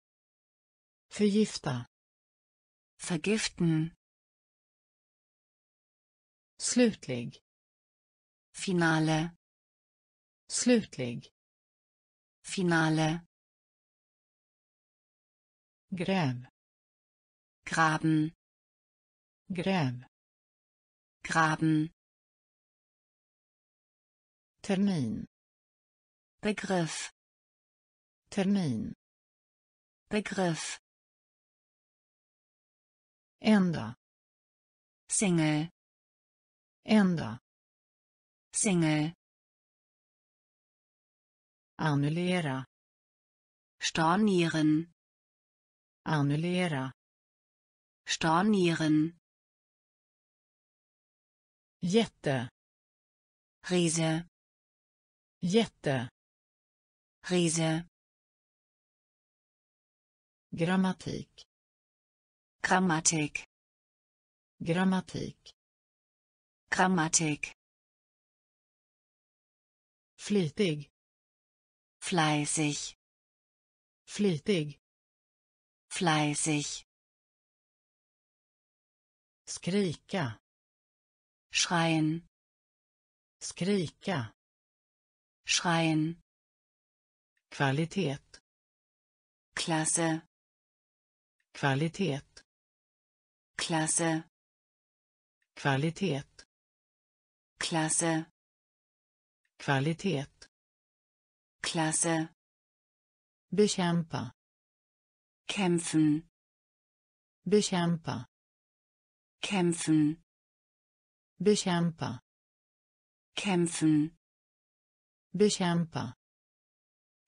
Förgifta. Vergiften. Slutlig. Finale. Slutlig. Finale. Gräv. Graben. Gräv. Graben. Termin. Begriff. Termin. Begriff. Enda. Single. Enda. Single. Annullera. Stornieren. Annullera. Stornieren. Jätte. Riese. Jätte. Riese. Grammatik. Grammatik. Grammatik. Grammatik. Flitig. Fleißig. Flitig. Fleißig. Skrika. Schreien. Skrika. Schreien. Kvalitet. Klasse. Kvalitet. Klasse. Kvalitet. Klasse. Kvalitet. Klasse, bekämpa. Kämpfen, bekämpa. Kämpfen, bekämpa. Kämpfen, bekämpa.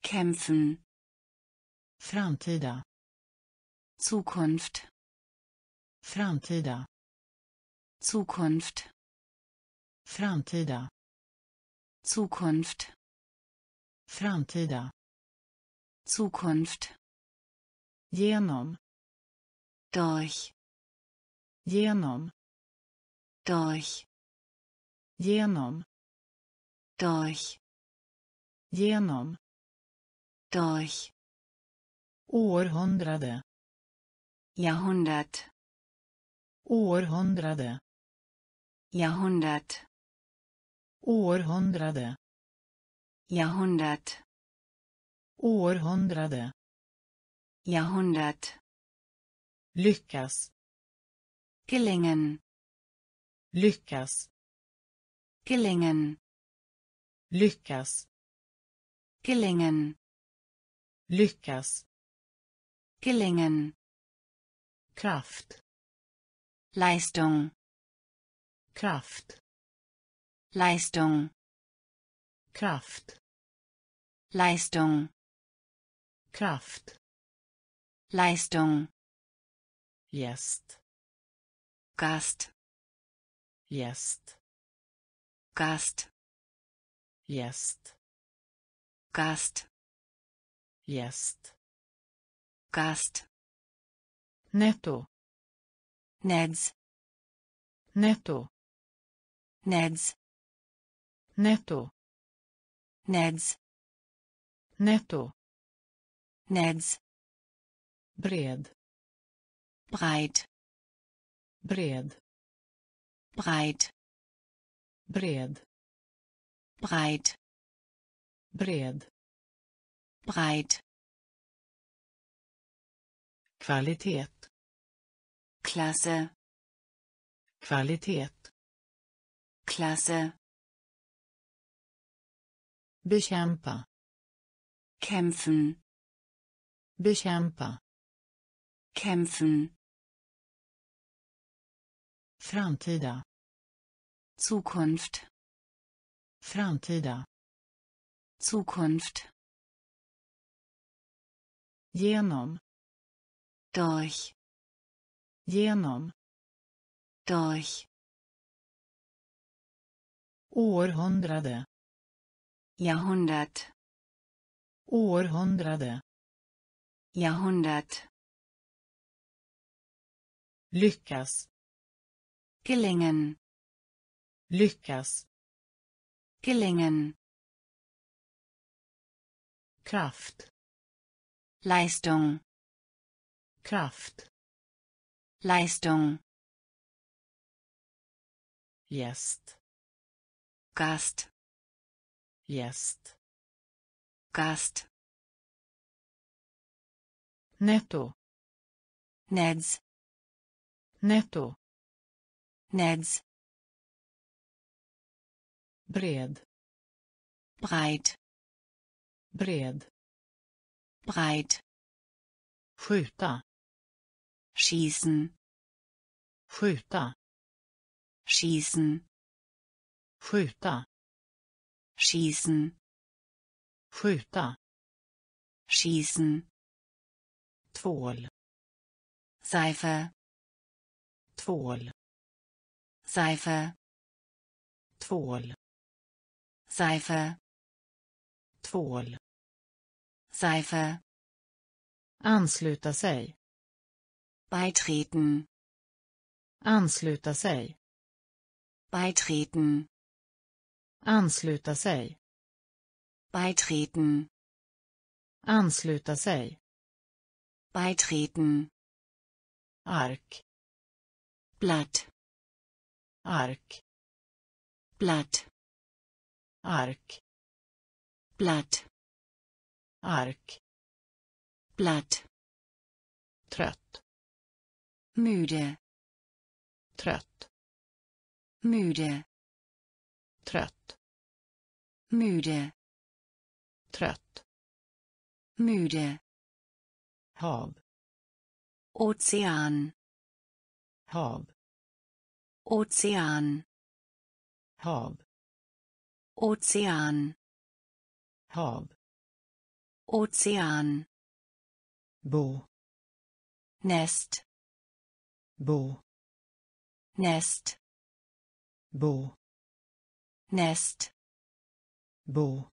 Kämpfen, framtida. Zukunft, framtida. Zukunft, framtida Zukunft, framtida. Zukunft, genom. Durch, genom. Durch, genom. Durch, genom. Durch, århundrade. Jahrhundert, århundrade. Jahrhundert, århundrade. Jahrhundert, århundrade. Jahrhundert, lyckas. Gelingen, lyckas. Gelingen, lyckas. Gelingen, lyckas. Gelingen, kraft. Leistung, kraft Leistung, kraft. Leistung, kraft. Leistung, gäst Gast, gäst Gast, gäst Gast, gäst Gast, netto Neds, netto Neds, netto Neds, netto Neds, bred. Breit, bred. Breit, bred. Breit, bred. Breit, kvalitet. Klasse, kvalitet. Klasse, bekämpa. Kämpfen, bekämpa. Kämpfen, framtida. Zukunft, framtida. Zukunft, genom. Durch, genom. Durch, århundrade Jahrhundert, århundrade. Jahrhundert, lyckas. Gelingen, lyckas. Gelingen, kraft. Leistung, kraft. Leistung, gäst. Gast, gäst Gast, netto Neds, netto Neds, bred breit, bred breit, skjuta schießen, skjuta schießen, skjuta schießen, skjuta. Schießen, tvål. Seife, tvål. Seife, tvål. Seife, tvål. Seife, ansluta sig. Beitreten, ansluta sig. Beitreten, ansluta sig. Beitreten, ansluta sig. Beitreten, ark. Blatt, ark. Blatt, ark. Blatt, ark. Blatt, trött. Müde, trött. Müde, trött. Müde, trött. Müde hav. Ozean hav. Ozean hav. Ozean hav. Ozean bo. Nest. Bo. Nest. Bo Nest. Bo.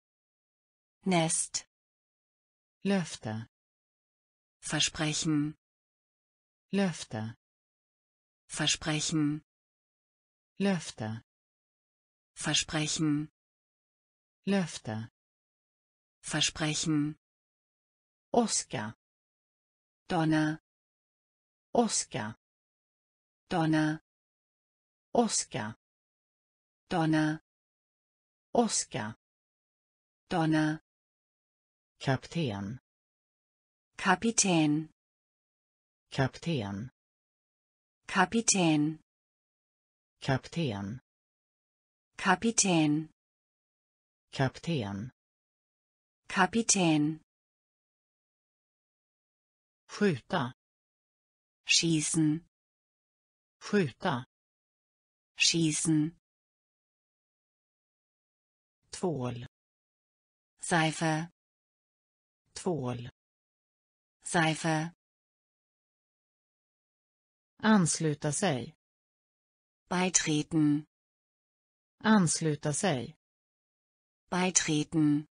Nest. Löfte Versprechen. Löfte Versprechen. Löfte Versprechen. Löfte Versprechen. Åska Donner åska Donner åska Donner åska Donner kapten. Kapitän. Kapten. Kapitän. Kapten. Kapitän. Kapten. Kapitän. Skjuta. Schießen skjuta. Schießen tvål Seife. tvål Seife. ansluta sig beitreten. ansluta sig beitreten.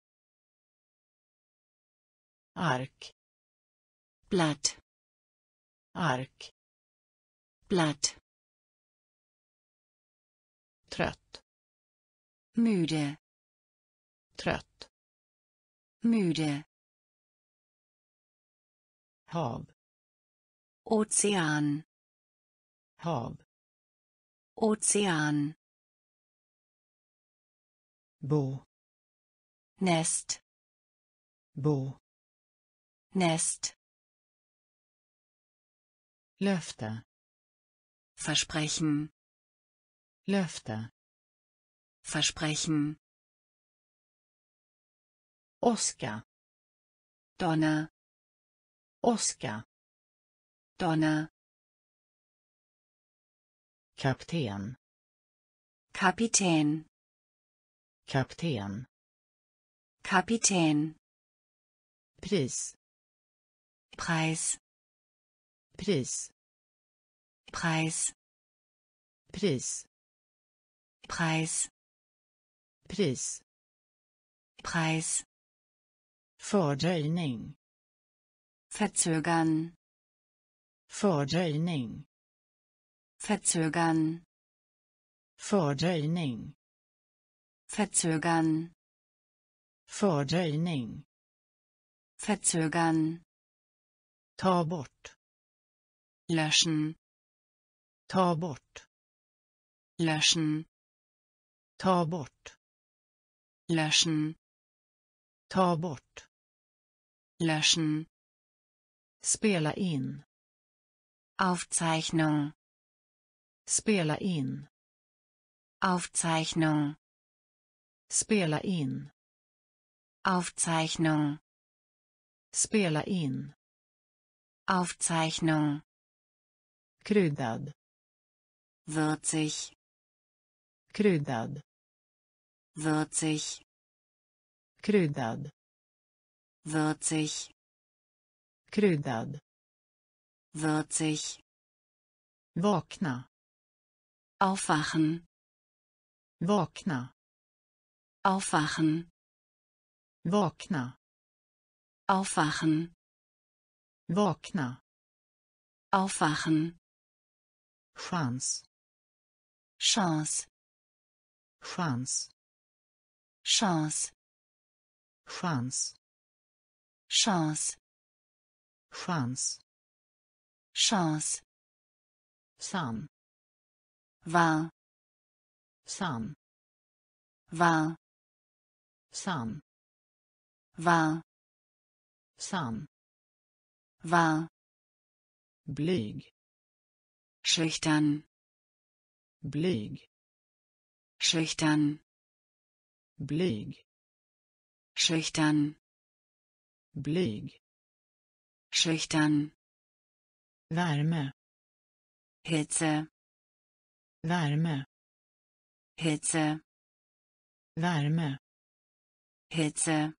ark Blatt. ark Blatt. trött müde trött. Müde. Hav. Ozean. Hav. Ozean. Bo. Nest. Bo. Nest. Löfte. Versprechen. Löfte. Versprechen åska Donner åska Donner kapten. Kapitän kapten. Kapitän pris. Preis. Pris. Preis. Pris. Preis. Pris. Preis fördröjning. Verzögern. Fördröjning. Verzögern. Fördröjning. Verzögern. Fördröjning. Verzögern. Ta bort. Löschen. Ta bort. Löschen. Ta bort. Löschen. Ta bort löschen. Spela in. Aufzeichnung. Spela in. Aufzeichnung. Spela in. Aufzeichnung. Spela in. Aufzeichnung. Kryddad. Würzig. Kryddad. Würzig. Kryddad würzig kryddad. Würzig vakna. Aufwachen. Vakna. Aufwachen. Vakna. Aufwachen. Vakna. Aufwachen. Chans. Chance. Chans. Chance. Chans Chance. Chans Chance. Sann war. Sann war. Sann war. Sann war. Blyg schüchtern. Blyg schüchtern. Blyg schüchtern blyg schüchtern. värme Hitze. värme Hitze. värme Hitze.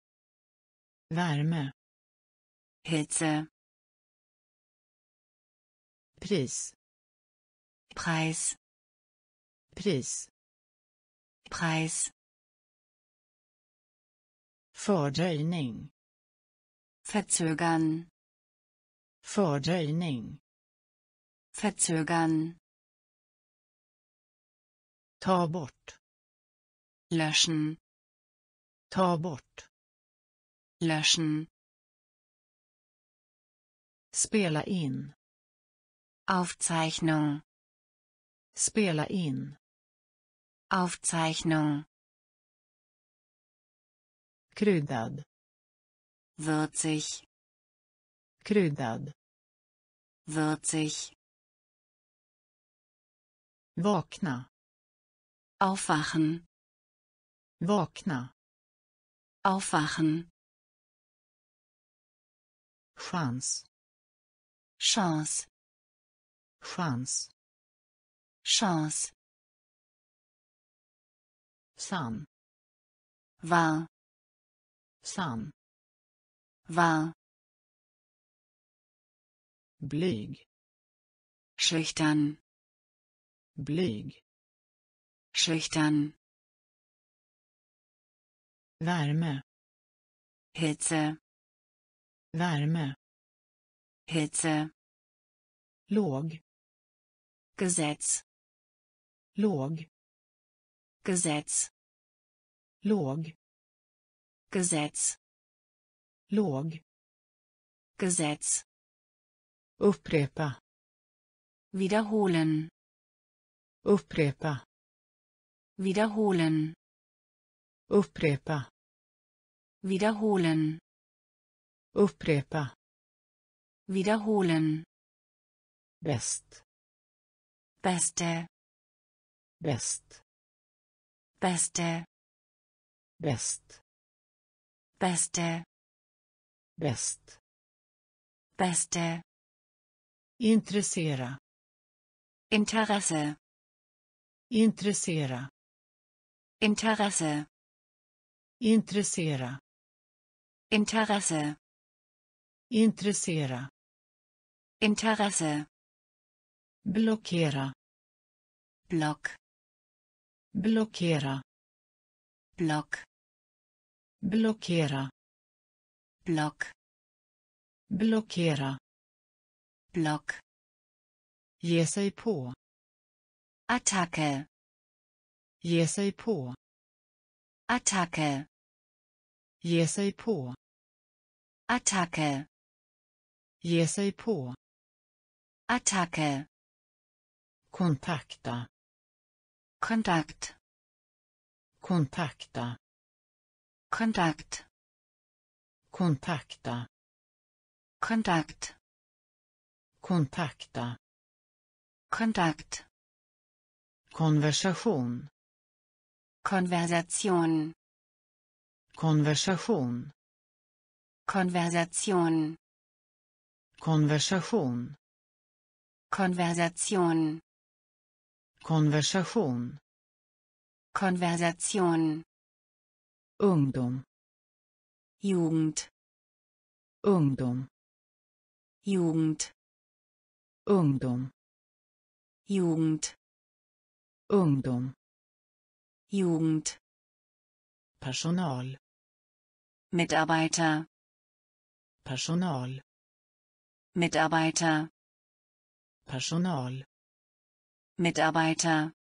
värme. Hitze. Pris Preis. pris. Preis. Fördröjning verzögern. Fördröjning. Verzögern. Ta bort. Löschen. Ta bort. Löschen. Spela in. Aufzeichnung. Spela in. Aufzeichnung. Kryddad würzig. Kryddad. Würzig. Vakna. Aufwachen. Vakna. Aufwachen. Chans Chance. Chans Chance. Sann wahr sann wahr blyg schüchtern. Blyg schüchtern. Värme. Hitze. Värme. Hitze. Låg. Gesetz. Låg. Gesetz. Låg. Gesetz låg. Gesetz upprepa. Wiederholen. Upprepa. Wiederholen. Upprepa. Wiederholen. Upprepa. Wiederholen. Bäst. Beste. Bäst. Beste. Bäst. Beste bäst beste. Intressera. Interesse. Intressera. Interesse. Intressera. Interesse. Intressera. Interesse. Blockera. Block. Blockera. Block. Blockera Block. Blockera. Block. Ge sig på. Attacke ge sig på. Attacke ge sig på. Attacke ge sig på. Attacke kontakta. Kontakt. Kontakta. Kontakt kontakta. Kontakt. Kontakta. Kontakt. Konversation. Konversation. Konversation. Konversation. Konversation. Konversation. Konversation. Konversation. Ungdom Jugend. Ungdom. Jugend. Ungdom. Jugend. Ungdom. Jugend. Personal. Mitarbeiter. Personal. Mitarbeiter. Personal. Mitarbeiter.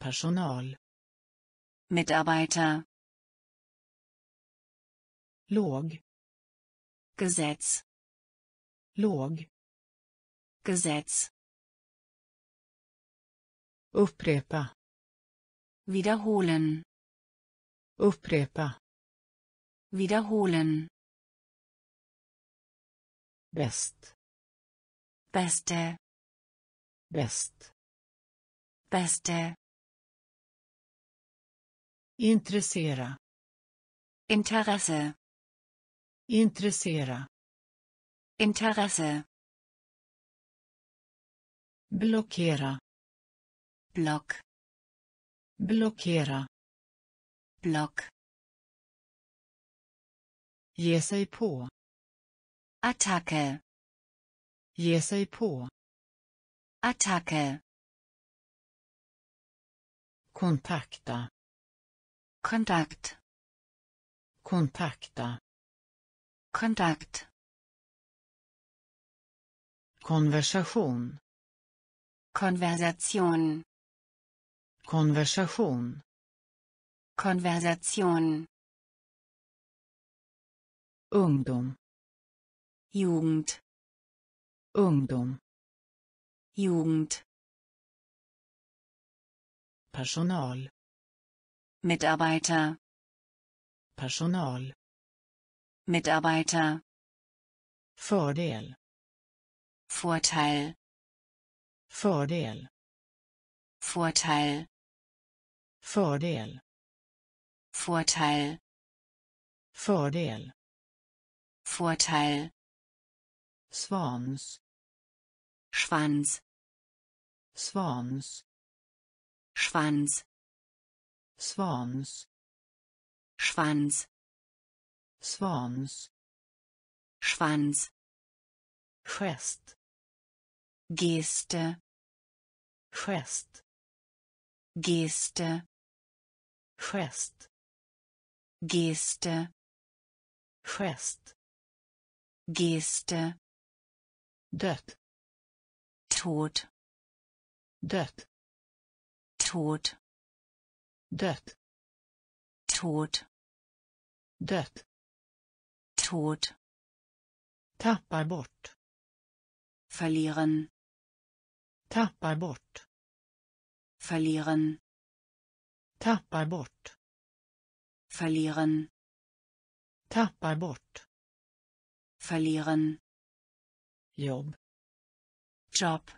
Personal. Mitarbeiter låg. Gesetz. Låg. Gesetz. Upprepa. Wiederholen. Upprepa. Wiederholen. Bäst. Beste. Bäst. Beste. Intressera. Interesse. Intressera. Interesse. Blockera. Block. Blockera. Block. Ge sig på. Attacke. Ge sig på. Attacke. Kontakta. Kontakt. Kontakta. Kontakt. Konversation. Konversation. Konversation. Konversation. Ungdom. Jugend. Ungdom. Jugend. Personal. Mitarbeiter. Personal. Mitarbeiter. Fördel. Vorteil. Fördel. Vorteil. Fördel. Vorteil. Fördel. Vorteil. Svans. Schwanz. Svans. Schwanz. Svans. Schwanz. Svans. Schwanz. Gest. Geste. Gest. Geste. Gest. Geste. Gest. Geste. Dött. Tod. Dött. Tod. Dött. Tod. Dött. Tod. Tappar bort. Verlieren. Tappar bort. Verlieren. Tappar bort. Verlieren. Tappar bort. Verlieren. Jobb. Job.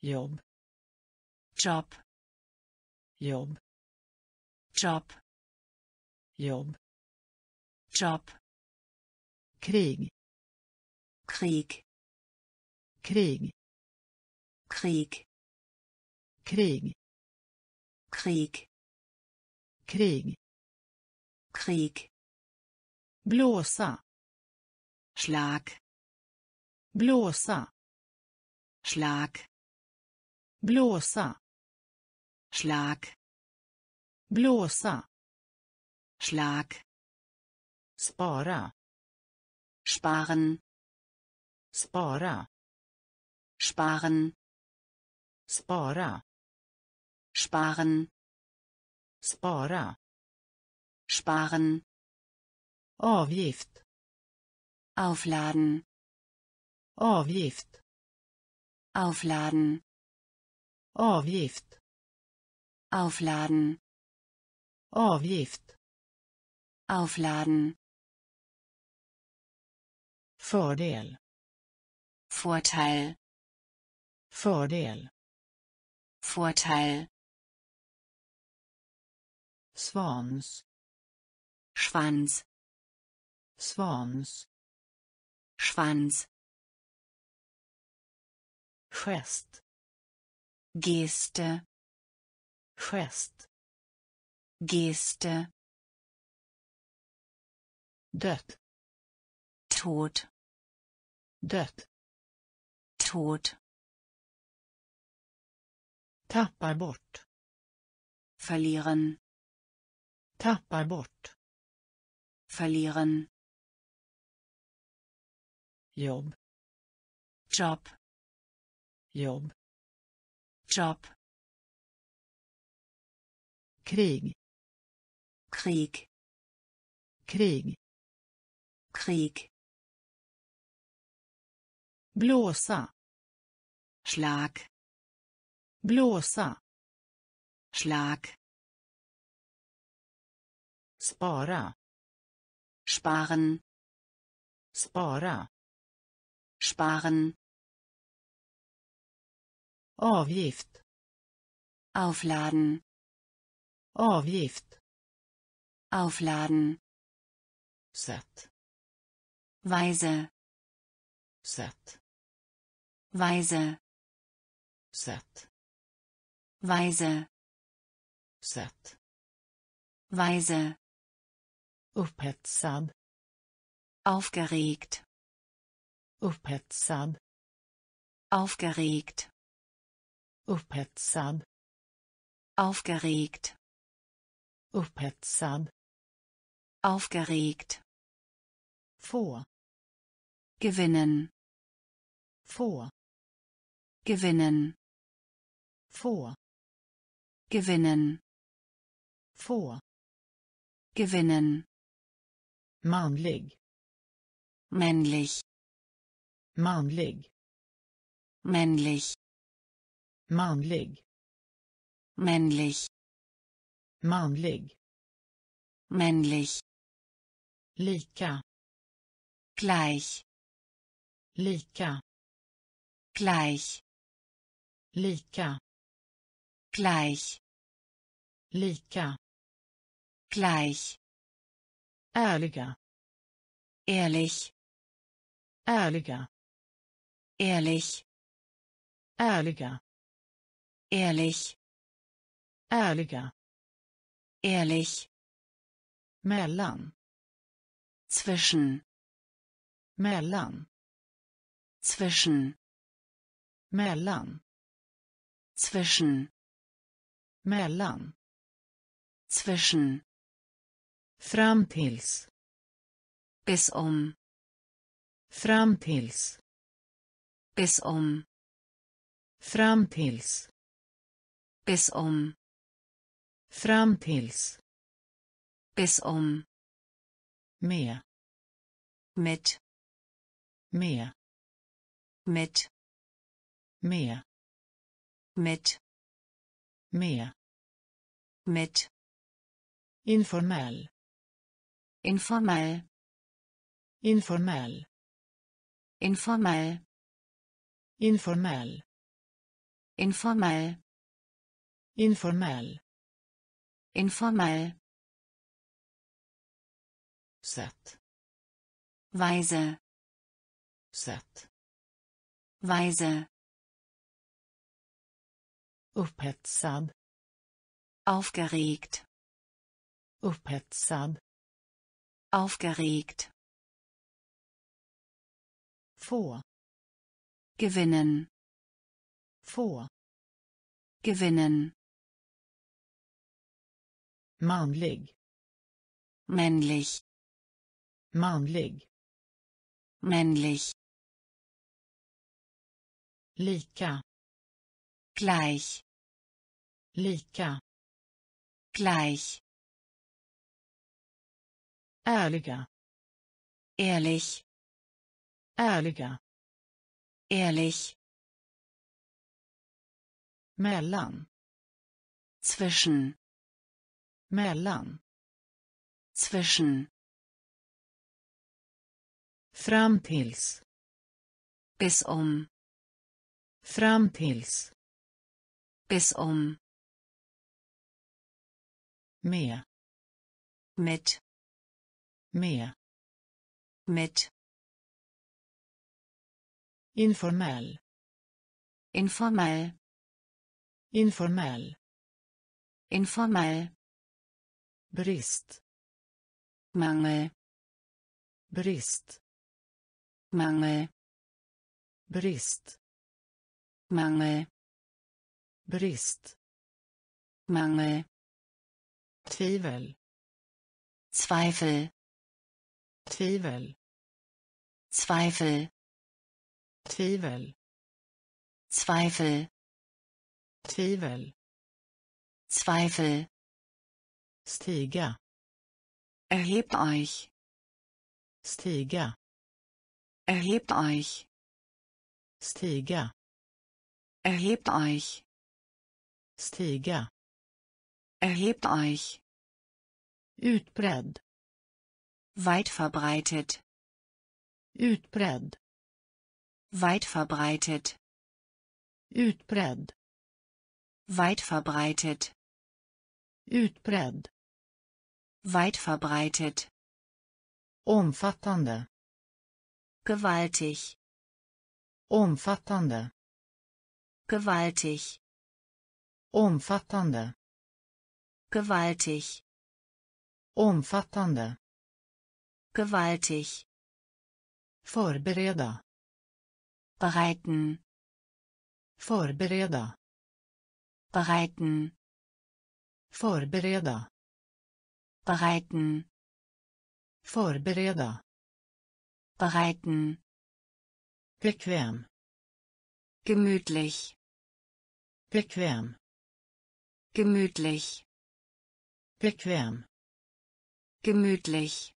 Jobb. Job. Jobb. Job. Jobb. Job. Krig. Krieg. Krig. Krieg. Krig. Krieg. Krig. Krieg. Blåsa. Schlag. Blåsa. Schlag. Blåsa. Schlag. Blåsa. Schlag. Spara. Sparen. Spara. Sparen. Spara. Sparen. Spara. Sparen. Avgift. Aufladen. Avgift. Aufladen. Avgift. Aufladen. Avgift. Aufladen. Fördel. Vorteil. Fördel. Vorteil. Svans. Schwanz. Svans. Schwanz. Gest. Geste. Gest. Geste. Dött. Tod. Dött. Tod. Tappar bort. Verlieren. Tappar bort. Verlieren. Jobb. Job. Jobb. Job. Krig. Krieg. Krig. Krieg. Blåsa. Schlag. Blåsa. Schlag. Spara. Sparen. Spara. Sparen. Avgift. Aufladen. Avgift. Aufladen. sätt Weise, sätt Weise, sätt Weise, sätt Weise, upphetsad aufgeregt, upphetsad aufgeregt, upphetsad aufgeregt, upphetsad aufgeregt, få gewinnen, få gewinnen, få gewinnen, få gewinnen, manlig. Männlich, manlig. Männlich, manlig. Männlich, manlig. Männlich, lika. Gleich, lika. Gleich, lika. Gleich, lika. Gleich, ärliga ehrlich, ärliga ehrlich, ärliga ehrlich, ärliga ehrlich, mellan. Zwischen, mellan. Zwischen, mellan zwischen, mellan. Zwischen, fram tills bis um, fram tills bis um, fram tills bis um, fram tills bis um, med. Mit, med. Mit, med mit, med mit, informell informell, informell informell, informell informell, informell informell, sätt weise, sätt weise, upphetsad aufgeregt, upphetsad aufgeregt, få gewinnen, få gewinnen, manlig. Männlich, manlig. Männlich, lika gleich, lika. Gleich, ärliga. Ehrlich, ärliga. Ehrlich, mellan. Zwischen, mellan. Zwischen, fram tills bis um, fram tills bis um, med mit, med mit, informell informell, informell informell, brist. Mangel, brist. Mangel, brist. Mangel, brist. Mangel, tvivel. Zweifel, tvivel. Zweifel, tvivel. Zweifel, tvivel. Zweifel, stiga. Erhebt euch, stiga. Erhebt euch, stiga. Erhebt euch, stiga. Erhebt euch, utbredd. Weit verbreitet, utbredd. Weit verbreitet, utbredd. Weit verbreitet, utbredd. Weit verbreitet, omfattande. Gewaltig. Omfattande. Gewaltig omfattande. Gewaltig. Omfattande. Gewaltig. Förbereda. Bereiten. Förbereda. Bereiten. Förbereda. Bereiten. Förbereda. Bereiten. Bekväm. Gemütlich. Bekväm gemütlich. Bekväm gemütlich.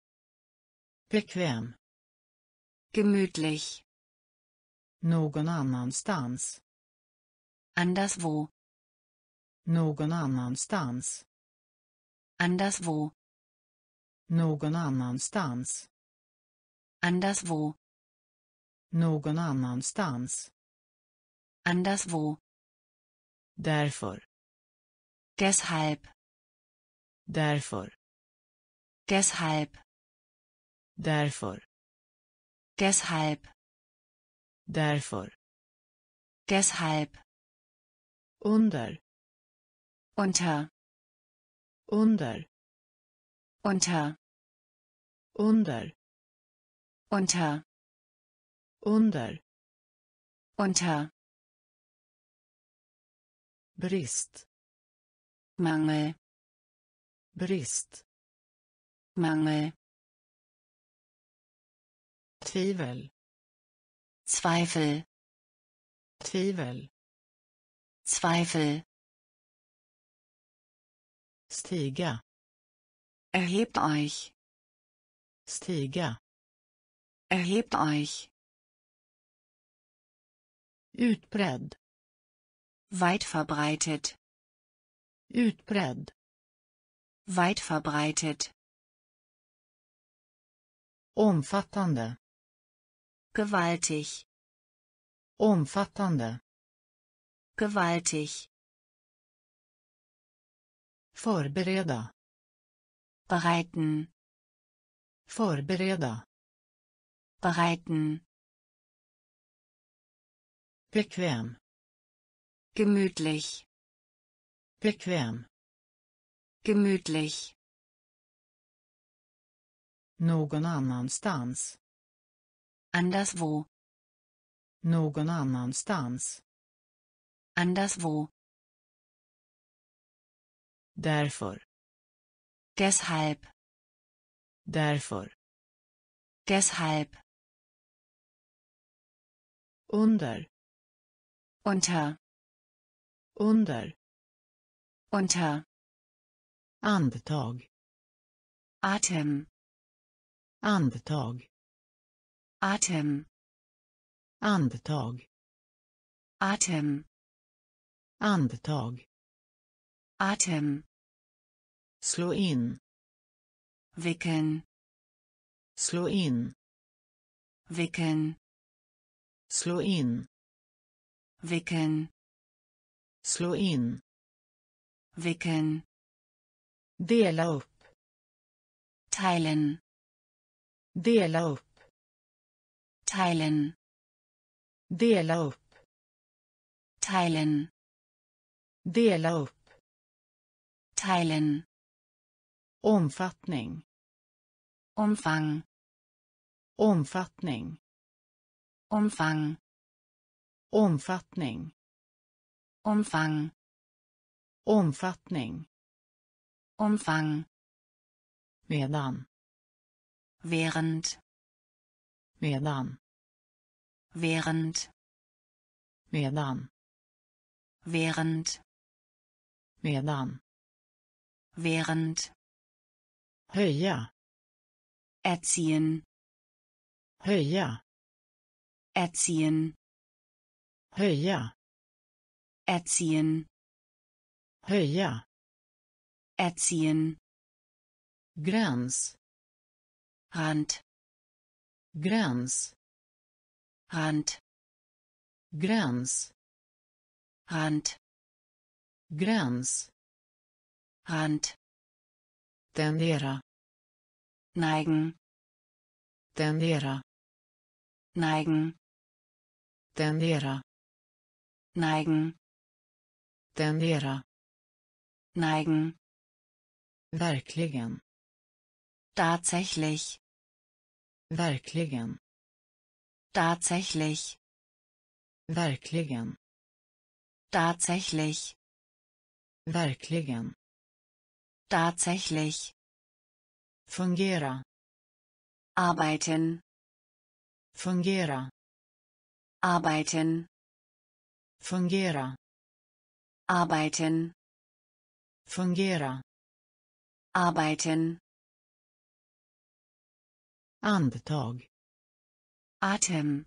Bekväm gemütlich. Någon annanstans. Anderswo. Någon annanstans. Anderswo. Någon annanstans. Anderswo. Någon annanstans. Anderswo. Därför deshalb. Därför. Deshalb. Därför. Deshalb. Därför. Deshalb. Under. Unter. Under. Unter. Under. Unter. Under. Unter. Brist Mangel. Brist. Mangel. Tvivel. Zweifel. Tvivel. Zweifel. Stiga. Erhebt euch. Stiga. Erhebt euch. Utbredd. Weit verbreitet utbredd weit verbreitet. omfattande gewaltig. omfattande gewaltig. förbereda bereiten. förbereda bereiten. bekväm gemütlich bekväm gemütlich. Någon annanstans. Anderswo. Någon annanstans. Anderswo. Därför. Deshalb. Därför. Deshalb. Under. Unter. Under unter. Andetag. Atem. Andetag. Atem. Andetag. Atem. Andetag. Atem. Slå in. Wickeln slå in. Wickeln slå in. Wickeln slå in wickeln dela upp. teilen. Dela upp. Teilen. Dela upp. Teilen. Dela upp. Teilen. Omfattning. Umfang omfattning. Umfang omfattning. Umfang omfattning. Umfang medan. Während medan. Während medan. Während medan. Während höja. Erziehen. Höja. Erziehen. Höja. Erziehen höja. Erziehen. Gräns. Rand. Gräns. Rand. Gräns. Rand. Gräns. Rand. Tendera. Neigen. Tendera. Neigen. Tendera. Neigen. Tendera neigen. Verkligen. Tatsächlich. Verkligen. Tatsächlich. Verkligen. Tatsächlich. Verkligen. Tatsächlich. Fungera. Arbeiten. Fungera. Arbeiten. Fungera. Arbeiten fungera. Arbeiten. Andetag. Atem.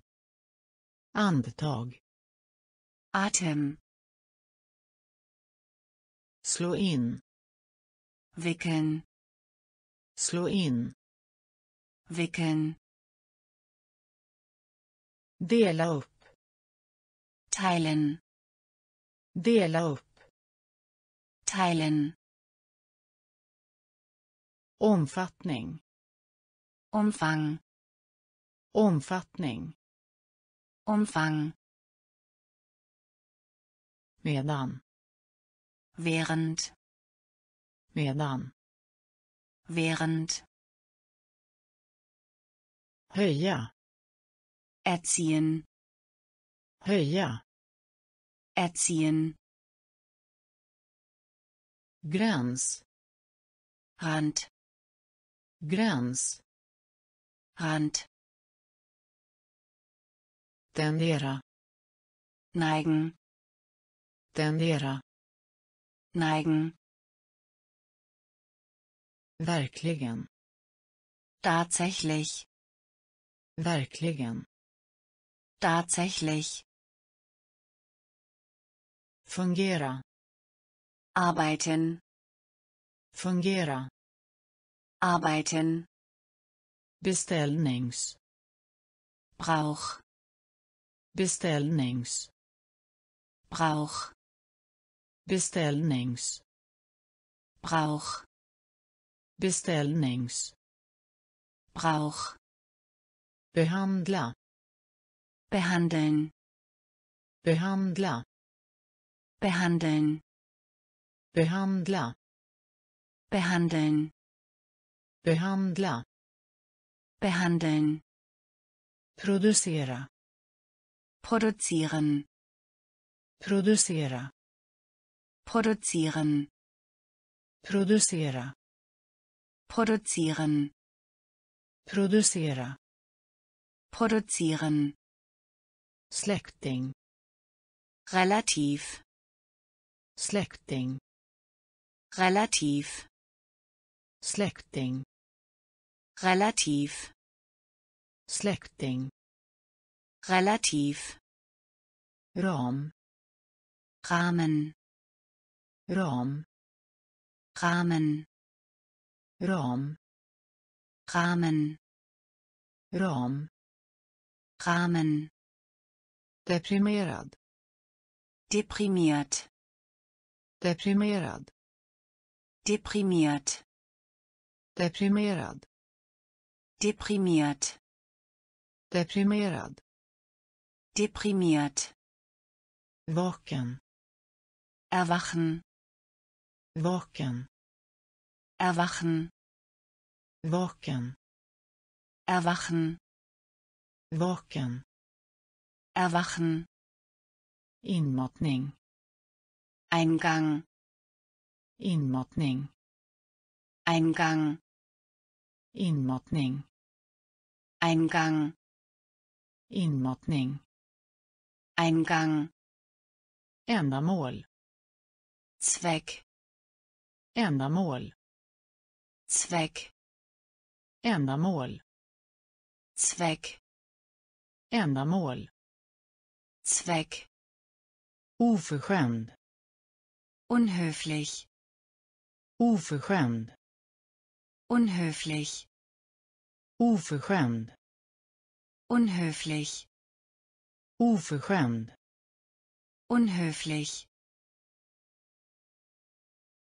Andetag. Atem. Slå in. Wickeln slå in. Wickeln dela upp. Teilen. Dela upp teilen omfattning. Umfang omfattning. Umfang medan. Während. Medan. Während. Höja. Erziehen. Höja. Erziehen gräns. Rand. Gräns. Rand. Tendera. Neigen. Tendera. Neigen. Verkligen. Tatsächlich. Verkligen. Tatsächlich. Fungera arbeiten. Fungera. Arbeiten. Beställnings. Brauch. Beställnings. Brauch. Beställnings. Brauch. Beställnings. Brauch. Behandla. Behandeln. Behandla. Behandeln behandla. Behandeln. Behandla. Behandeln. Producera. Produzieren. Producera. Produzieren. Producera. Produzieren. Producera. Produzieren. Släkting. Relativ. Släkting relativ. Släkting. Relativ. Släkting. Relativ. Ram. Rahmen ram. Rahmen ram. Rahmen ram. Rahmen deprimerad. Deprimiert deprimerad deprimiert. Deprimerad. Deprimiert. Deprimerad. Deprimiert. Vaken. Erwachen. Vaken. Erwachen. Vaken. Erwachen. Vaken. Erwachen. Inmatning Eingang inmatning Eingang. Inmatning Eingang. Inmatning Eingang. Ändamål. Zweck. Ändamål. Zweck. Ändamål. Zweck. Ändamål. Zweck. Oförskämd. Unhöflich oförskämd. Unhöflich. Oförskämd. Unhöflich. Oförskämd. Unhöflich.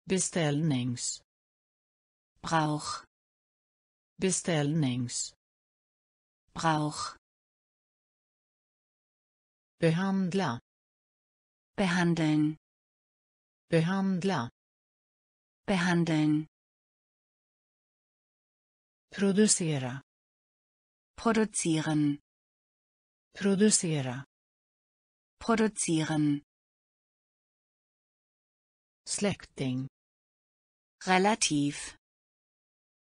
Beställnings. Brauch. Beställnings. Brauch. behandla. Behandeln. behandla Behandeln. producera Produzieren. producera Produzieren. släkting Relativ.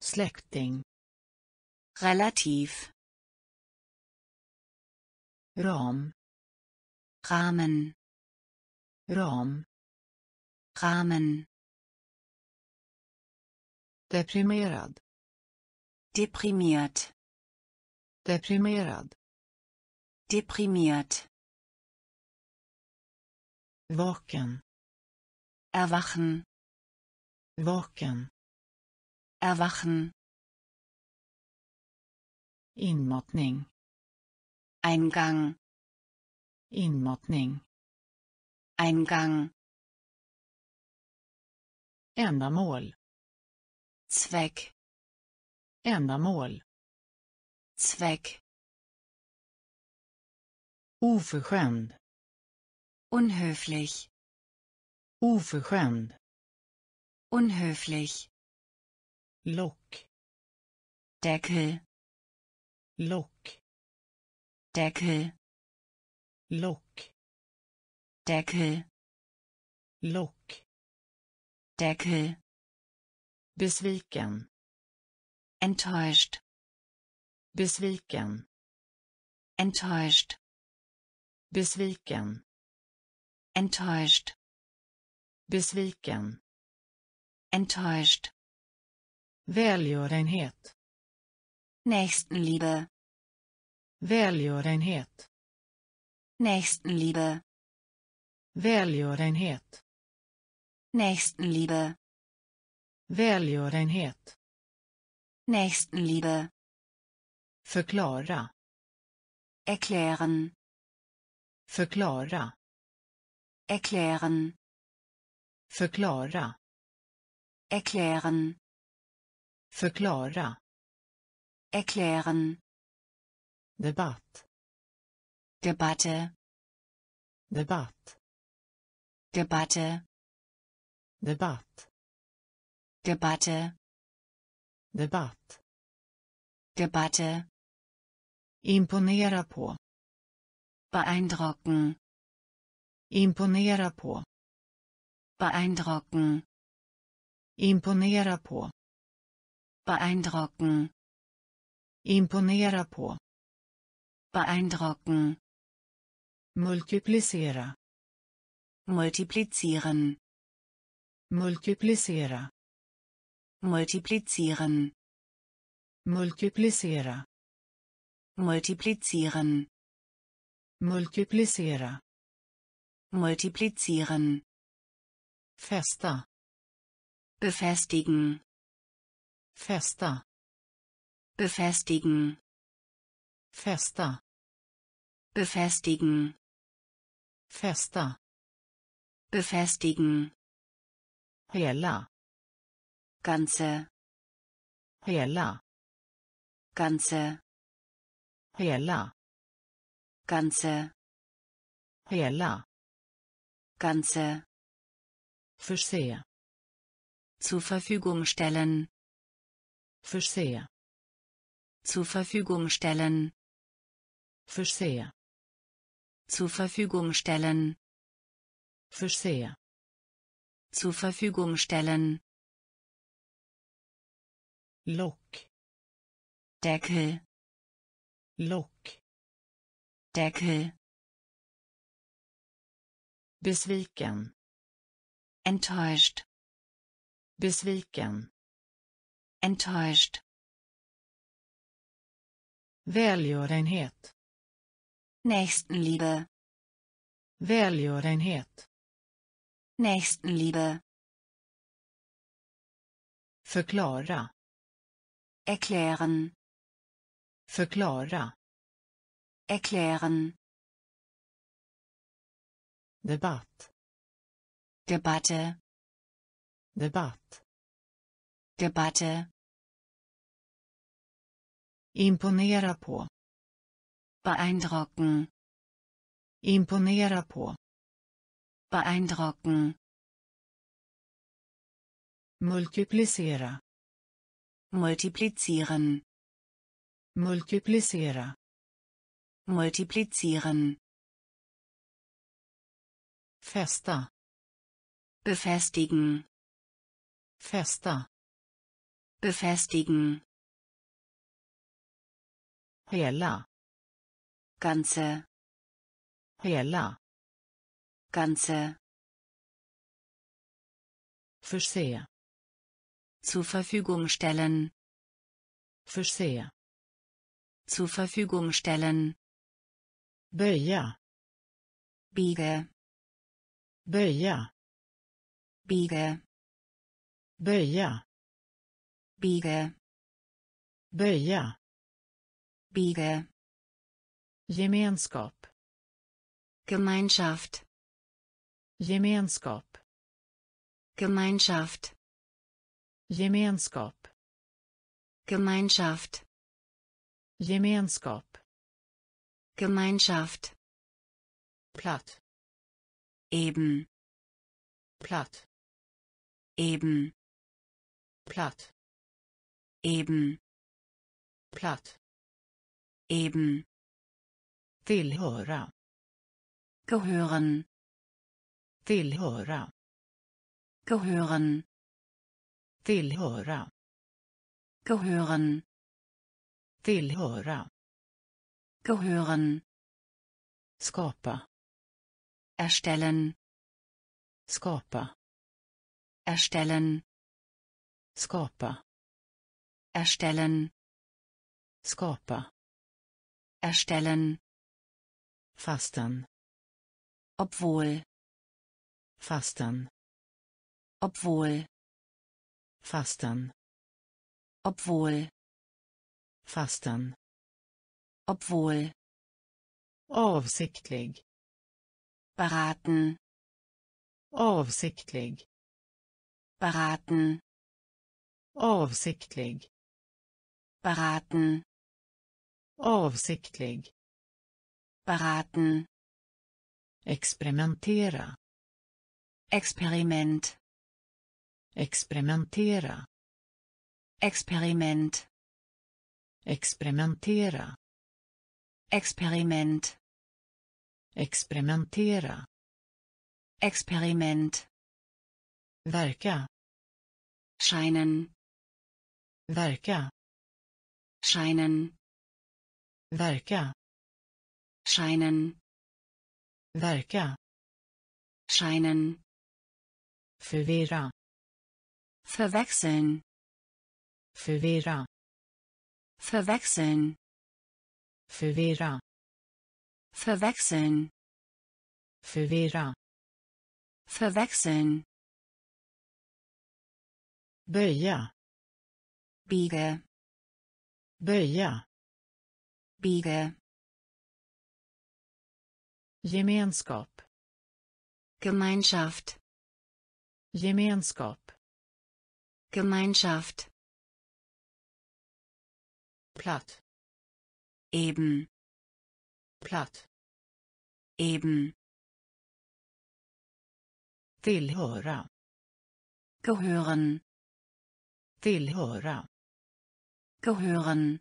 släkting Relativ. ram Rahmen. ram Rahmen. Deprimerad Deprimiert. deprimerad Deprimiert. vaken Erwachen. vaken Erwachen. inmatning Eingang. inmatning Eingang. ändamål Zweck. ändamål Zweck. oförskämd Unhöflich. oförskämd Unhöflich. lock Deckel. lock Deckel. lock Deckel. lock Deckel. Besviken Enttäuscht. besviken Enttäuscht. besviken Enttäuscht. besviken Enttäuscht. välgörenhet Nächstenliebe. välgörenhet Nächstenliebe. välgörenhet Nächstenliebe. Välgörenhet Nächstenliebe. förklara Erklären. förklara Erklären. förklara Erklären. förklara Erklären. debatt Debatte. debatt Debatte. debatt Debatte. debatt Debatte. imponera på Beeindrucken. imponera på Beeindrucken. imponera på Beeindrucken. imponera på Beeindrucken. multiplicera Multiplizieren. multiplicera Multiplizieren. multiplicera Multiplizieren. multiplicera Multiplizieren. fästa Befestigen. fästa Befestigen. fästa Befestigen. fästa Befestigen. hela Ganze. hela Ganze. hela Ganze. hela Ganze. förse Zur Verfügung stellen. förse Zur Verfügung stellen. förse Zur Verfügung stellen. förse Zur Verfügung stellen. Lock Deckel. lock Deckel. besviken Enttäuscht. besviken Enttäuscht. välgörenhet Nächstenliebe. välgörenhet Nächstenliebe. förklara Erklären. förklara Erklären. debatt Debatte. debatt Debatte. imponera på beeindrucken Imponera på. beeindrucken Multiplicera. Multiplizieren Multiplicera. multiplizieren Fästa. befestigen Fästa. befestigen Hela. ganze Hela. ganze Förse. Zur Verfügung stellen Förse. zur Verfügung stellen Böja. biege Böja. biege Böja. biege Böja. biege Gemenskap. Gemeinschaft Gemenskap. Gemeinschaft Gemenskap. Gemeinschaft Gemenskap. Gemeinschaft Platt. eben Platt. eben Platt. eben Platt. eben Tillhöra. gehören Tillhöra. gehören Tillhöra. gehören Tillhöra. gehören Skapa. erstellen Skapa. erstellen Skapa. erstellen Skapa. erstellen Fastän. obwohl Fastän. obwohl Fastän. obwohl Fastän. obwohl Avsiktlig. beraten Avsiktlig. beraten Avsiktlig. beraten Avsiktlig. beraten Experimentera. Experiment Experimentera. Experiment Experimentera. Experiment Experimentera. Experiment Verka. scheinen Verka. scheinen Verka. scheinen Verka. scheinen Förvirra. Verwechseln Förvirra. verwechseln Förvirra. verwechseln Förvirra. verwechseln Böja. biege Böja. biege Gemenskap. Gemeinschaft Gemenskap. Gemeinschaft Platt. eben Platt. eben Tillhöra. gehören Tillhöra. gehören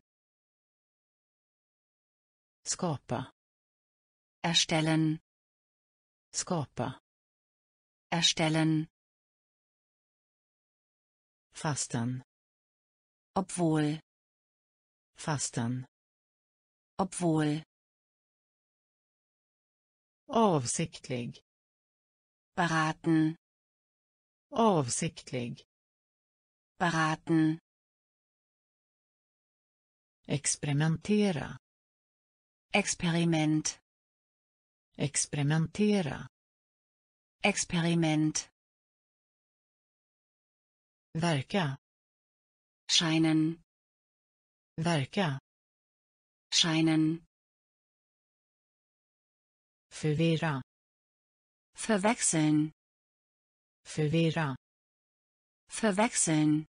Skapa. erstellen Skapa. erstellen Fastän. obwohl Fastän. obwohl Avsiktlig. beraten Avsiktlig. beraten Experimentera. Experiment Experimentera. Experiment Verka. scheinen Verka. scheinen Förvirra. verwechseln Förvirra. verwechseln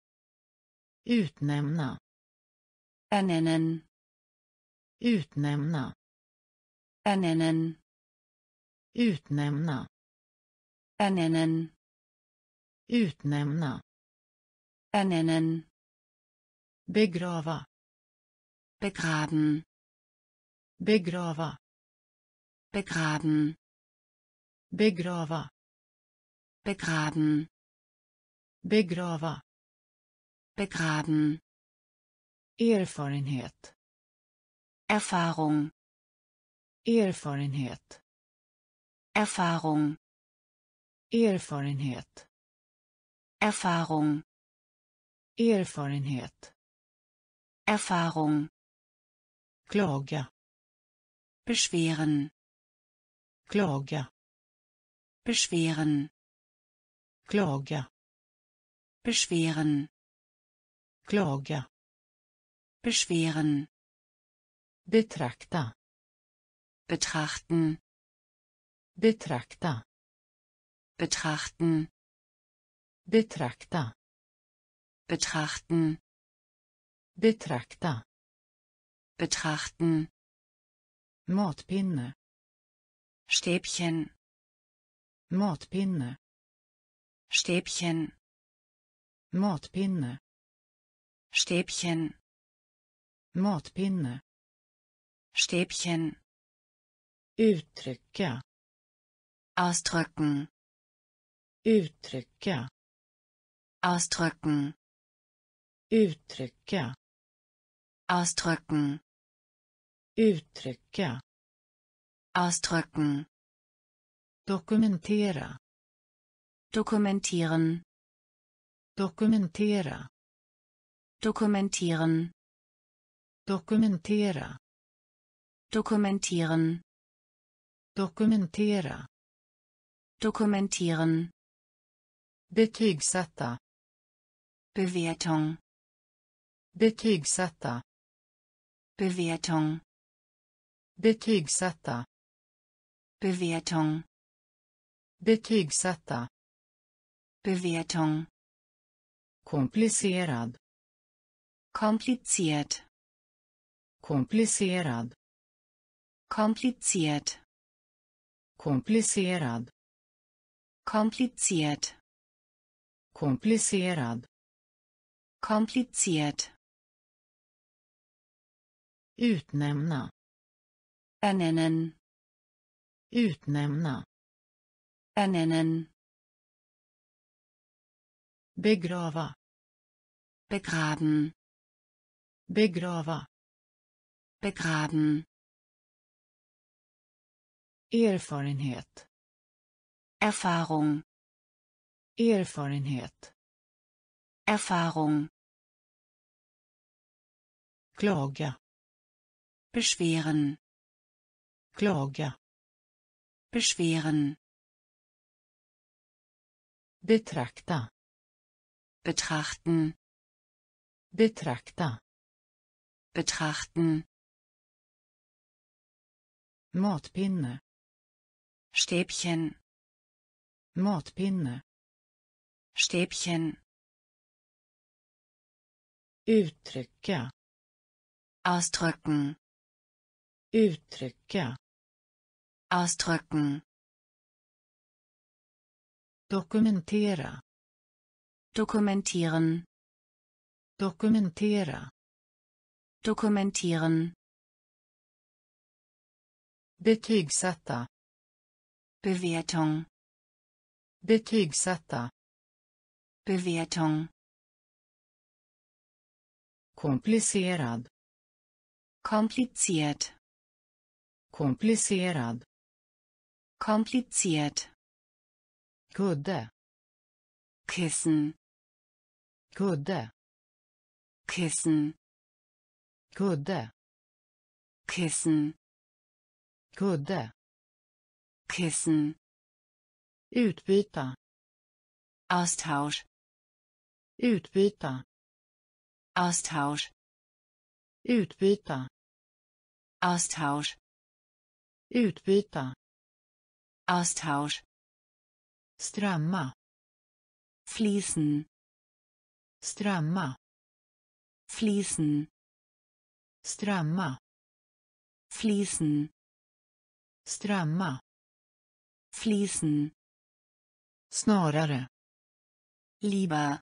Utnämna. ernennen Utnämna. ernennen Utnämna. ernennen Utnämna. Ernennen Begrava. begraben Begrava. begraben Begrava. begraben Begrava. begraben Erfarenhet. Erfahrung Erfarenhet. Erfahrung Erfarenhet. Erfahrung Erfarenhet. Erfahrung Klaga. beschweren Klaga. beschweren Klaga. beschweren Klaga. beschweren Betrakta. betrachten Betrakta. betrachten Betrakta. Betrachten Betrakta. betrachten Matpinne. Stäbchen Matpinne. Stäbchen Matpinne. Stäbchen Matpinne. Stäbchen Uttrycka. ausdrücken Uttrycka. ausdrücken Uttrycka. ausdrücken Uttrycka. ausdrücken Dokumentera. dokumentieren Dokumentera. dokumentieren Dokumentera. dokumentieren Dokumentera. dokumentieren Betygsätta. Bewertung Betygsätta. Bewertung Betygsätta. Bewertung Betygsätta. Bewertung Komplicerad. kompliziert Komplicerad. kompliziert Komplicerad. kompliziert Komplicerad. kompliziert Utnämna. ernennen Utnämna. ernennen Begrava. begraben Begrava. begraben Erfarenhet. Erfahrung Erfarenhet. Erfahrung Klaga. Beschweren Klaga. beschweren Betrakta. betrachten Betrakta. betrachten Matpinne. Stäbchen Matpinne. Stäbchen Uttrycka. ausdrücken Uttrycka. ausdrücken Dokumentera. dokumentieren Dokumentera. dokumentieren Betygsätta. Bewertung Betygsätta. Bewertung Komplicerad. kompliziert Komplicerad. kompliziert Kudde. Kissen Kudde. Kissen Kudde. Kissen Kudde. Kissen Utbyta. Austausch Utbyta. Austausch Utbyta. Austausch Utbyta. Austausch Strömma. fließen Strömma. fließen Strömma. fließen strömma fließen snarare lieber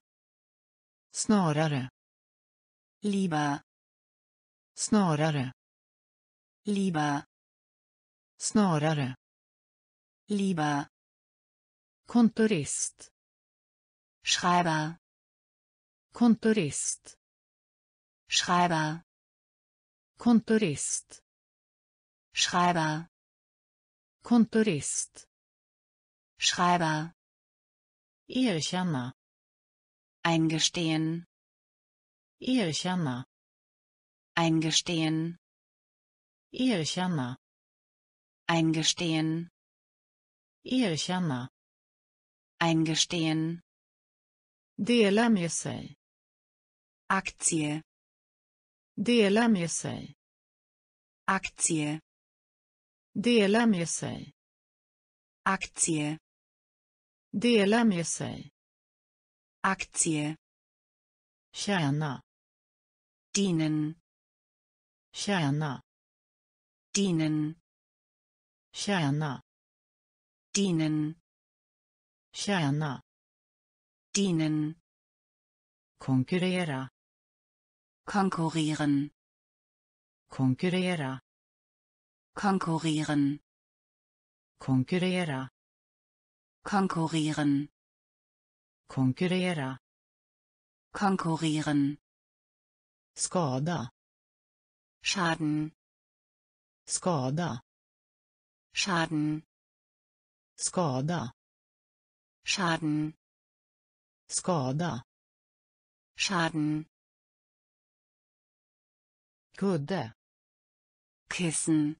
snarare lieber snarare lieber snarare. Lieber. Kontorist. Schreiber. Kontorist. Schreiber. Kontorist. Schreiber. Kontorist. Schreiber. Erkänna. Eingestehen. Erkänna. Eingestehen. Erkänna eingestehen. Erkänna. Eingestehen. Dela med sig. Aktie. Dela med sig. Aktie. Dela med sig. Aktie. Dela med sig. Aktie. Tjäna. Dienen. Tjäna. Dienen tjäna. Dienen. Tjäna. Dienen. Konkurrera. Konkurrieren. Konkurrera. Konkurrieren. Konkurrera. Konkurrieren. Konkurrera. Konkurrieren. Skada. Schaden. Skada Schaden. Skada. Schaden. Skada. Schaden. Kudde. Kissen.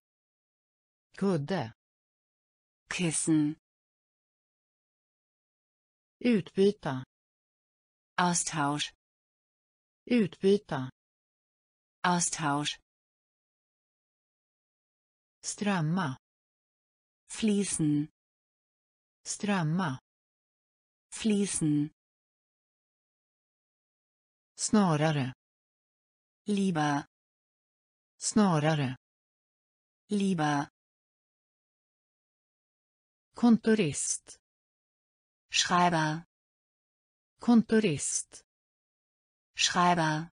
Kudde. Kissen. Utbyta. Austausch. Utbyta. Austausch. Strömma fließen. Strömma. Fließen. Snarare. Lieber. Snarare. Lieber. Kontorist. Schreiber. Kontorist. Schreiber.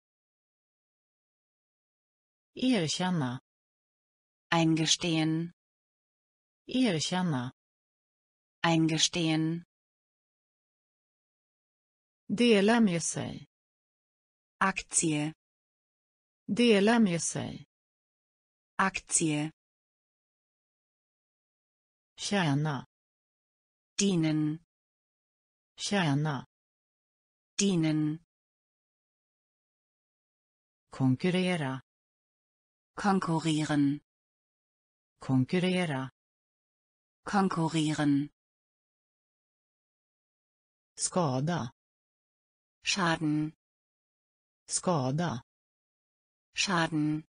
Erkänna. Eingestehen erkänna. Eingestehen. Dela med sig. Aktie. Dela med sig. Aktie. Tjäna. Dienen. Tjäna. Dienen. Konkurrera. Konkurrieren. Konkurrera konkurrieren. Skada. Schaden. Skada. Schaden